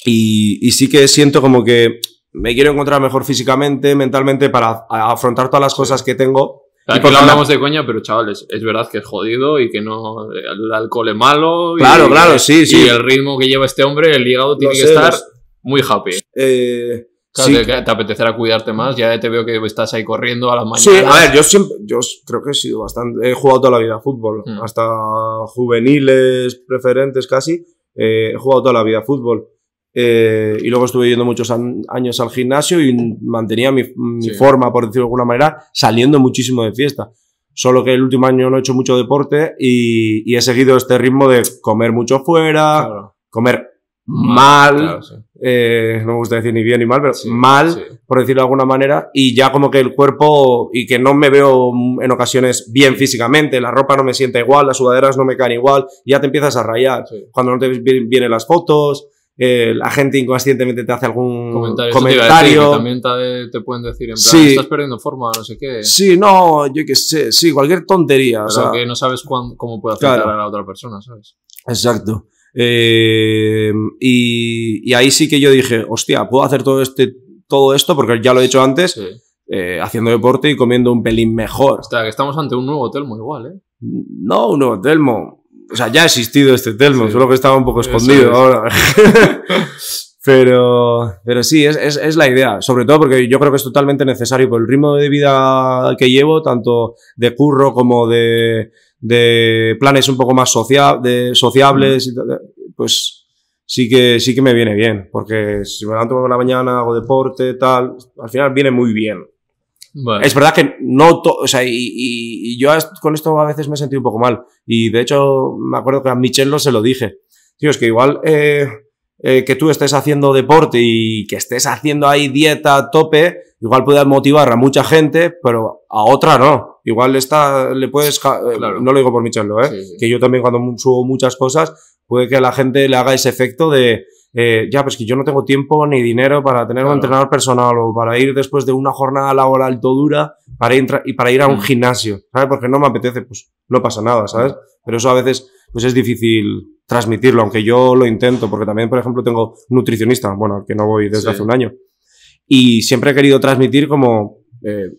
y, y sí que siento como que me quiero encontrar mejor físicamente, mentalmente, para afrontar todas las cosas que tengo. Aquí porque lo me- hablamos de coña, pero chavales, es verdad que es jodido y que no. El alcohol es malo. y- Claro, claro, sí, sí. Y el ritmo que lleva este hombre, el hígado, tiene Lo que sé, estar lo sé. muy happy. Eh, Claro, sí, te, te apetecerá cuidarte más. Ya te veo que estás ahí corriendo a las mañanas. Sí, a ver, yo siempre, yo creo que he sido bastante, he jugado toda la vida a fútbol, Mm. hasta juveniles, preferentes casi, eh, he jugado toda la vida a fútbol. Eh, y luego estuve yendo muchos an- años al gimnasio y mantenía mi, mi Sí. forma, por decirlo de alguna manera, saliendo muchísimo de fiesta. Solo que el último año no he hecho mucho deporte y, y he seguido este ritmo de comer mucho fuera, Claro. comer mal, Claro, sí. eh, no me gusta decir ni bien ni mal, pero Sí, mal, sí. por decirlo de alguna manera, y ya como que el cuerpo, y que no me veo en ocasiones bien físicamente, la ropa no me sienta igual, las sudaderas no me caen igual, ya te empiezas a rayar. Cuando no te ves bien, bien en las fotos, eh, la gente inconscientemente te hace algún Comentario. te también te, te pueden decir en plan, Sí. estás perdiendo forma, no sé qué. Sí, no, yo qué sé, sí, cualquier tontería. o sea, que no sabes cuán- cómo puede afectar Claro. a la otra persona, ¿sabes? Exacto. Eh, y, y ahí sí que yo dije, hostia, puedo hacer todo, este, todo esto, porque ya lo he hecho antes, Sí. eh, haciendo deporte y comiendo un pelín mejor. Hostia, que estamos ante un nuevo Telmo igual, ¿eh? No, un nuevo Telmo. O sea, ya ha existido este Telmo, Sí. solo que estaba un poco escondido es. ahora. pero, pero sí, es, es, es la idea. Sobre todo porque yo creo que es totalmente necesario por el ritmo de vida que llevo, tanto de curro como de, de planes un poco más socia de sociables, pues sí que, sí que me viene bien. Porque si me levanto por la mañana, hago deporte, tal, al final viene muy bien. Es verdad que no, o sea, y, y- y yo con esto a veces me he sentido un poco mal. Y de hecho, me acuerdo que a Michelo se lo dije. Tío, es que igual eh, eh, que tú estés haciendo deporte y que estés haciendo ahí dieta a tope, igual puede motivar a mucha gente, pero a otra no. Igual está, le puedes, eh, Claro. no lo digo por Michelo, ¿eh? Sí, sí. que yo también cuando subo muchas cosas, puede que a la gente le haga ese efecto de, eh, ya, pues que yo no tengo tiempo ni dinero para tener un Claro. entrenador personal o para ir después de una jornada laboral todo dura para ir, y para ir a un Mm. gimnasio, ¿sabes? Porque no me apetece, pues no pasa nada, ¿sabes? Pero eso a veces pues es difícil transmitirlo, aunque yo lo intento, porque también, por ejemplo, tengo un nutricionista, bueno, al que no voy desde Sí. hace un año, y siempre he querido transmitir como, eh,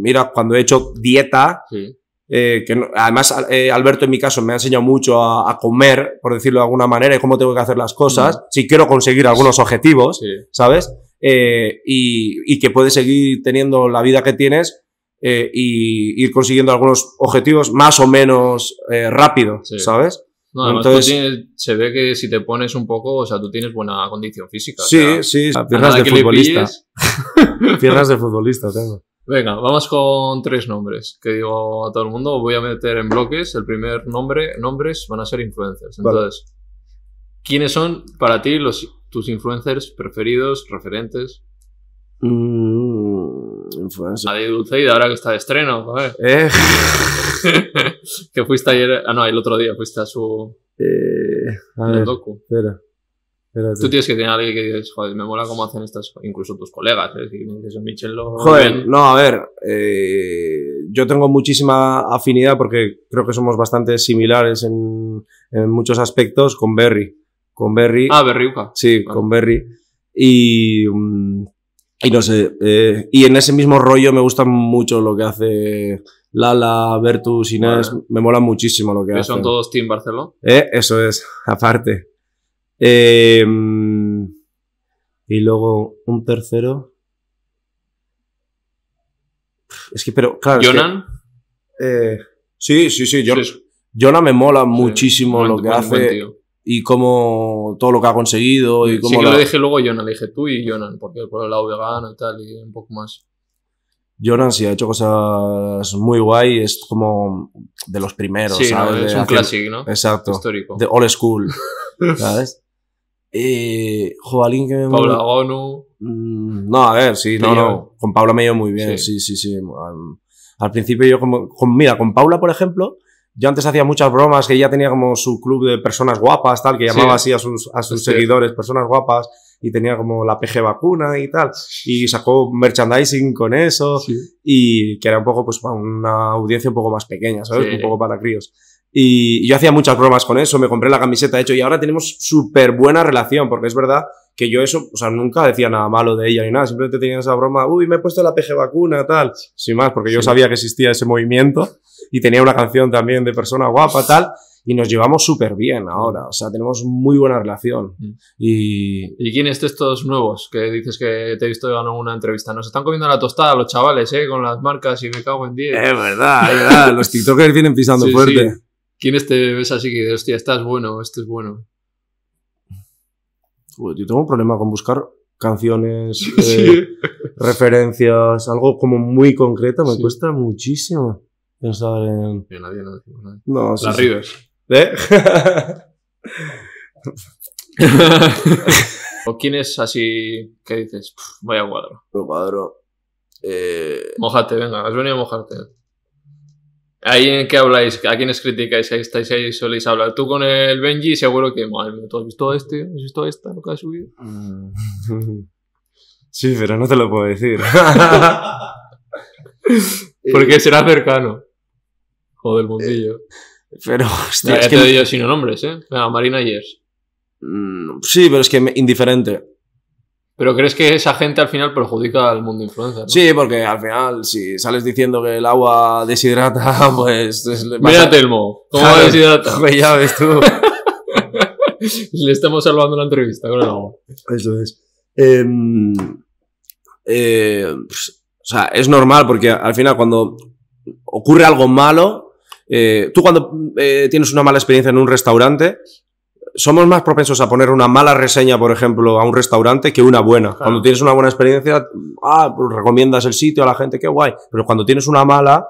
mira, cuando he hecho dieta, Sí. Eh, que no- además eh, Alberto en mi caso me ha enseñado mucho a, a comer, por decirlo de alguna manera, y cómo tengo que hacer las cosas, si quiero conseguir algunos objetivos, Sí. ¿sabes? Eh, y, y que puedes seguir teniendo la vida que tienes y ir consiguiendo algunos objetivos más o menos rápido, Sí. ¿sabes? No, además Entonces- tú tienes- se ve que si te pones un poco, o sea, tú tienes buena condición física. o Sí, sea, sí, piernas de futbolista. Piernas de futbolista tengo. Venga, vamos con tres nombres que digo a todo el mundo. Voy a meter en bloques. El primer nombre, nombres van a ser influencers. Vale. Entonces, ¿quiénes son para ti los, tus influencers preferidos, referentes? Mm, influencer. La de Dulceida, ahora que está de estreno, joder. Eh, que fuiste ayer, ah no, el otro día fuiste a su eh, a ver, docu. espera. Tú tienes que tener a alguien que dices, joder, me mola cómo hacen estas, incluso tus colegas, ¿eh? Dices, Michel lo Joder, no, a ver, eh, yo tengo muchísima afinidad porque creo que somos bastante similares en, en muchos aspectos con Berry. Con Berry, Ah, Berriuca. sí, vale. con Berry. Y, mm, y no sé, eh, y en ese mismo rollo me gusta mucho lo que hace Lala, Bertus, Inés, Vale. me mola muchísimo lo que Que hacen. son todos Team Barcelona. Eh, eso es, aparte. Eh, mm, y luego un tercero. Es que, pero, claro. es que, Jonan. eh, sí, sí, sí. Jon- Sí, Jonah me mola sí, muchísimo buen- lo que hace y cómo todo lo que ha conseguido y Sí que la- lo dije luego Jonan, le dije tú y Jonan, porque por el lado vegano y tal, y un poco más. Jonan sí ha hecho cosas muy guay, es como de los primeros, sí, es un clásico, ¿no? Exacto. Histórico. De old school, ¿sabes? Eh, jo, alguien que me Paula mola- Gonu. Mm, No, a ver, sí, ¿Te no, no. Con Paula me llevo muy bien, Sí. sí, sí, sí. Am, Al principio yo como, con, mira, con Paula, por ejemplo, yo antes hacía muchas bromas que ella tenía como su club de personas guapas, tal, que Sí. llamaba así a sus, a sus seguidores, personas guapas, y tenía como la PG vacuna y tal, y sacó merchandising con eso, y que era un poco, pues, para una audiencia un poco más pequeña, ¿sabes? Un poco para críos. Y yo hacía muchas bromas con eso, me compré la camiseta, de hecho, y ahora tenemos súper buena relación, porque es verdad que yo eso, o sea, nunca decía nada malo de ella ni nada, simplemente tenía esa broma, uy, me he puesto la PG vacuna, tal, sin más, porque yo Sí. sabía que existía ese movimiento y tenía una canción también de persona guapa, tal, y nos llevamos súper bien ahora, o sea, tenemos muy buena relación. Mm. Y, ¿Y quiénes de estos nuevos que dices que te he visto en una entrevista? Nos están comiendo la tostada los chavales, ¿eh? Con las marcas y me cago en 10. es verdad, es verdad, los TikTokers vienen pisando Sí, fuerte. sí. ¿Quiénes te ves así que dices, hostia, estás bueno, este es bueno? Uy, yo tengo un problema con buscar canciones, eh, Sí. referencias, algo como muy concreto, me Sí. cuesta muchísimo pensar en... Yo nadie, no sí, La sí. Rivers. ¿Eh? ¿O quién es así que dices, "Pf, vaya cuadro? Cuadro. Eh, Mojate, venga, has venido a mojarte. ¿Ahí en qué habláis? ¿A quiénes criticáis? Ahí estáis ahí, soléis hablar. Tú con el Benji, seguro que, madre mía, ¿tú has visto a este? ¿Has visto a esta? Lo que ha subido. mm. Sí, pero no te lo puedo decir. Porque será cercano. Joder, mundillo. Pero, hostia, ya es te que... digo sin nombres, ¿eh? Venga, Marina Yers. Mm, Sí, pero es que indiferente. Pero crees que esa gente al final perjudica al mundo influencer, ¿no? Sí, porque al final, si sales diciendo que el agua deshidrata, pues... Mira a- Telmo, ¿cómo deshidrata? Joder, ya ves tú. Le estamos salvando la entrevista con el agua. Eso es. Em, eh, pues, o sea, es normal porque al final cuando ocurre algo malo, eh, tú cuando eh, tienes una mala experiencia en un restaurante, somos más propensos a poner una mala reseña, por ejemplo, a un restaurante que una buena. Claro. Cuando tienes una buena experiencia, ah, pues recomiendas el sitio a la gente, qué guay. Pero cuando tienes una mala,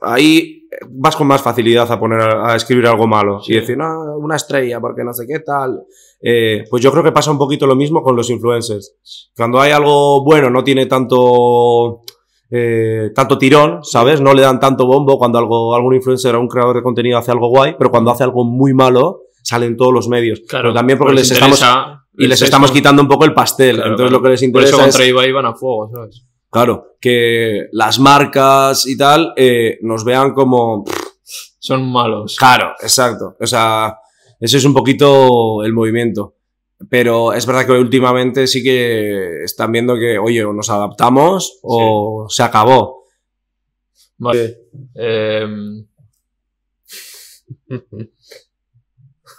ahí vas con más facilidad a poner a, escribir algo malo Sí. y decir, no, una estrella, porque no sé qué tal. Eh, pues yo creo que pasa un poquito lo mismo con los influencers. Cuando hay algo bueno, no tiene tanto, eh, tanto tirón, ¿sabes? No le dan tanto bombo cuando algo, algún influencer o un creador de contenido hace algo guay, pero cuando hace algo muy malo, salen todos los medios. Pero también porque les estamos, y les estamos quitando un poco el pastel. Claro, Entonces claro. lo que les Por interesa eso es, contra Ibai van a fuego, ¿sabes? claro, que las marcas y tal eh, nos vean como, Son malos. Claro, exacto. O sea, ese es un poquito el movimiento. Pero es verdad que últimamente sí que están viendo que, oye, o nos adaptamos o se acabó. Vale. Em,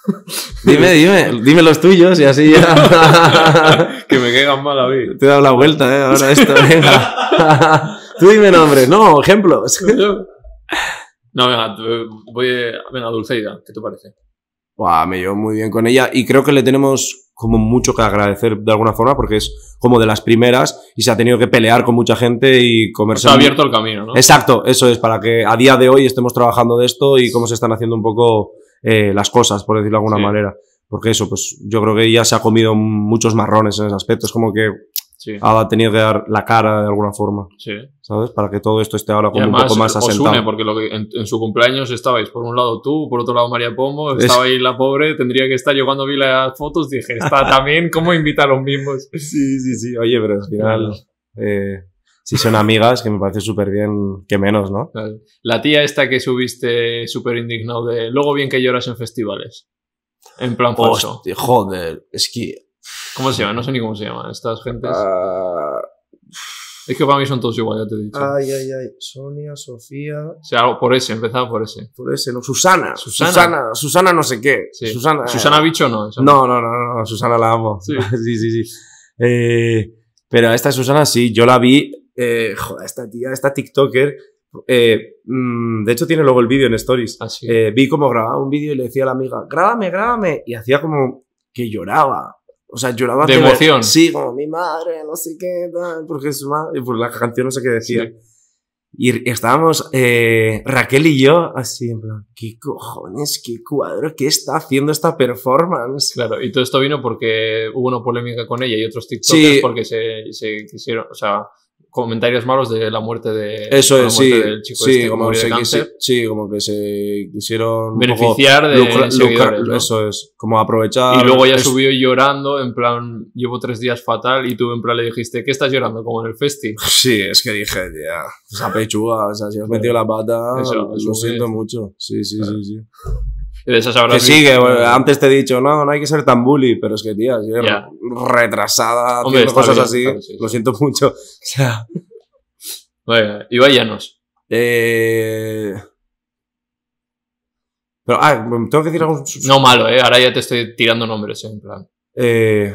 Dime, dime, dime los tuyos y así ya. que me caigan mal a mí. Te he dado la vuelta, ¿eh? Ahora esto, venga. Tú dime nombres, no, ejemplos. No, venga, voy a- venga, Dulceida, ¿qué te parece? Buah, me llevo muy bien con ella y creo que le tenemos como mucho que agradecer de alguna forma porque es como de las primeras y se ha tenido que pelear con mucha gente y comerse Se ha abierto el camino, ¿no? Exacto, eso es, para que a día de hoy estemos trabajando de esto y cómo se están haciendo un poco eh, las cosas, por decirlo de alguna Sí. manera. Porque eso, pues yo creo que ella se ha comido muchos marrones en ese aspecto. Es como que Sí, ha tenido que dar la cara de alguna forma, sí. ¿sabes? Para que todo esto esté ahora como un además poco más os asentado. une, porque lo que en, en su cumpleaños estabais por un lado tú, por otro lado María Pombo, Es- estaba ahí la pobre, tendría que estar. Yo cuando vi las fotos dije, está también, ¿cómo invita a los mismos? Sí, sí, sí. Oye, pero al final, eh, si son amigas, que me parece súper bien, que menos, ¿no? La tía esta que subiste súper indignado de luego bien que lloras en festivales. En plan falso. Hostia, joder, es que... ¿Cómo se llama? No sé ni cómo se llaman estas gentes. ah, Es que para mí son todos igual, ya te he dicho. ay, ay, ay. Sonia, Sofía... O sea, por ese, empezaba por ese. Por ese, no. Susana. Susana. Susana. Susana, no sé qué. Sí. Susana. Susana Bicho no. esa No, no, no, no, no, Susana la amo. Sí. sí, sí. sí. Eh, pero a esta Susana sí, yo la vi. Eh, joder, esta tía, esta TikToker. eh, mm, de hecho, tiene luego el vídeo en Stories. Así. Eh, vi cómo grababa un vídeo y le decía a la amiga, grábame, grábame. Y hacía como que lloraba. O sea, lloraba De emoción. Sí, como mi madre, no sé qué, tal, porque es madre. Y por la canción no sé qué decía. Sí. Y estábamos eh, Raquel y yo así en plan, ¿qué cojones, qué cuadro, qué está haciendo esta performance? Claro, y todo esto vino porque hubo una polémica con ella y otros TikTokers Sí. porque se, se quisieron, o sea, comentarios malos de la muerte de Eso es, sí, del chico sí, este como se sí, como que se quisieron Beneficiar de lucra- lucra- ¿no? eso es, como aprovechar Y luego ya es- subió llorando, en plan, llevo tres días fatal, y tú en plan le dijiste, ¿qué estás llorando? Como en el festi. Sí, es que dije, ya, esa pechuga, o sea, si has metido la pata, Eso, lo siento mucho. Sí, sí, Claro. sí, sí. Y de esas Que sí, que bueno, antes te he dicho, no, no hay que ser tan bully, pero es que, tía, si retrasada Hombre, haciendo cosas bien, así, claro, sí, sí. lo siento mucho. O sea, Venga, Ibai Llanos. eh... Pero, ah, tengo que decir algo. No malo, ¿eh? Ahora ya te estoy tirando nombres, ¿eh? en plan. Eh,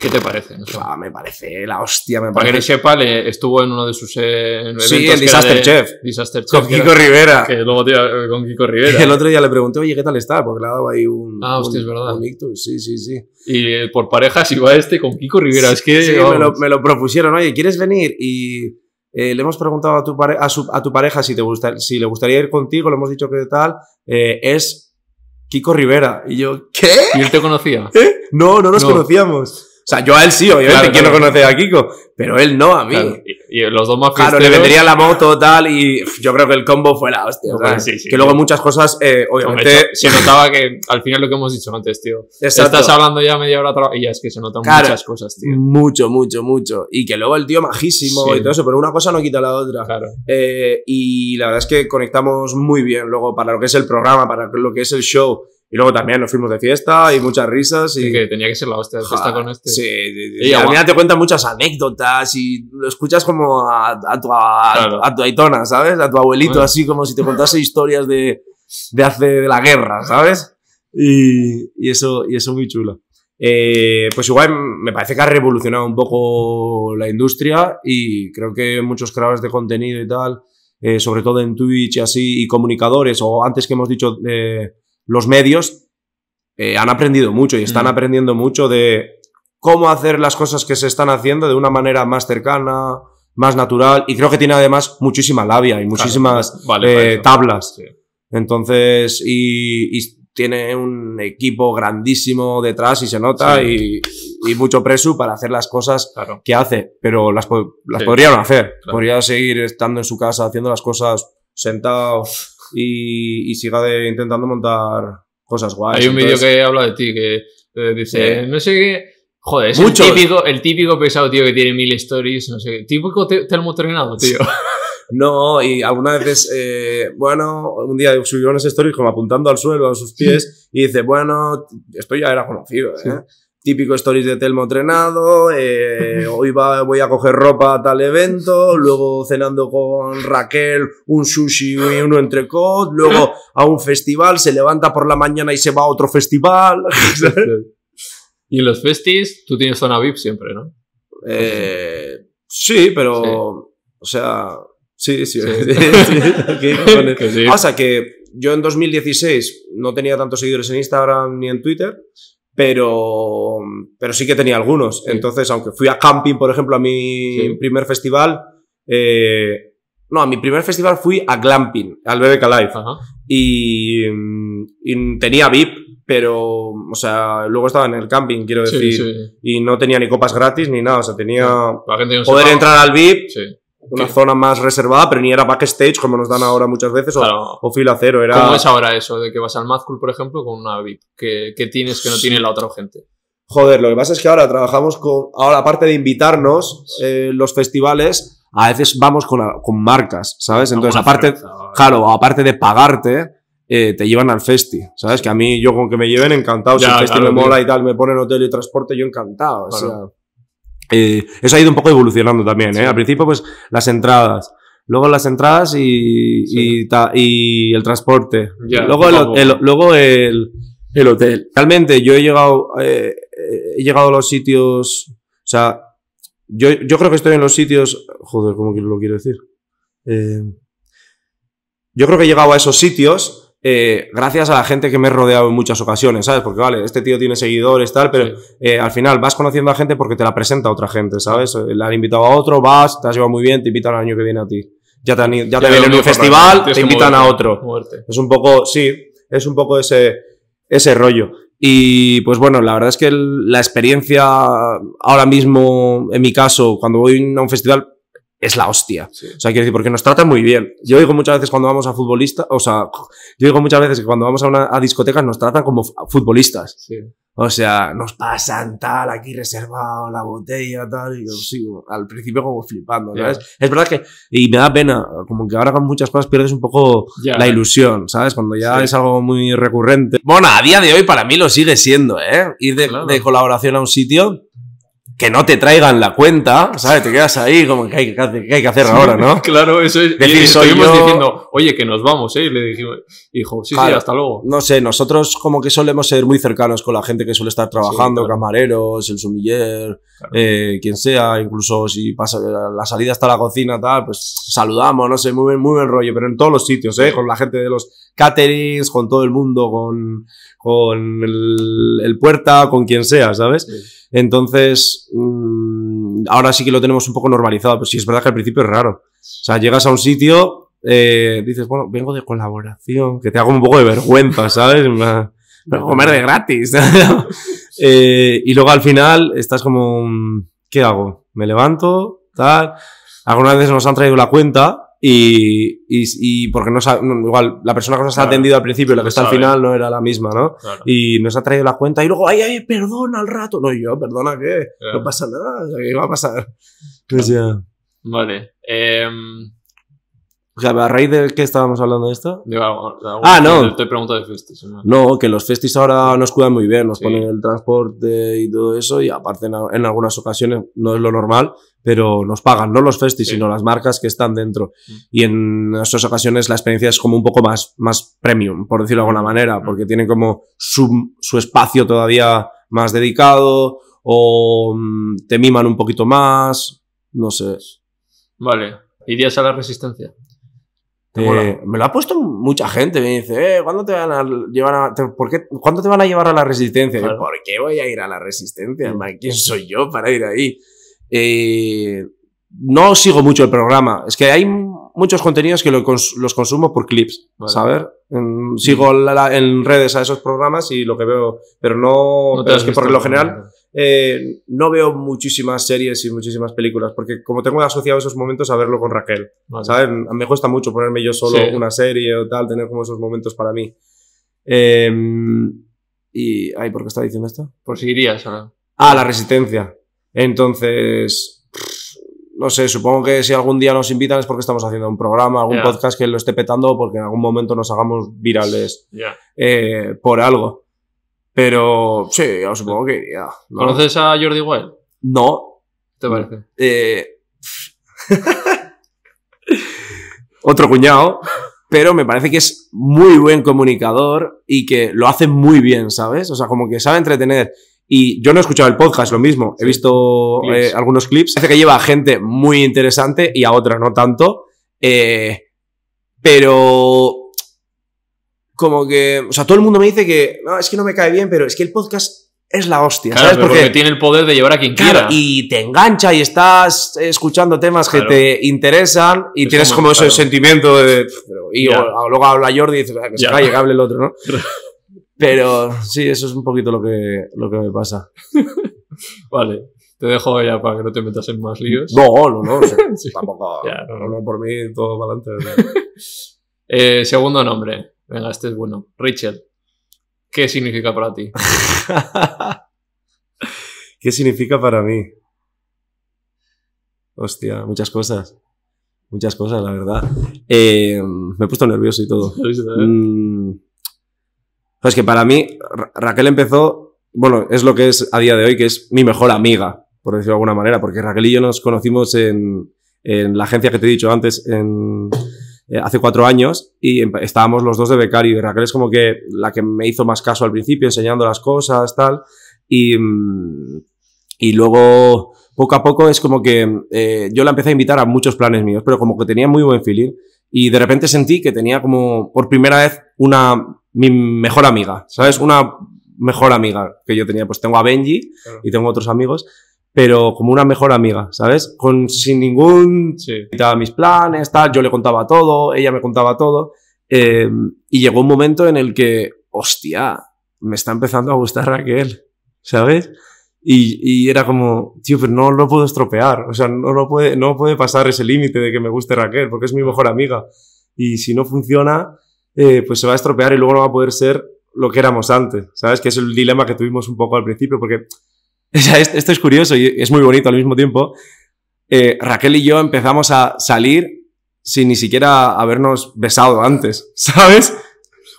¿Qué te parece? Me parece la hostia, me Para que no parece. sepa, le- estuvo en uno de sus eh, eventos Sí, el Disaster de- Chef. Disaster Chef. Con que Kiko era- Rivera. Que luego iba- con Kiko Rivera. El otro día le pregunté, oye, ¿qué tal está? Porque le ha dado ahí un. Ah, hostia, un- es verdad. un ictus. Sí, sí, sí. Y eh, por parejas iba este con Kiko Rivera. Es que. Sí, me, lo, me lo propusieron, oye, ¿quieres venir? Y eh, le hemos preguntado a tu, pare- a, su- a tu pareja si, te gusta, si le gustaría ir contigo, le hemos dicho que tal. eh, es Kiko Rivera. Y yo, ¿qué? ¿Y él te conocía? No, no nos No. conocíamos. O sea, yo a él sí, obviamente, Claro, quiero claro. conocer a Kiko, pero él no a mí. Claro. Y, y los dos más Claro, le vendería la moto, tal, y yo creo que el combo fue la hostia. ¿sabes? sí, sí, que luego sí. muchas cosas, eh, obviamente. se notaba que al final lo que hemos dicho antes, tío. Exacto. Estás hablando ya media hora y ya es que se notan muchas cosas, tío. Mucho, mucho, mucho. Y que luego el tío majísimo y todo eso, pero una cosa no quita la otra. Claro. Eh, y la verdad es que conectamos muy bien luego para lo que es el programa, para lo que es el show. Y luego también nos fuimos de fiesta y muchas risas. Y, Sí, que tenía que ser la hostia de fiesta con este. Sí. Y Y al final te cuentan muchas anécdotas y lo escuchas como a, a tu, a, Claro. a tu aitona, ¿sabes? A tu abuelito, Bueno. así como si te contase historias de, de hace de la guerra, ¿sabes? Y, y eso, y eso muy chulo. Eh, pues igual me parece que ha revolucionado un poco la industria y creo que muchos creadores de contenido y tal, eh, sobre todo en Twitch y así, y comunicadores, o antes que hemos dicho, eh, los medios, eh, han aprendido mucho y están Mm. aprendiendo mucho de cómo hacer las cosas que se están haciendo de una manera más cercana, más natural, y creo que tiene además muchísima labia y muchísimas vale, eh, tablas. Sí. Entonces, y, y tiene un equipo grandísimo detrás y se nota Sí. y, y mucho presu para hacer las cosas Claro. que hace, pero las, po- las Sí. podría no hacer. Claro. Podría seguir estando en su casa haciendo las cosas sentado y, y siga de, intentando montar cosas guays. Hay un vídeo que habla de ti que eh, dice, Sí. no sé qué. Joder, es el típico, el típico pesado, tío, que tiene mil stories, no sé. Típico te- termotrenado, tío. No, y algunas veces, eh, bueno, un día subió unas stories como apuntando al suelo a sus pies y dice, bueno, esto ya era conocido, ¿eh? Típico stories de Telmo entrenado, eh, hoy va, voy a coger ropa a tal evento, luego cenando con Raquel un sushi y un entrecot, luego a un festival, se levanta por la mañana y se va a otro festival. y en los festis, tú tienes zona VIP siempre, ¿no? Eh, sí, pero, Sí. o sea, sí, sí. Sí. Que yo en 2016 no tenía tantos seguidores en Instagram ni en Twitter, pero, pero sí que tenía algunos. Sí. Entonces, aunque fui a camping, por ejemplo, a mi Sí. primer festival, eh, no, a mi primer festival fui a Glamping, al BBK Live, Ajá. y, y tenía VIP, pero, o sea, luego estaba en el camping, quiero decir, sí. y no tenía ni copas gratis ni nada, o sea, tenía La gente no poder entrar al VIP, Sí. Una Sí. zona más reservada, pero ni era backstage como nos dan ahora muchas veces, o, Claro. o fila cero, era... ¿Cómo es ahora eso de que vas al Mad Cool, por ejemplo, con una VIP? que que tienes que no tiene la otra gente? Joder, lo que pasa es que ahora trabajamos con. Ahora, aparte de invitarnos, eh, los festivales, a veces vamos con, con marcas, ¿sabes? Entonces, Una aparte, vale. claro, aparte de pagarte, eh, te llevan al festi, ¿sabes? Que a mí, yo con que me lleven, encantado. si Ya, el festi claro, me mola y tal, me ponen hotel y transporte, yo encantado. O Claro. sea, eh, eso ha ido un poco evolucionando también, ¿eh? Sí. Al principio, pues, las entradas. Luego las entradas y, Sí. y, ta- y el transporte. Ya, luego el, el- luego el, el hotel. Realmente yo he llegado, eh, he llegado a los sitios, o sea, yo, yo creo que estoy en los sitios, joder, ¿cómo lo quiero decir? Eh, yo creo que he llegado a esos sitios eh, gracias a la gente que me he rodeado en muchas ocasiones, ¿sabes? Porque vale, este tío tiene seguidores, tal, pero Sí. eh, al final vas conociendo a gente porque te la presenta otra gente, ¿sabes? Le han invitado a otro, vas, te has llevado muy bien, te invitan al año que viene a ti. Ya te, han ya te no, un festival, te invitan a otro. moverte. Es un poco, sí, es un poco ese, ese rollo. Y pues bueno, la verdad es que el- la experiencia ahora mismo, en mi caso, cuando voy a un festival, es la hostia. Sí. O sea, quiero decir, porque nos tratan muy bien. Yo digo muchas veces cuando vamos a futbolistas, o sea, yo digo muchas veces que cuando vamos a, una, a discotecas nos tratan como fu- futbolistas. Sí. O sea, nos pasan tal, aquí reservado la botella, tal, y yo sigo al principio como flipando. ¿sabes? Es verdad que, y me da pena, como que ahora con muchas cosas pierdes un poco la ilusión, ¿sabes? Cuando ya Sí. es algo muy recurrente. Bueno, a día de hoy para mí lo sigue siendo, ¿eh? Ir de, Claro. de colaboración a un sitio que no te traigan la cuenta, ¿sabes? Te quedas ahí como que hay que, hacer- que, hay que hacer ahora, ¿no? Claro, eso es. Decir, y soy estuvimos yo- diciendo, oye, que nos vamos, ¿eh? Y le dijimos, dijo, sí, sí, hasta luego. No sé, nosotros como que solemos ser muy cercanos con la gente que suele estar trabajando, claro. camareros, el sumiller, Claro. eh, quien sea, incluso si pasa la salida hasta la cocina, tal, pues saludamos, no sé, muy buen, muy buen rollo, pero en todos los sitios, ¿eh? Con la gente de los caterings, con todo el mundo, con, con el, el puerta, con quien sea, ¿sabes? Sí. Entonces, mm, ahora sí que lo tenemos un poco normalizado, pero sí es verdad que al principio es raro. O sea, llegas a un sitio, eh, dices, bueno, vengo de colaboración, que te hago un poco de vergüenza, ¿sabes? En plan, Vengo a comer de gratis. Eh, y luego al final estás como, ¿qué hago? ¿Me levanto? Tal. Algunas veces nos han traído la cuenta y, y, y porque no igual la persona que nos ha Claro. atendido al principio la No que está al sabe. final no era la misma, ¿no? Claro. y nos ha traído la cuenta y luego, ay, ay, perdona al rato. No, yo, perdona, ¿qué? Claro. No pasa nada, ¿qué va a pasar? O sea, Vale. em, o sea, a raíz de qué estábamos hablando de esto? digo Ah, no. Te pregunto de festis. ¿no? No, que los festis ahora nos cuidan muy bien, nos Sí. ponen el transporte y todo eso, y aparte en, en algunas ocasiones no es lo normal, pero nos pagan, no los festis, Sí. sino las marcas que están dentro. Mm. Y en esas ocasiones la experiencia es como un poco más, más premium, por decirlo de alguna manera, Mm. porque tienen como su, su espacio todavía más dedicado, o mm, te miman un poquito más, no sé. Vale. ¿Irías a la resistencia? ¿Te Eh, me lo ha puesto mucha gente. Me dice, eh, ¿cuándo te van a llevar a, te- ¿por qué, ¿cuándo te van a llevar a la resistencia? Yo. ¿Por qué voy a ir a la resistencia? Man? ¿Quién soy yo para ir ahí? Eh, no sigo mucho el programa. Es que hay muchos contenidos que lo cons- los consumo por clips, Vale. ¿sabes? En- sigo la- la- en redes a esos programas y lo que veo, pero no, pero es que por lo general eh, no veo muchísimas series y muchísimas películas, porque como tengo asociado esos momentos a verlo con Raquel. Vale. ¿Sabes? Me cuesta mucho ponerme yo solo Sí. una serie o tal, tener como esos momentos para mí. Eh, y. Ay, ¿por qué estaba diciendo esto? Por si irías a la... Ah, la resistencia. Entonces. No sé, supongo que si algún día nos invitan es porque estamos haciendo un programa, algún podcast que lo esté petando o porque en algún momento nos hagamos virales eh, por algo. Pero sí, yo supongo que iría. ¿no? ¿Conoces a Jordi Wild? No, ¿Te parece? eh, otro cuñado, pero me parece que es muy buen comunicador y que lo hace muy bien, ¿sabes? O sea, como que sabe entretener. Y yo no he escuchado el podcast, lo mismo. He visto Clips. eh, algunos clips. Parece que lleva a gente muy interesante y a otra no tanto. Eh, pero como que, o sea, todo el mundo me dice que, no, es que no me cae bien, pero es que el podcast es la hostia, Claro, ¿sabes? Porque porque tiene el poder de llevar a quien Claro, quiera. y te engancha y estás escuchando temas Claro. que te interesan y Es tienes como- como, ese sentimiento de... "Pff, pero-". y Ya. o- luego habla Jordi y dices, "Ah, que se calle, que hable el otro, ¿no? Pero sí, eso es un poquito lo que, lo que me pasa. Vale. Te dejo ya para que no te metas en más líos. No, no, no. Sí. Tampoco. Ya, no, no, no, por mí todo para adelante. Eh, segundo nombre. Venga, este es bueno. Rachel. ¿Qué significa para ti? ¿Qué significa para mí? Hostia, muchas cosas. Muchas cosas, la verdad. Eh, me he puesto nervioso y todo. Mm, Pues que para mí, Ra- Raquel empezó, bueno, es lo que es a día de hoy, que es mi mejor amiga, por decirlo de alguna manera, porque Raquel y yo nos conocimos en, en la agencia que te he dicho antes, eh, hace cuatro años, y estábamos los dos de becario, y Raquel es como que la que me hizo más caso al principio, enseñando las cosas, tal, y, y luego, poco a poco, es como que eh, yo la empecé a invitar a muchos planes míos, pero como que tenía muy buen feeling, y de repente sentí que tenía como por primera vez una mi mejor amiga, ¿sabes? Una mejor amiga que yo tenía. Pues tengo a Benji Claro. y tengo otros amigos, pero como una mejor amiga, ¿sabes? Con sin ningún Sí. mis planes, tal, yo le contaba todo, ella me contaba todo. eh, y llegó un momento en el que, hostia, me está empezando a gustar Raquel, ¿sabes? Y, y, era como, tío, pero no lo puedo estropear. O sea, no, lo puede, no puede pasar ese límite de que me guste Raquel, porque es mi mejor amiga. Y si no funciona, eh, pues se va a estropear y luego no va a poder ser lo que éramos antes. ¿Sabes? Que es el dilema que tuvimos un poco al principio, porque esto es curioso y es muy bonito al mismo tiempo. Eh, Raquel y yo empezamos a salir sin ni siquiera habernos besado antes, ¿sabes?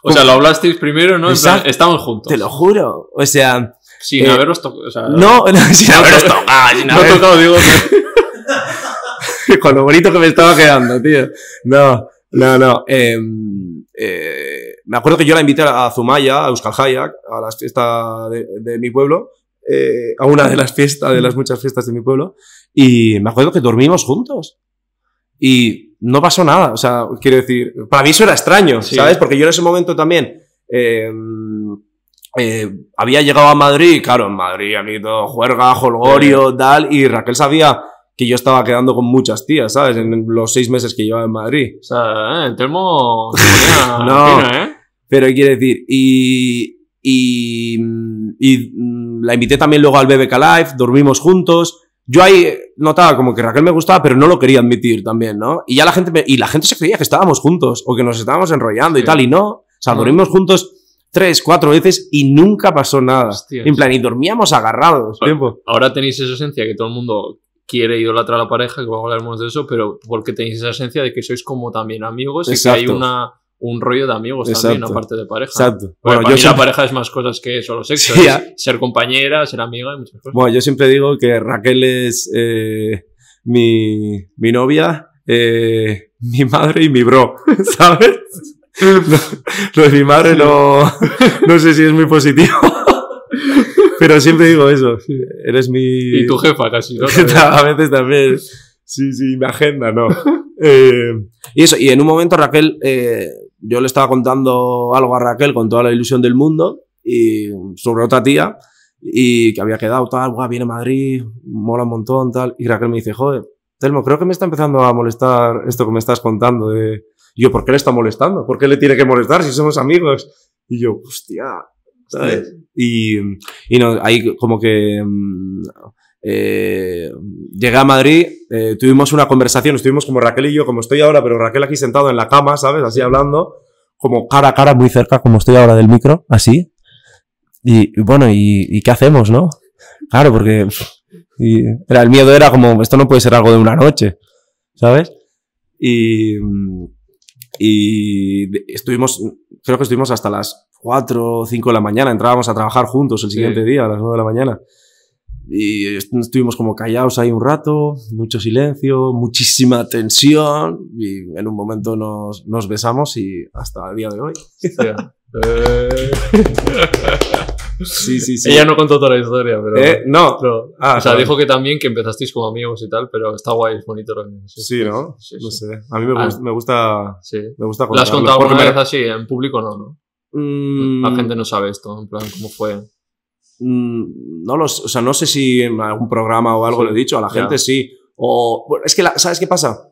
O sea, lo hablasteis primero, ¿no? Estamos juntos. Te lo juro. O sea, sin eh, haberos tocado. O sea, no, no, sin haberos tocado. Sin no haber... tocado, digo. Con lo bonito que me estaba quedando, tío. No, no, no. Eh, eh, me acuerdo que yo la invité a Zumaya, a Euskal Hayak, a las fiestas de, de mi pueblo, eh, a una de las fiestas, de las muchas fiestas de mi pueblo, y me acuerdo que dormimos juntos. Y no pasó nada. O sea, quiero decir, para mí eso era extraño, ¿sabes? Porque yo en ese momento también. Eh, eh, había llegado a Madrid, claro, en Madrid, aquí todo juerga, holgorio, tal, y Raquel sabía que yo estaba quedando con muchas tías, ¿sabes? En los seis meses que llevaba en Madrid. O sea, el termo... no, ¿eh? pero quiere decir, y, y, y la invité también luego al BBK Live, dormimos juntos. Yo ahí notaba como que Raquel me gustaba, pero no lo quería admitir también, ¿no? Y ya la gente, y la gente se creía que estábamos juntos, o que nos estábamos enrollando y tal, y no. O sea, dormimos juntos tres, cuatro veces y nunca pasó nada. En plan, y dormíamos agarrados. Tiempo. Ahora tenéis esa esencia que todo el mundo quiere idolatrar a la pareja, que luego hablaremos de eso, pero porque tenéis esa esencia de que sois como también amigos y que hay una, un rollo de amigos también, aparte de pareja. Exacto. Bueno, yo la pareja es más cosas que solo sexo. ser compañera, ser amiga y muchas cosas. Bueno, yo siempre digo que Raquel es eh, mi, mi novia, eh, mi madre y mi bro, ¿sabes? lo de mi madre no, no sé si es muy positivo. Pero siempre digo eso. Eres mi. Y tu jefa casi, ¿no? a veces también. Sí, sí, mi agenda, no. Eh, y eso, y en un momento Raquel, eh, yo le estaba contando algo a Raquel con toda la ilusión del mundo y sobre otra tía y que había quedado tal, guau, viene a Madrid, mola un montón, tal. Y Raquel me dice, joder, Telmo, creo que me está empezando a molestar esto que me estás contando de y yo, ¿por qué le está molestando? ¿Por qué le tiene que molestar si somos amigos? Y yo, hostia, ¿sabes? Y, y no, ahí como que mm, eh, llegué a Madrid, eh, tuvimos una conversación, estuvimos como Raquel y yo, como estoy ahora, pero Raquel aquí sentado en la cama, ¿sabes? Así hablando, como cara a cara, muy cerca, como estoy ahora del micro, así. Y, bueno, y, qué hacemos, no? Claro, porque era, el miedo era como, esto no puede ser algo de una noche, ¿sabes? Y, y estuvimos, creo que estuvimos hasta las 4 o 5 de la mañana, entrábamos a trabajar juntos el siguiente día, a las 9 de la mañana. Y estuvimos como callados ahí un rato, mucho silencio, muchísima tensión y en un momento nos, nos besamos y hasta el día de hoy. Sí, sí, sí. Ella no contó toda la historia, pero. ¿Eh? No. ah, o sea, dijo que también que empezasteis como amigos y tal, pero está guay, es bonito lo Sí, sí, ¿no? Sí, no sé. A mí me, ah. gusta, me gusta. Sí. Me gusta ¿Lo has contado alguna vez así? En público no, ¿no? Mm. La gente no sabe esto, en plan, cómo fue. Mm, no lo, o sea, no sé si en algún programa o algo le he dicho, a la gente sí. O. Es que, ¿sabes qué pasa?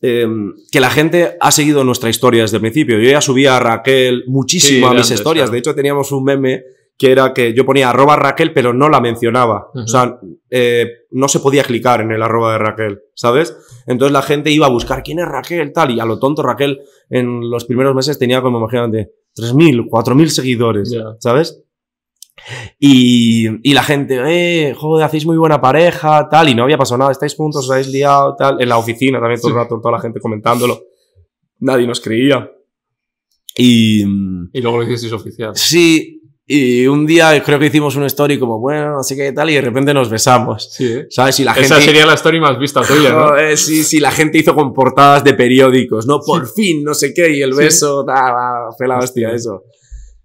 Em, que la gente ha seguido nuestra historia desde el principio. Yo ya subía a Raquel muchísimo a mis historias. De hecho, teníamos un meme que era que yo ponía arroba Raquel, pero no la mencionaba. O sea, eh, no se podía clicar en el arroba de Raquel, ¿sabes? Entonces la gente iba a buscar quién es Raquel, tal, y a lo tonto Raquel en los primeros meses tenía como, imagínate, 3.000, 4.000 seguidores, ¿sabes? Y, y, la gente, eh, joder, hacéis muy buena pareja, tal, y no había pasado nada, estáis juntos, os habéis liado, tal, en la oficina también todo el rato, toda la gente comentándolo. Nadie nos creía. Y, y luego lo hicisteis oficial. Sí, y un día creo que hicimos una story como, bueno, no sé qué tal, y de repente nos besamos. Sí, ¿eh? ¿Sabes? Y la Esa sería la story más vista tuya, ¿no? Eh, sí, sí, la gente hizo con portadas de periódicos, ¿no? Por fin, no sé qué, y el beso, da, fue la hostia, eso.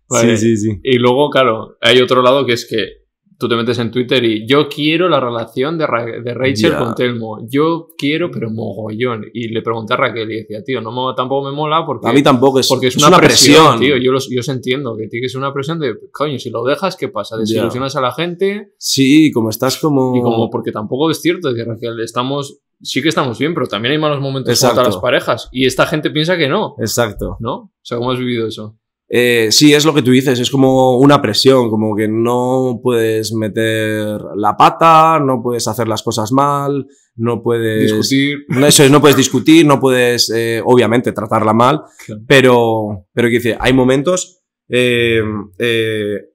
Sí, sí, sí. Y luego, claro, hay otro lado que es que tú te metes en Twitter y yo quiero la relación de, de Rachel con Telmo. Yo quiero, pero mogollón. Y le pregunté a Raquel y decía, tío, no tampoco me mola porque. A mí tampoco es, porque es, una, presión, tío. Yo, los, yo entiendo que tiene que ser una presión de, coño, si lo dejas, ¿qué pasa? Desilusionas a la gente. Sí, como estás como. Y como, porque tampoco es cierto que Raquel, estamos. Sí que estamos bien, pero también hay malos momentos para las parejas. Y esta gente piensa que no. Exacto. ¿No? O sea, ¿cómo has vivido eso? Eh, sí, es lo que tú dices, es como una presión, como que no puedes meter la pata, no puedes hacer las cosas mal, no puedes... Discutir. No, eso es, no puedes discutir, no puedes, eh, obviamente, tratarla mal, Claro. pero, pero quiero decir, hay momentos... eh, eh,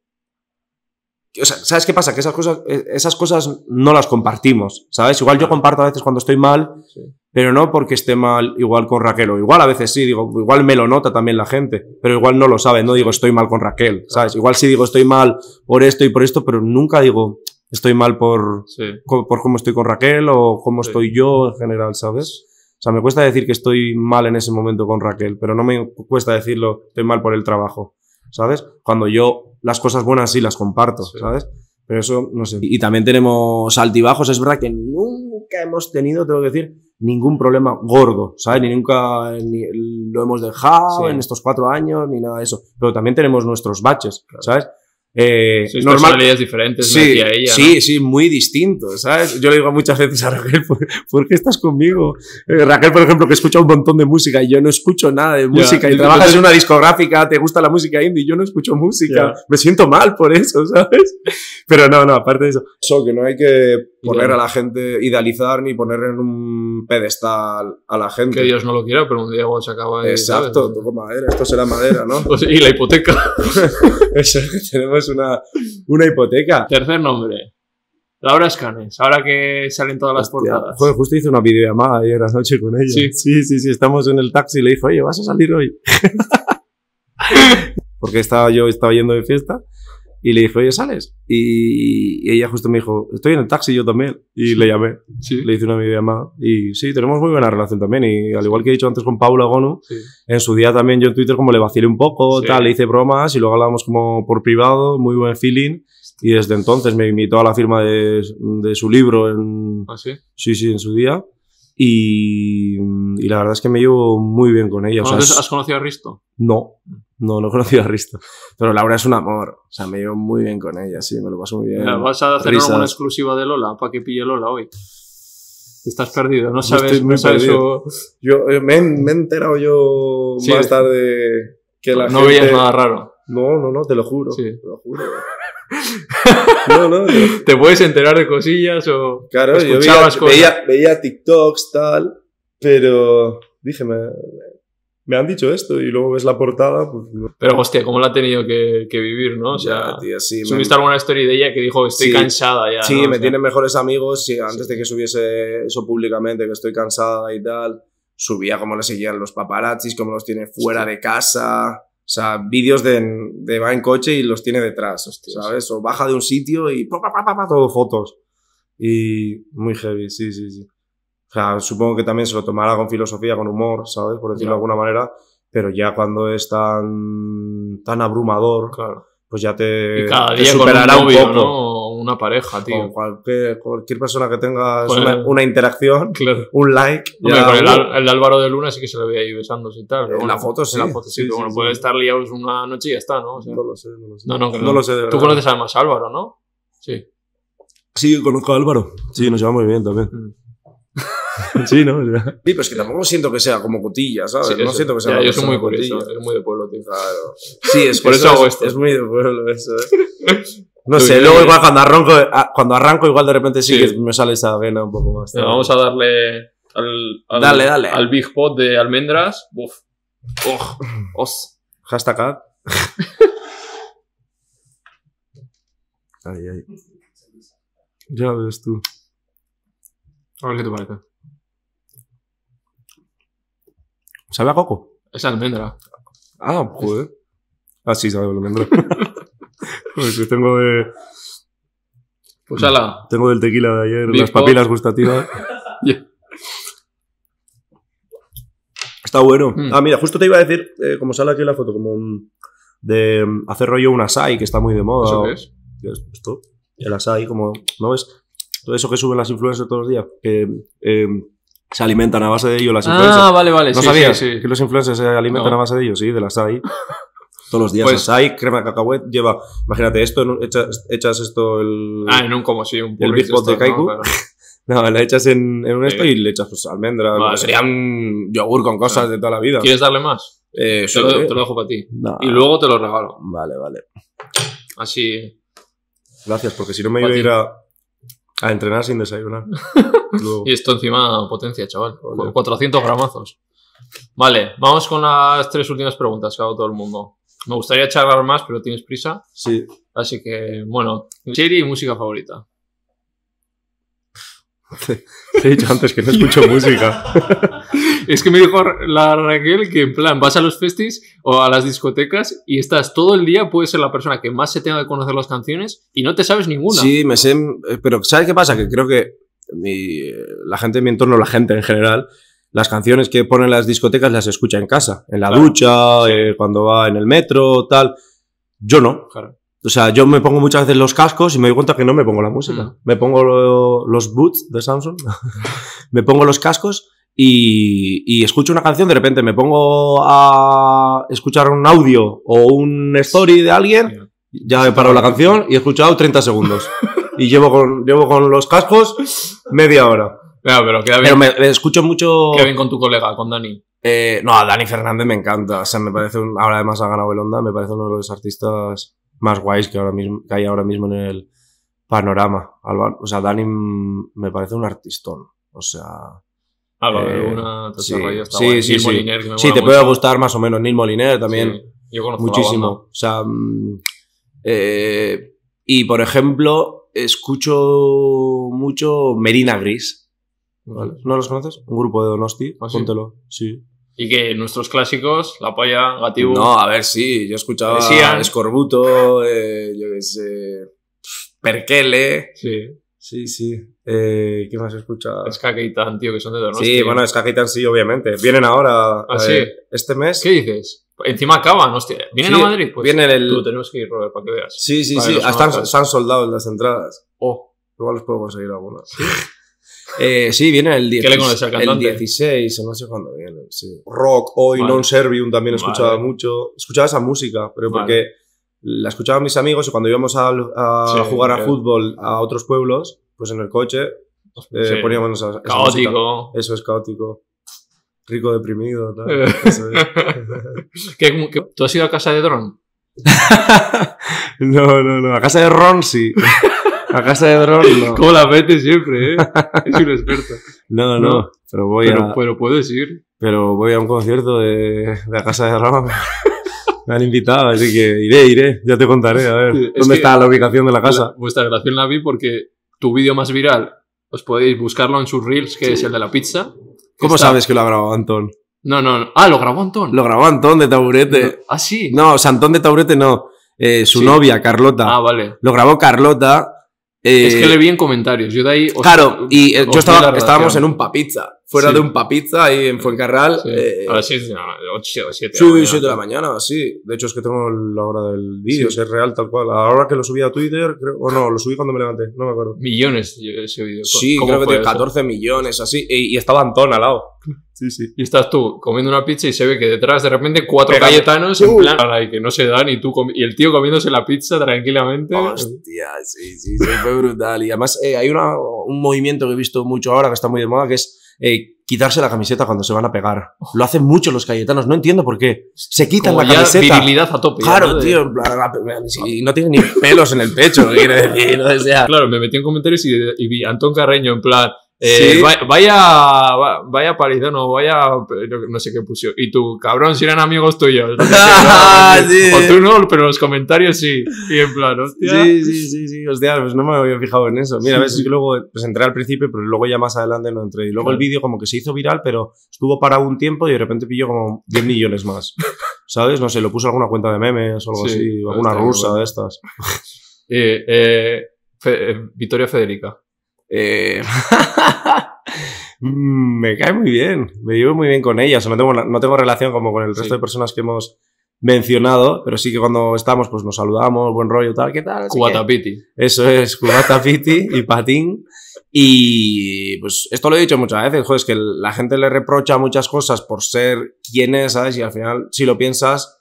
o sea, ¿sabes qué pasa? Que esas cosas, eh, esas cosas no las compartimos, ¿sabes? Igual yo comparto a veces cuando estoy mal, Sí. Pero no porque esté mal igual con Raquel, o igual a veces sí, digo, igual me lo nota también la gente, pero igual no lo sabe, no digo estoy mal con Raquel, ¿sabes? Igual sí digo estoy mal por esto y por esto, pero nunca digo estoy mal por, Sí. por cómo estoy con Raquel o cómo Sí. estoy yo en general, ¿sabes? O sea, me cuesta decir que estoy mal en ese momento con Raquel, pero no me cuesta decirlo, estoy mal por el trabajo, ¿sabes? Cuando yo las cosas buenas sí las comparto, Sí. ¿sabes? Pero eso, no sé. Y también tenemos altibajos, es verdad que nunca hemos tenido, tengo que decir, ningún problema gordo, ¿sabes? Ni nunca ni lo hemos dejado Sí. en estos cuatro años, ni nada de eso. Pero también tenemos nuestros baches, ¿sabes? Eh, Sois normal, personalidades diferentes, Sí, a ella. sí, sí, muy distinto, ¿sabes? Yo le digo muchas veces a Raquel, ¿por, por qué estás conmigo? Eh, Raquel, por ejemplo, que escucha un montón de música y yo no escucho nada de música. y y- trabajas en una discográfica, te gusta la música indie, y yo no escucho música. Me siento mal por eso, ¿sabes? Pero no, no, aparte de eso. Eso, que no hay que poner a la gente, idealizar ni poner en un pedestal a la gente. Que Dios no lo quiera, pero un día se acaba de. Exacto, toco madera, esto será madera, ¿no? Pues, y la hipoteca. Eso, que una, una hipoteca. Tercer nombre. Laura Escanes. Ahora que salen todas las Hostia, portadas. Joder, justo hice una videollamada ayer anoche con ella. Sí. sí, sí, sí, Estamos en el taxi y le dije, oye, ¿vas a salir hoy? Porque estaba yo estaba yendo de fiesta y le dije, oye, ¿sales? Y, y ella justo me dijo, estoy en el taxi yo también. Y le llamé, Sí. le hice una videollamada. Y sí, tenemos muy buena relación también. Y al igual que he dicho antes con Paula Gonu, sí. en su día también yo en Twitter como le vacilé un poco, Sí. tal, le hice bromas y luego hablábamos como por privado, muy buen feeling. Y desde entonces me invitó a la firma de, de su libro en, ¿Ah, sí? Sí, sí, en su día. Y, y la verdad es que me llevo muy bien con ella. O sea, ¿Conoces- es- ¿Has conocido a Risto? no, no, no he conocido a Risto. Pero Laura es un amor. O sea, me llevo muy bien con ella, sí, me lo paso muy bien. Mira, ¿Vas a hacer risas. alguna exclusiva de Lola para que pille Lola hoy? Estás perdido, no sabes, estoy muy no sabes perdido. su- Yo eh, me, he- me he enterado yo Sí. más tarde que la No gente... veías nada raro. No, no, no, te lo juro. Sí. Te lo juro. no, no, te lo- ¿Te puedes enterar de cosillas o...? Claro, yo veía, veía, veía TikToks, tal, pero dije, me, me han dicho esto y luego ves la portada, pues no. Pero hostia, ¿cómo la ha tenido que, que vivir, no? O sea, Ya, tío, sí, me- subiste alguna story de ella que dijo, estoy Sí. cansada ya. Sí, ¿no? O me sea, tienen mejores amigos. Sí, antes de que subiese eso públicamente, que estoy cansada y tal, subía cómo le seguían los paparazzis, cómo los tiene fuera de casa. O sea, vídeos de, de va en coche y los tiene detrás, Hostias. ¿sabes? O baja de un sitio y pa, pa, pa, pa, todo fotos. Y muy heavy, sí, sí, sí. O sea, supongo que también se lo tomará con filosofía, con humor, ¿sabes? Por decirlo Ya. de alguna manera. Pero ya cuando es tan, tan abrumador, Claro. pues ya te, Y cada te día con un superará un novio, poco ¿no? O una pareja, tío. con cualquier, cualquier persona que tenga Pues- una, una interacción, Claro. un like. Hombre, ya, con el, el Álvaro de Luna sí que se le veía ahí besándose y tal. En bueno, la foto sí. En la foto sí, Sí, sí, bueno, sí. puede estar liados una noche y ya está, ¿no? O sea, no lo sé, no lo sé. no, no, que No lo sé, de Tú conoces además a Álvaro, ¿no? Sí. Sí, conozco a Álvaro. Sí, nos lleva muy bien también. Mm. sí, ¿no? O sea. Sí, pero es que tampoco siento que sea como cotilla, ¿sabes? Sí, no siento que sea Ya, yo soy muy cotilla. soy muy de pueblo, tío. Claro. Sí, es que Por eso es, hago esto. Es muy de pueblo eso, ¿eh? No sé, luego igual cuando arranco, ah, cuando arranco igual de repente sí, Sí. que me sale esa vena un poco más. Vamos a darle al, al, Dale, dale. al Big Pot de almendras. Uf. Oj. Os. Hashtag ad. ay, ay. Ya ves tú. A ver qué te parece. ¿Sabe a coco? Es almendra. Ah, joder. Ah, sí, sabe a almendra. Que tengo de, Pues ala. tengo del tequila de ayer, Big las papilas gustativas. Está bueno. Mm. Ah, mira, justo te iba a decir, eh, como sale aquí la foto, como un- de mm, hacer rollo un asai, que está muy de moda. ¿Eso qué es? El asai, como, ¿no ves? Todo eso que suben las influencers todos los días, que eh, se alimentan a base de ello las influencers. Ah, vale, vale. ¿No sí, sabías sí, sí. que los influencers se alimentan No. a base de ellos? Sí, del asai. Todos los días. Pues- asai, crema de cacahuete, lleva, imagínate esto, echas, echas esto, el, Ah, en un como si un El Big Pot de. Kaiku. Claro. no, le echas en, en un Sí. esto y le echas pues almendras, Vale. sería un yogur con cosas de toda la vida. ¿Quieres darle más? Eh, Te lo, sí. te lo dejo para ti. No. Y luego te lo regalo. Vale, vale. Así. Gracias, porque si no me iba a ir a, a entrenar sin desayunar. Luego. Y esto encima potencia, chaval. Joder. 400 gramazos. Vale, vamos con las tres últimas preguntas que ha dado todo el mundo. Me gustaría charlar más, pero tienes prisa. Sí. Así que, bueno, serie y música favorita. Te he dicho antes que no escucho música. Es que me dijo la Raquel que, en plan, vas a los festis o a las discotecas y estás todo el día, puedes ser la persona que más se tenga que conocer las canciones y no te sabes ninguna. Sí, me sé. eh, Pero ¿sabes qué pasa? Que creo que mi- la gente de mi entorno, la gente en general, las canciones que ponen en las discotecas las escucha en casa, en la Claro. ducha, Sí. eh, cuando va en el metro, tal. Yo no. Claro. O sea, yo me pongo muchas veces los cascos y me doy cuenta que no me pongo la música. Mm. Me pongo lo- los boots de Samsung, me pongo los cascos y, y escucho una canción, de repente me pongo a escuchar un audio o un story de alguien, ya he parado la canción y he escuchado 30 segundos. Y llevo con, llevo con los cascos media hora. Claro, pero queda bien, Pero me, me escucho mucho... queda bien con tu colega, con Dani. Eh, no, a Dani Fernández me encanta. O sea, me parece un, ahora además ha ganado el Onda, me parece uno de los artistas más guays que, ahora mismo, que hay ahora mismo en el panorama. O sea, Dani me parece un artistón. O sea, Álvaro, Eh, alguna te sí, está sí, sí, Neil sí. Moliner, que me sí, te puede gustar más o menos. Neil Moliner también, Sí, yo conozco muchísimo. O sea, mm, eh, y por ejemplo, escucho mucho Merina Gris. ¿vale? ¿No los conoces? Un grupo de Donosti. ¿Ah, sí? Póntelo. Sí. Y que nuestros clásicos, La Polla, Gatibu... No, a ver, sí, yo escuchaba Decían- Escorbuto, eh, yo qué sé, Perkele. Sí, Sí, sí. Eh, ¿Qué más he escuchado? Ska Keitan, tío, que son de Donosti. Sí, bueno, Skagitan sí, obviamente. Vienen ahora. ¿Ah, eh, sí? Este mes. ¿Qué dices? Encima acaban, hostia. ¿Vienen Sí, a Madrid? Pues vienen el- Tú, tenemos que ir, Robert, para que veas. Sí, sí, Para sí. los Están, están soldados las entradas. Oh, Igual los puedo conseguir algunas. Eh, sí, viene el, 10, ¿Qué le conoces al el cantante? 16, o no sé cuándo viene. Sí. Rock, hoy, Vale. Non Servium también escuchaba Vale. mucho. Escuchaba esa música, pero Vale. porque la escuchaban mis amigos y cuando íbamos a, a Sí, jugar a ok. fútbol a otros pueblos, pues en el coche eh, sí. poníamos esa, esa música. Caótico. Eso es caótico. Rico deprimido. tal. Eh. Eso es. ¿Qué- qué- ¿Tú has ido a casa de Dron? no, no, no. A casa de Ron sí. A casa de Ron no. ¿Cómo la metes siempre, eh? Es un experto. No, no. No. Pero voy Pero, a. pero puedes ir. pero voy a un concierto de, de la Casa de Rama. Me han invitado, así que iré, iré. Ya te contaré, a ver. Sí, es ¿Dónde está la ubicación de la La- casa? vuestra relación la vi porque tu vídeo más viral, os podéis buscarlo en sus reels, que es el de la pizza. ¿Cómo está- sabes que lo ha grabado Antón? No, no, no. Ah, lo grabó Antón. Lo grabó Antón de Taburete. Ah, sí. No, o sea, Antón de Taburete no. Eh, su Sí. novia, Carlota. Ah, vale. Lo grabó Carlota. Eh, es que le vi en comentarios. Yo de ahí. os- Claro, y eh, os yo estaba, estábamos en un papizza. Fuera Sí. de un papizza ahí en Fuencarral. Sí. eh, a las 6 de la 8 o 7. Sí, 7 de la mañana, sí. De hecho, es que tengo la hora del vídeo, Sí. es real, tal cual. A la hora que lo subí a Twitter, creo, o no, lo subí cuando me levanté, no me acuerdo. Millones ese vídeo. Sí, ¿Cómo creo que tiene eso? 14 millones, así. Y, y estaba Antón al lado. Sí, sí. Y estás tú comiendo una pizza y se ve que detrás de repente cuatro Pegando. cayetanos en Uh. plan y que no se dan y tú y el tío comiéndose la pizza tranquilamente. Hostia, sí, sí, sí, fue brutal. Y además eh, hay una- un movimiento que he visto mucho ahora que está muy de moda, que es eh, quitarse la camiseta cuando se van a pegar. Lo hacen mucho los cayetanos, no entiendo por qué. Se quitan Como la ya camiseta. virilidad a tope. Claro, tío, si no tiene ni pelos en el pecho, quiero decir, o sea. Claro, me metí en comentarios y, y vi a Antón Carreño en plan, eh, Sí. va- vaya, va- vaya parizano, vaya, no sé qué puso. Y tú, cabrón, si eran amigos tuyos. No sé Ah, ¿no? sí. O tú no, pero los comentarios sí. Y en plan, hostia. Sí, sí, sí, sí, hostia, pues no me había fijado en eso. Mira, a ver, es que luego pues entré al principio, pero luego ya más adelante no entré. Y luego el vídeo como que se hizo viral, pero estuvo parado un tiempo y de repente pilló como 10 millones más. ¿Sabes? No sé, lo puso alguna cuenta de memes o algo Sí, así, alguna rusa bueno. de estas. Eh, eh, Fe- eh, Victoria Federica. Eh, mm, me cae muy bien, me llevo muy bien con ella. O sea, no tengo, no tengo relación como con el resto Sí. de personas que hemos mencionado, pero sí que cuando estamos pues nos saludamos, buen rollo, tal, ¿qué tal? Así que- Cubatapiti. Eso es, cubata piti y patín. Y pues esto lo he dicho muchas veces, joder, es que la gente le reprocha muchas cosas por ser quien es, ¿sabes? Y al final, si lo piensas,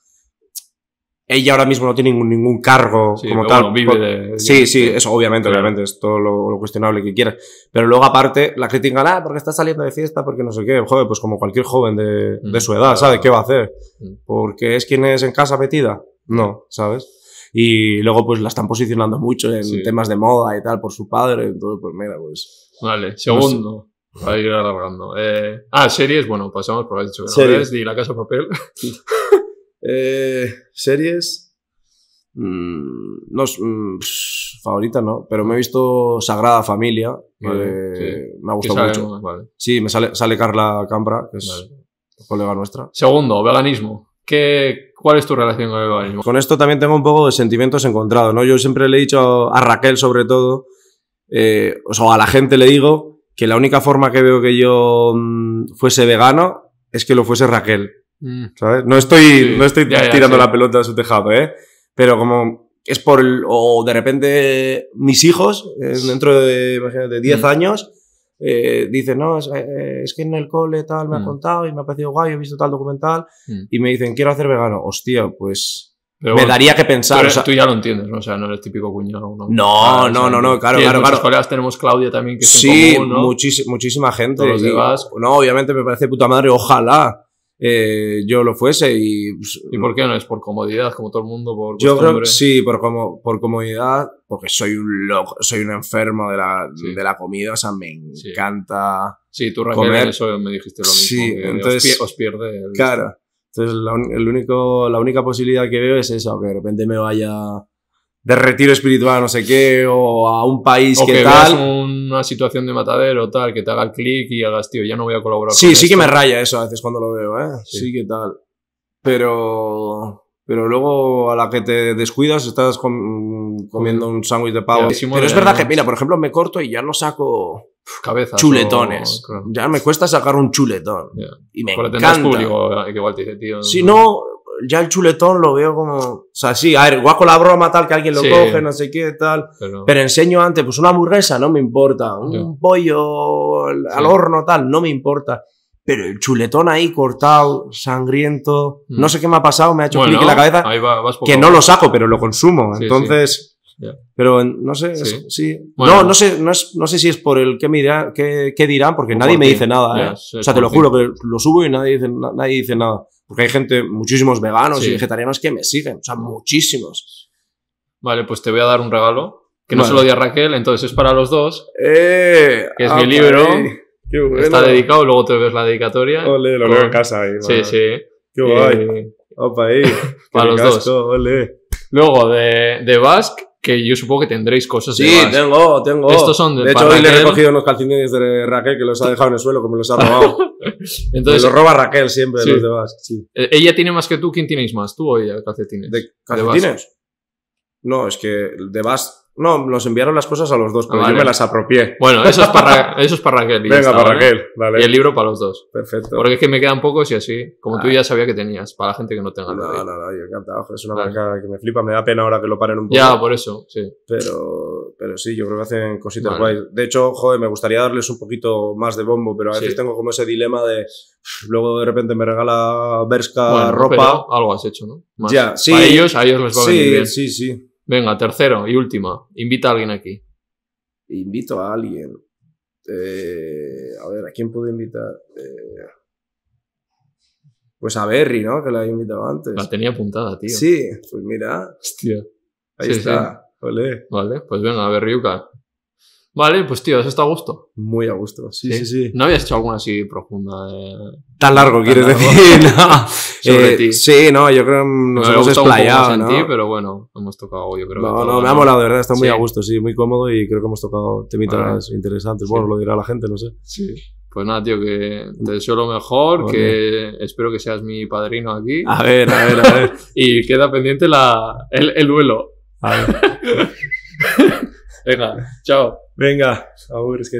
ella ahora mismo no tiene ningún, ningún cargo Sí, como tal. bueno, vive Por- de- sí, sí, eso obviamente, claro. obviamente, es todo lo, lo cuestionable que quieras. Pero luego aparte, la critican, ah, porque está saliendo de fiesta, porque no sé qué. Joder, pues como cualquier joven de, de Mm, su edad, claro. ¿sabes? ¿Qué va a hacer? Mm. Porque es quien es en casa metida. No, ¿sabes? Y luego pues la están posicionando mucho en Sí. temas de moda y tal por su padre. Entonces, pues mira, pues... Vale, segundo. Para ir alargando. Eh, ah, series, bueno, pasamos porque has dicho no Series. y La Casa de Papel. Eh, series. Mm, no, mm, pss, favorita no, pero me he visto Sagrada Familia, sí. me ha gustado mucho. vale, Sí, me sale, sale Carla Cambra, que es vale. colega nuestra. Segundo, veganismo. ¿Qué, ¿Cuál es tu relación con el veganismo? Con esto también tengo un poco de sentimientos encontrados, ¿no? Yo siempre le he dicho a Raquel, sobre todo, eh, o sea, a la gente le digo que la única forma que veo que yo mm, fuese vegano es que lo fuese Raquel. Mm, ¿sabes? No estoy, Sí, no estoy ya, ya, tirando sí. la pelota a su tejado, ¿eh? Pero como es por el, o de repente mis hijos, eh, dentro de, imagínate, 10 Mm. años, eh, dicen, no, es, eh, es que en el cole tal me ha Mm. contado y me ha parecido guay, he visto tal documental, mm. y me dicen, quiero hacer vegano. Hostia, pues Pero me daría que pensar. eres- o sea, tú ya lo entiendes, ¿no? O sea, no eres típico cuñado, ¿no? No, Ah, no, sea, no, no, claro, claro, claro. colegas tenemos Claudia también, que es sí, en común, ¿no? muchísi- muchísima gente. Todos los de y- Basque. no, obviamente me parece puta madre, ojalá eh, yo lo fuese y... pues, ¿Y por qué no? ¿Es por comodidad, como todo el mundo? Por Yo creo que sí, por, como, por comodidad, porque soy un loco, soy un enfermo de la, Sí. de la comida, o sea, me Sí. encanta. Sí, tú, Raquel, comer. en eso me dijiste lo mismo. Sí, que entonces- os, pie- os pierde. el- Claro. Entonces, la, el único, la única posibilidad que veo es eso, que de repente me vaya de retiro espiritual, no sé qué, o a un país O que que tal. una situación de matadero tal, que te haga el clic y hagas, tío, ya no voy a colaborar Sí, con sí que esto. me raya eso a veces cuando lo veo, ¿eh? Sí. Sí, que tal. Pero. Pero luego a la que te descuidas estás com- comiendo un sándwich de pavo. Sí, Pero es verdad que, mira, por ejemplo, me corto y ya no saco Cabezas chuletones. o-. Ya me cuesta sacar un chuletón. Y me tendrás encanta. público que igual te dice, tío. Si no, ya el chuletón lo veo como... O sea, sí, a ver, igual con la broma tal, que alguien lo Sí. coge, no sé qué, tal. Pero, Pero enseño antes, pues una hamburguesa, no me importa. Un pollo al, Sí. horno, tal, no me importa. Pero el chuletón ahí cortado, sangriento, Mm. no sé qué me ha pasado, me ha hecho bueno, clic en la cabeza, ahí va- vas poco que no lo saco, pero lo consumo. Sí, Entonces, pero no sé, Sí. sí. Bueno. no, no sé, no, es, no sé si es por el qué, me dirá, qué, qué dirán, porque nadie por me dice nada. Ya, ¿eh? o sea, te lo juro que lo subo y nadie dice, na- nadie dice nada. Porque hay gente, muchísimos veganos Sí. y vegetarianos que me siguen, o sea, muchísimos. Vale, pues te voy a dar un regalo. Que no se lo di a Raquel, entonces es para los dos. ¡Eh! Que es Ah, mi libro. ahí. ¡Qué bueno! Está dedicado, luego te ves la dedicatoria. Ole, lo Con- leo en casa ahí. Sí, sí. Qué guay. Y Opa, ahí. Para los casco, dos. Ole. Luego de, de Basque, que yo supongo que tendréis cosas Sí, tengo, tengo. Estos son de- de hecho, hoy le he recogido unos calcetines de Raquel que los ha dejado en el suelo, como los ha robado. Entonces, me los roba Raquel siempre, Sí. los de Basque. Sí. eh, ¿ella tiene más que tú? ¿Quién tienes más? ¿Tú o ella, calcetines? ¿De calcetines? No, es que de Basque. No, nos enviaron las cosas a los dos, pero vale. yo me las apropié. Bueno, eso es para, eso es para Raquel. y Venga, para. Raquel. Vale. Y el libro para los dos. Perfecto. Porque es que me quedan pocos y así, como tú Ah. ya sabía que tenías, para la gente que no tenga No, no, no, yo encantado. Es una Vale. marca que me flipa. Me da pena ahora que lo paren un poco. Ya, por eso, sí. Pero, pero sí, yo creo que hacen cositas Vale. guays. De hecho, joder, me gustaría darles un poquito más de bombo, pero a veces Sí. tengo como ese dilema de luego de repente me regala Berska Bueno, ropa. pero algo has hecho, ¿no? Más. Ya, sí. Para ellos, a ellos les va a venir Sí, bien. sí, sí. Venga, tercero y última. Invita a alguien aquí. Invito a alguien. Eh, a ver, ¿a quién puedo invitar? Eh, pues a Berry, ¿no? Que la he invitado antes. La tenía apuntada, tío. Sí, pues mira, Hostia. ahí Sí, está. Olé. Vale, pues venga, a ver, Ryuka. Vale, pues tío, eso está a gusto. Muy a gusto. Sí, Sí. sí, sí. ¿No habías hecho alguna así profunda? de- Tan largo, quieres largo. decir. No. Sobre Eh, ti. Sí, no, yo creo que nos hemos gusta un poco explayado, en ¿no? ti, pero bueno, hemos tocado, yo creo. que No, todo, no, me ha molado, de verdad, está muy Sí. a gusto, sí, muy cómodo y creo que hemos tocado temitas Vale. interesantes. Sí. Bueno, lo dirá la gente, no sé. Sí. Pues nada, tío, que te deseo lo mejor, Vale. que espero que seas mi padrino aquí. A ver, a ver, a ver. Y queda pendiente la, el, el duelo. A ver. Venga, chao. Venga, a ver, es que